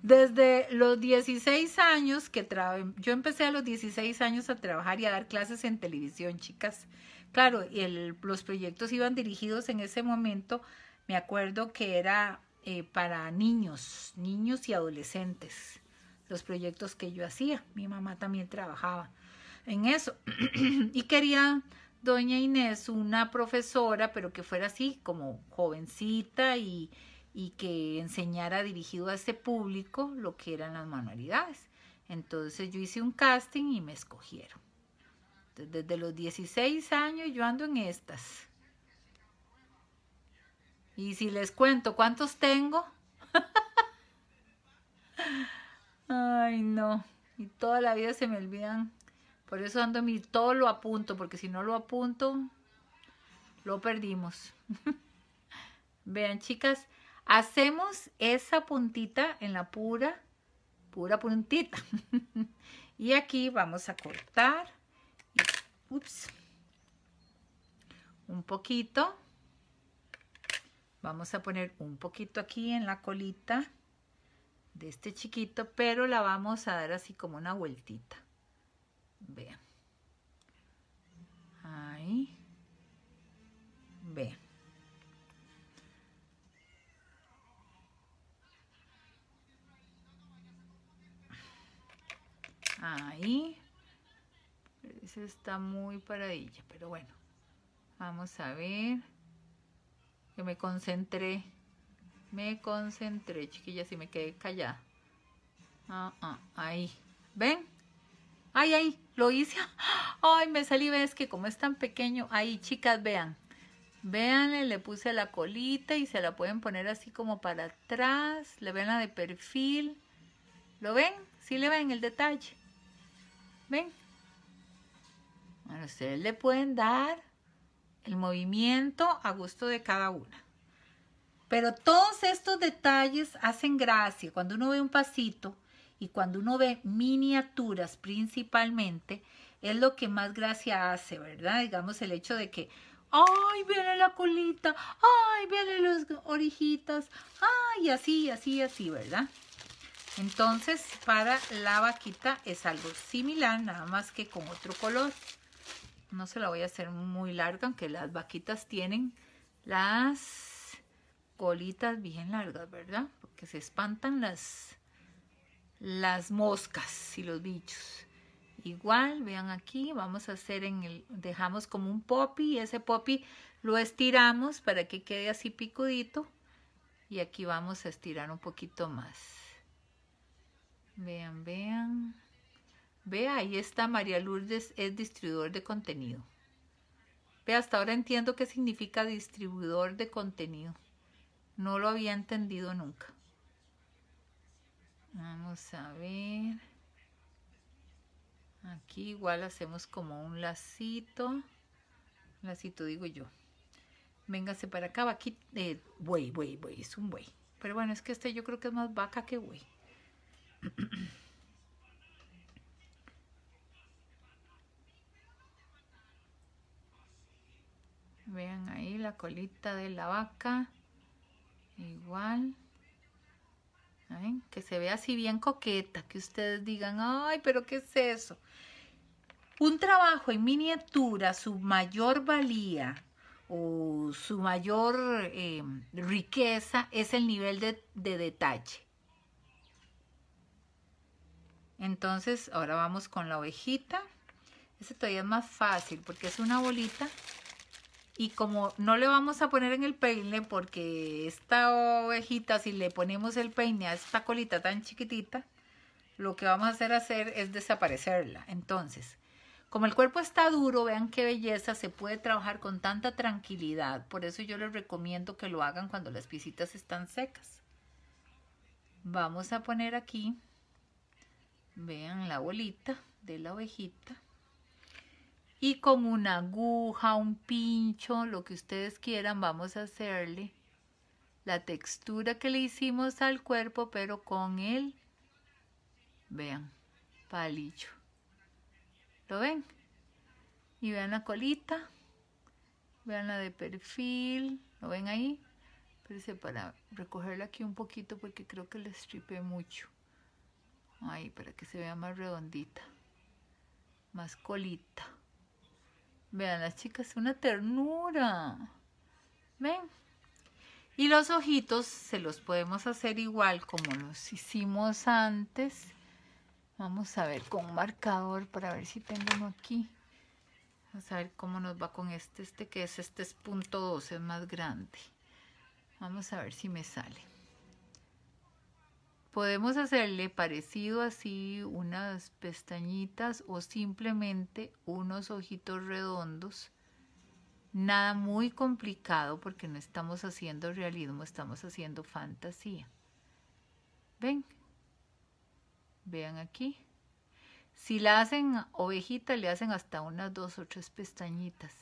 Desde los 16 años que yo empecé a los 16 años a trabajar y a dar clases en televisión, chicas. Claro, el, los proyectos iban dirigidos en ese momento, me acuerdo que era eh, para niños, niños y adolescentes, los proyectos que yo hacía. Mi mamá también trabajaba en eso y quería doña Inés una profesora, pero que fuera así como jovencita y, y que enseñara dirigido a ese público lo que eran las manualidades. Entonces yo hice un casting y me escogieron. Desde los 16 años yo ando en estas. Y si les cuento cuántos tengo. Ay, no. Y toda la vida se me olvidan. Por eso ando mi todo lo apunto, porque si no lo apunto, lo perdimos. Vean, chicas, Hacemos esa puntita en la pura, pura puntita. y aquí vamos a cortar. ups, un poquito. Vamos a poner un poquito aquí en la colita de este chiquito, pero la vamos a dar así como una vueltita. Vean. Ahí. Vean. Ahí. Ese está muy paradilla, pero bueno. Vamos a ver. Que me concentré. Me concentré, chiquillas, y me quedé callada. Ah, ah, ahí. ¿Ven? Ay, ay, lo hice. Ay, me salí, ves que como es tan pequeño. Ahí, chicas, vean. Vean, le puse la colita y se la pueden poner así como para atrás. Le ven la de perfil. ¿Lo ven? Sí le ven el detalle. ¿Ven? Bueno, ustedes le pueden dar el movimiento a gusto de cada una. Pero todos estos detalles hacen gracia. Cuando uno ve un pasito y cuando uno ve miniaturas principalmente, es lo que más gracia hace, ¿verdad? Digamos el hecho de que, ay, viene la colita, ay, vienen las orejitas, ay, así, así, así, ¿verdad? Entonces, para la vaquita es algo similar, nada más que con otro color. No se la voy a hacer muy larga, aunque las vaquitas tienen las colitas bien largas, ¿verdad? Porque se espantan las, las moscas y los bichos. Igual, vean aquí, vamos a hacer en el, dejamos como un poppy, ese poppy lo estiramos para que quede así picudito. Y aquí vamos a estirar un poquito más. Vean, vean. Ve, ahí está María Lourdes, es distribuidor de contenido. Ve, hasta ahora entiendo qué significa distribuidor de contenido. No lo había entendido nunca. Vamos a ver. Aquí igual hacemos como un lacito. Lacito digo yo. Véngase para acá, aquí Eh, buey, buey, buey, es un buey. Pero bueno, es que este yo creo que es más vaca que buey. Vean ahí la colita de la vaca. Igual. Que se vea así bien coqueta. Que ustedes digan, ay, pero ¿qué es eso? Un trabajo en miniatura, su mayor valía o su mayor eh, riqueza es el nivel de, de detalle. Entonces, ahora vamos con la ovejita. Este todavía es más fácil porque es una bolita. Y como no le vamos a poner en el peine porque esta ovejita, si le ponemos el peine a esta colita tan chiquitita, lo que vamos a hacer, hacer es desaparecerla. Entonces, como el cuerpo está duro, vean qué belleza, se puede trabajar con tanta tranquilidad. Por eso yo les recomiendo que lo hagan cuando las piecitas están secas. Vamos a poner aquí, vean la bolita de la ovejita. Y con una aguja, un pincho, lo que ustedes quieran, vamos a hacerle la textura que le hicimos al cuerpo, pero con el, vean, palillo. ¿Lo ven? Y vean la colita. Vean la de perfil. ¿Lo ven ahí? Espérense para recogerla aquí un poquito porque creo que la estripé mucho. Ahí, para que se vea más redondita. Más colita. Vean las chicas, una ternura. ¿Ven? Y los ojitos se los podemos hacer igual como los hicimos antes. Vamos a ver con un marcador para ver si tengo uno aquí. Vamos a ver cómo nos va con este. Este que es, este es punto 12, es más grande. Vamos a ver si me sale. Podemos hacerle parecido así unas pestañitas o simplemente unos ojitos redondos. Nada muy complicado porque no estamos haciendo realismo, estamos haciendo fantasía. ¿Ven? Vean aquí. Si la hacen ovejita, le hacen hasta unas dos o tres pestañitas,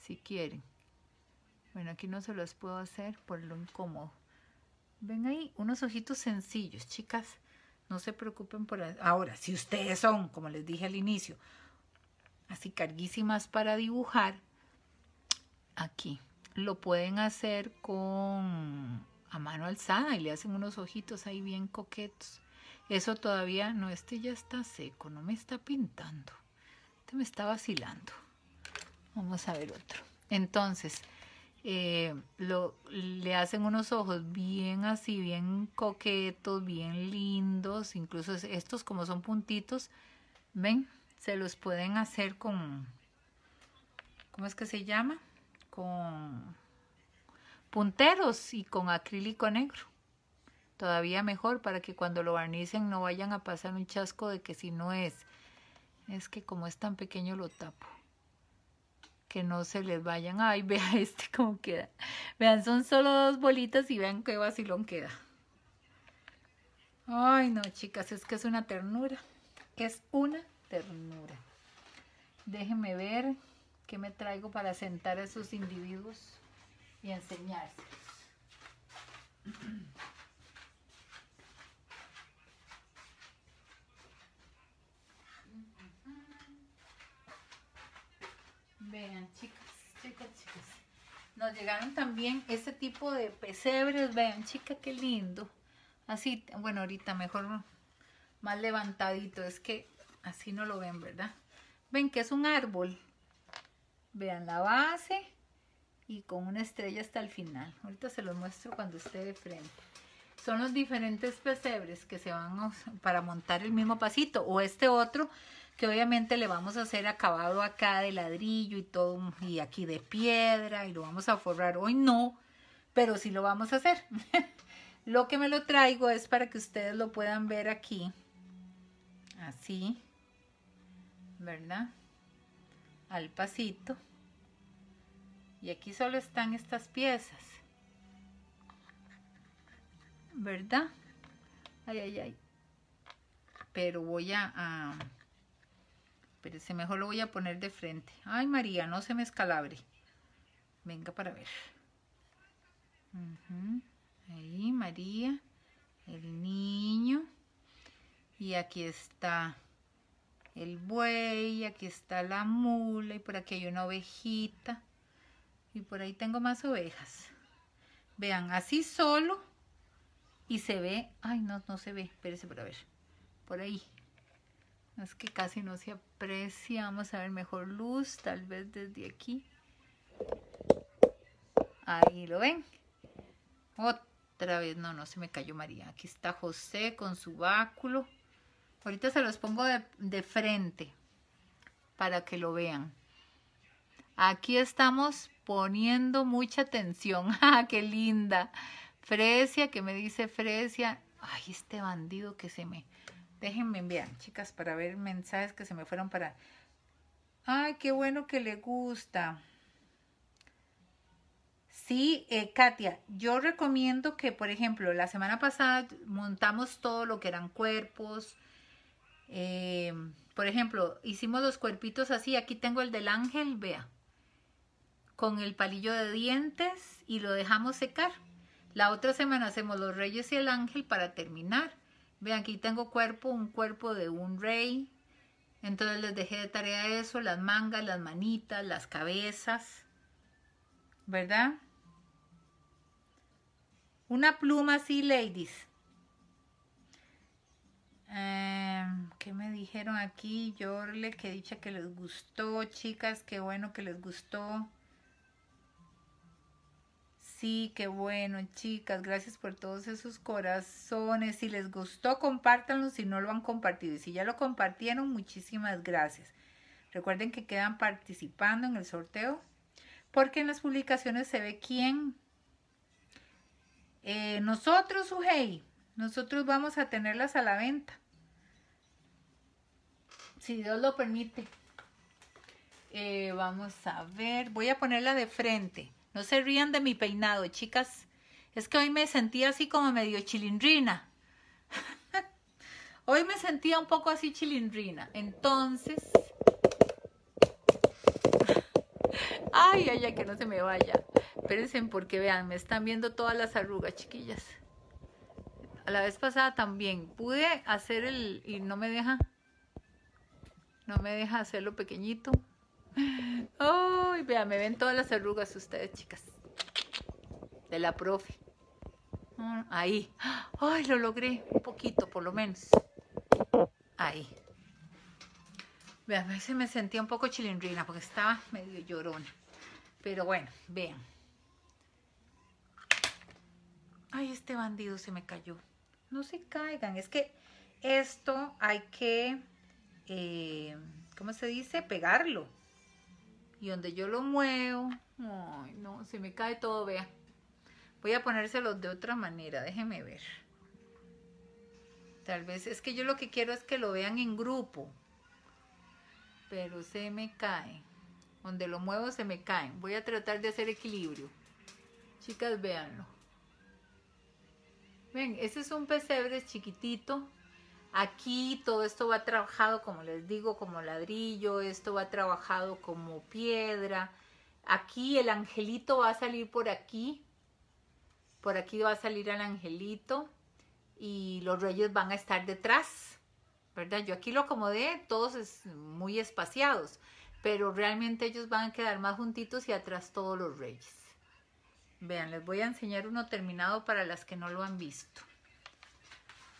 si quieren. Bueno, aquí no se las puedo hacer por lo incómodo. Ven ahí, unos ojitos sencillos, chicas. No se preocupen por... Ahora, si ustedes son, como les dije al inicio, así carguísimas para dibujar, aquí lo pueden hacer con a mano alzada y le hacen unos ojitos ahí bien coquetos. Eso todavía no, este ya está seco, no me está pintando. Este me está vacilando. Vamos a ver otro. Entonces, eh, lo, le hacen unos ojos bien así, bien coquetos, bien lindos. Incluso estos como son puntitos, ven, se los pueden hacer con, ¿cómo es que se llama? Con punteros y con acrílico negro todavía mejor para que cuando lo barnicen no vayan a pasar un chasco de que si no es, es que como es tan pequeño lo tapo. Que no se les vayan, ay, vea este cómo queda. Vean, son solo dos bolitas y vean qué vacilón queda. Ay, no, chicas, es que es una ternura. Es una ternura. Déjenme ver qué me traigo para sentar a esos individuos y enseñárselos. Vean, chicas, chicas, chicas. Nos llegaron también este tipo de pesebres. Vean, chica, qué lindo. Así, bueno, ahorita mejor más levantadito. Es que así no lo ven, ¿verdad? Ven que es un árbol. Vean la base y con una estrella hasta el final. Ahorita se los muestro cuando esté de frente. Son los diferentes pesebres que se van para montar el mismo pasito o este otro que obviamente le vamos a hacer acabado acá de ladrillo y todo, y aquí de piedra, y lo vamos a forrar. Hoy no, pero sí lo vamos a hacer. lo que me lo traigo es para que ustedes lo puedan ver aquí. Así, ¿verdad? Al pasito. Y aquí solo están estas piezas. ¿Verdad? Ay, ay, ay. Pero voy a ese mejor lo voy a poner de frente. Ay, María, no se me escalabre. Venga para ver. Ahí, María, el niño. Y aquí está el buey, aquí está la mula y por aquí hay una ovejita. Y por ahí tengo más ovejas. Vean, así solo y se ve, ay no, no se ve, espérese para ver, por ahí, Es que casi no se aprecia. Vamos a ver mejor luz, tal vez desde aquí. Ahí lo ven. Otra vez, no, no se me cayó María. Aquí está José con su báculo. Ahorita se los pongo de, de frente para que lo vean. Aquí estamos poniendo mucha atención. ¡Ah, qué linda! Fresia, que me dice Fresia. Ay, este bandido que se me... Déjenme enviar, chicas, para ver mensajes que se me fueron para... Ay, qué bueno que le gusta. Sí, eh, Katia, yo recomiendo que, por ejemplo, la semana pasada montamos todo lo que eran cuerpos. Eh, por ejemplo, hicimos los cuerpitos así. Aquí tengo el del ángel, vea. Con el palillo de dientes y lo dejamos secar. La otra semana hacemos los reyes y el ángel para terminar. Vean, aquí tengo cuerpo, un cuerpo de un rey. Entonces les dejé de tarea eso, las mangas, las manitas, las cabezas. ¿Verdad? Una pluma así, ladies. Em, ¿Qué me dijeron aquí? Yorle, que dicha que les gustó, chicas, qué bueno que les gustó. Sí, qué bueno, chicas, gracias por todos esos corazones. Si les gustó, compártanlo si no lo han compartido. Y si ya lo compartieron, muchísimas gracias. Recuerden que quedan participando en el sorteo, porque en las publicaciones se ve quién. Eh, nosotros, Ujei, nosotros vamos a tenerlas a la venta. Si Dios lo permite. Eh, vamos a ver, voy a ponerla de frente. No se rían de mi peinado, chicas. Es que hoy me sentía así como medio chilindrina. hoy me sentía un poco así chilindrina. Entonces... ay, ay, ay, que no se me vaya. Espérense porque vean, me están viendo todas las arrugas, chiquillas. A la vez pasada también pude hacer el... y no me deja... No me deja hacerlo pequeñito. Ay, vean, me ven todas las arrugas ustedes, chicas. De la profe. Mm, ahí. Ay, lo logré. Un poquito, por lo menos. Ahí. Vean, a veces me sentía un poco chilindrina porque estaba medio llorona. Pero bueno, vean. Ay, este bandido se me cayó. No se caigan. Es que esto hay que, eh, ¿cómo se dice? Pegarlo. Y donde yo lo muevo, ay, no, se me cae todo, vea. Voy a ponérselos de otra manera, déjenme ver. Tal vez es que yo lo que quiero es que lo vean en grupo. Pero se me cae. Donde lo muevo se me caen. Voy a tratar de hacer equilibrio. Chicas, véanlo. Ven, ese es un pesebre chiquitito Aquí todo esto va trabajado, como les digo, como ladrillo, esto va trabajado como piedra. Aquí el angelito va a salir por aquí. Por aquí va a salir el angelito y los reyes van a estar detrás, ¿verdad? Yo aquí lo acomodé, todos es muy espaciados, pero realmente ellos van a quedar más juntitos y atrás todos los reyes. Vean, les voy a enseñar uno terminado para las que no lo han visto.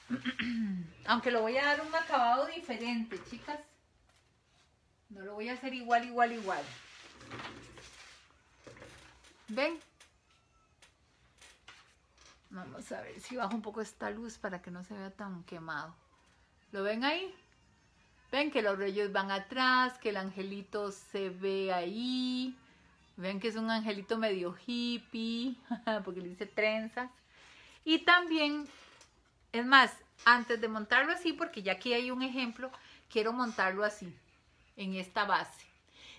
Aunque lo voy a dar un acabado diferente, chicas. No lo voy a hacer igual, igual, igual. ¿Ven? Vamos a ver si bajo un poco esta luz para que no se vea tan quemado. ¿Lo ven ahí? Ven que los reyes van atrás, que el angelito se ve ahí. Ven que es un angelito medio hippie, porque le dice trenzas. Y también es más, antes de montarlo así, porque ya aquí hay un ejemplo, quiero montarlo así, en esta base.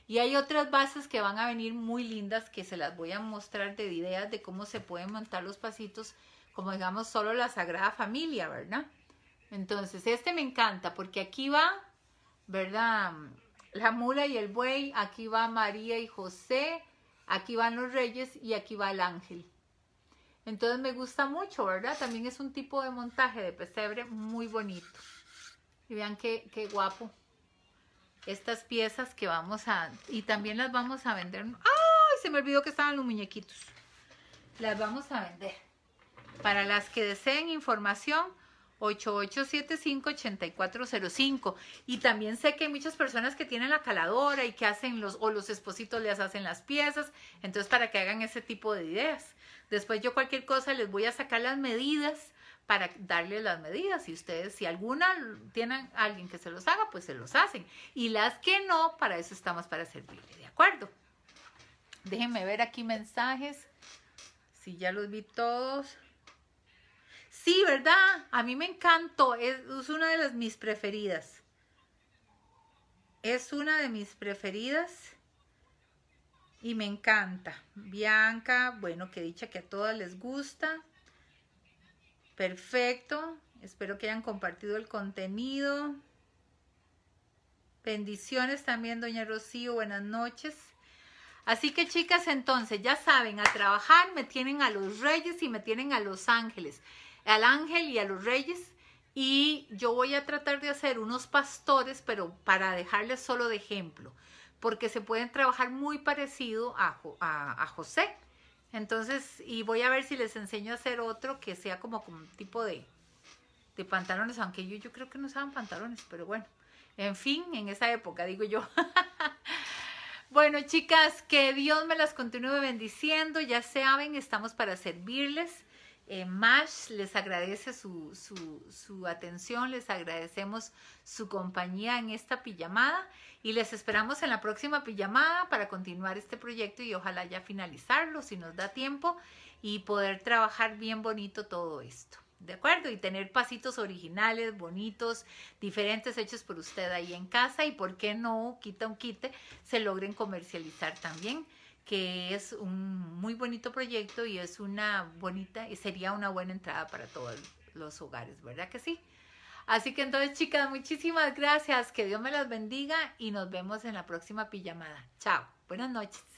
Y hay otras bases que van a venir muy lindas que se las voy a mostrar de ideas de cómo se pueden montar los pasitos, como digamos solo la Sagrada Familia, ¿verdad? Entonces, este me encanta porque aquí va, ¿verdad? La mula y el buey, aquí va María y José, aquí van los reyes y aquí va el ángel. Entonces me gusta mucho, ¿verdad? También es un tipo de montaje de pesebre muy bonito. Y vean qué, qué guapo. Estas piezas que vamos a... Y también las vamos a vender. ¡Ay! Se me olvidó que estaban los muñequitos. Las vamos a vender. Para las que deseen información, 8875-8405. Y también sé que hay muchas personas que tienen la caladora y que hacen los, o los espositos les hacen las piezas. Entonces, para que hagan ese tipo de ideas. Después yo cualquier cosa les voy a sacar las medidas para darle las medidas. Y ustedes, si alguna tienen alguien que se los haga, pues se los hacen. Y las que no, para eso estamos para servirle, ¿de acuerdo? Déjenme ver aquí mensajes. Si ya los vi todos. Sí, ¿verdad? A mí me encantó. Es, es una de las mis preferidas. Es una de mis preferidas. Y me encanta. Bianca, bueno, que dicha que a todas les gusta. Perfecto. Espero que hayan compartido el contenido. Bendiciones también, doña Rocío. Buenas noches. Así que chicas, entonces ya saben, a trabajar me tienen a los reyes y me tienen a los ángeles, al ángel y a los reyes. Y yo voy a tratar de hacer unos pastores, pero para dejarles solo de ejemplo, porque se pueden trabajar muy parecido a, José. Entonces, y voy a ver si les enseño a hacer otro que sea como, como un tipo de, de pantalones, aunque yo, yo creo que no usaban pantalones, pero bueno, en fin, en esa época, digo yo. Bueno, chicas, que Dios me las continúe bendiciendo. Ya saben, estamos para servirles. Eh, Mash les agradece su, su, su, atención, les agradecemos su compañía en esta pijamada y les esperamos en la próxima pijamada para continuar este proyecto y ojalá ya finalizarlo si nos da tiempo y poder trabajar bien bonito todo esto. ¿De acuerdo? Y tener pasitos originales, bonitos, diferentes hechos por usted ahí en casa y por qué no, quita un quite, se logren comercializar también, que es un muy bonito proyecto y es una bonita, y sería una buena entrada para todos los hogares, ¿verdad que sí? Así que entonces, chicas, muchísimas gracias, que Dios me las bendiga y nos vemos en la próxima pijamada. Chao, buenas noches.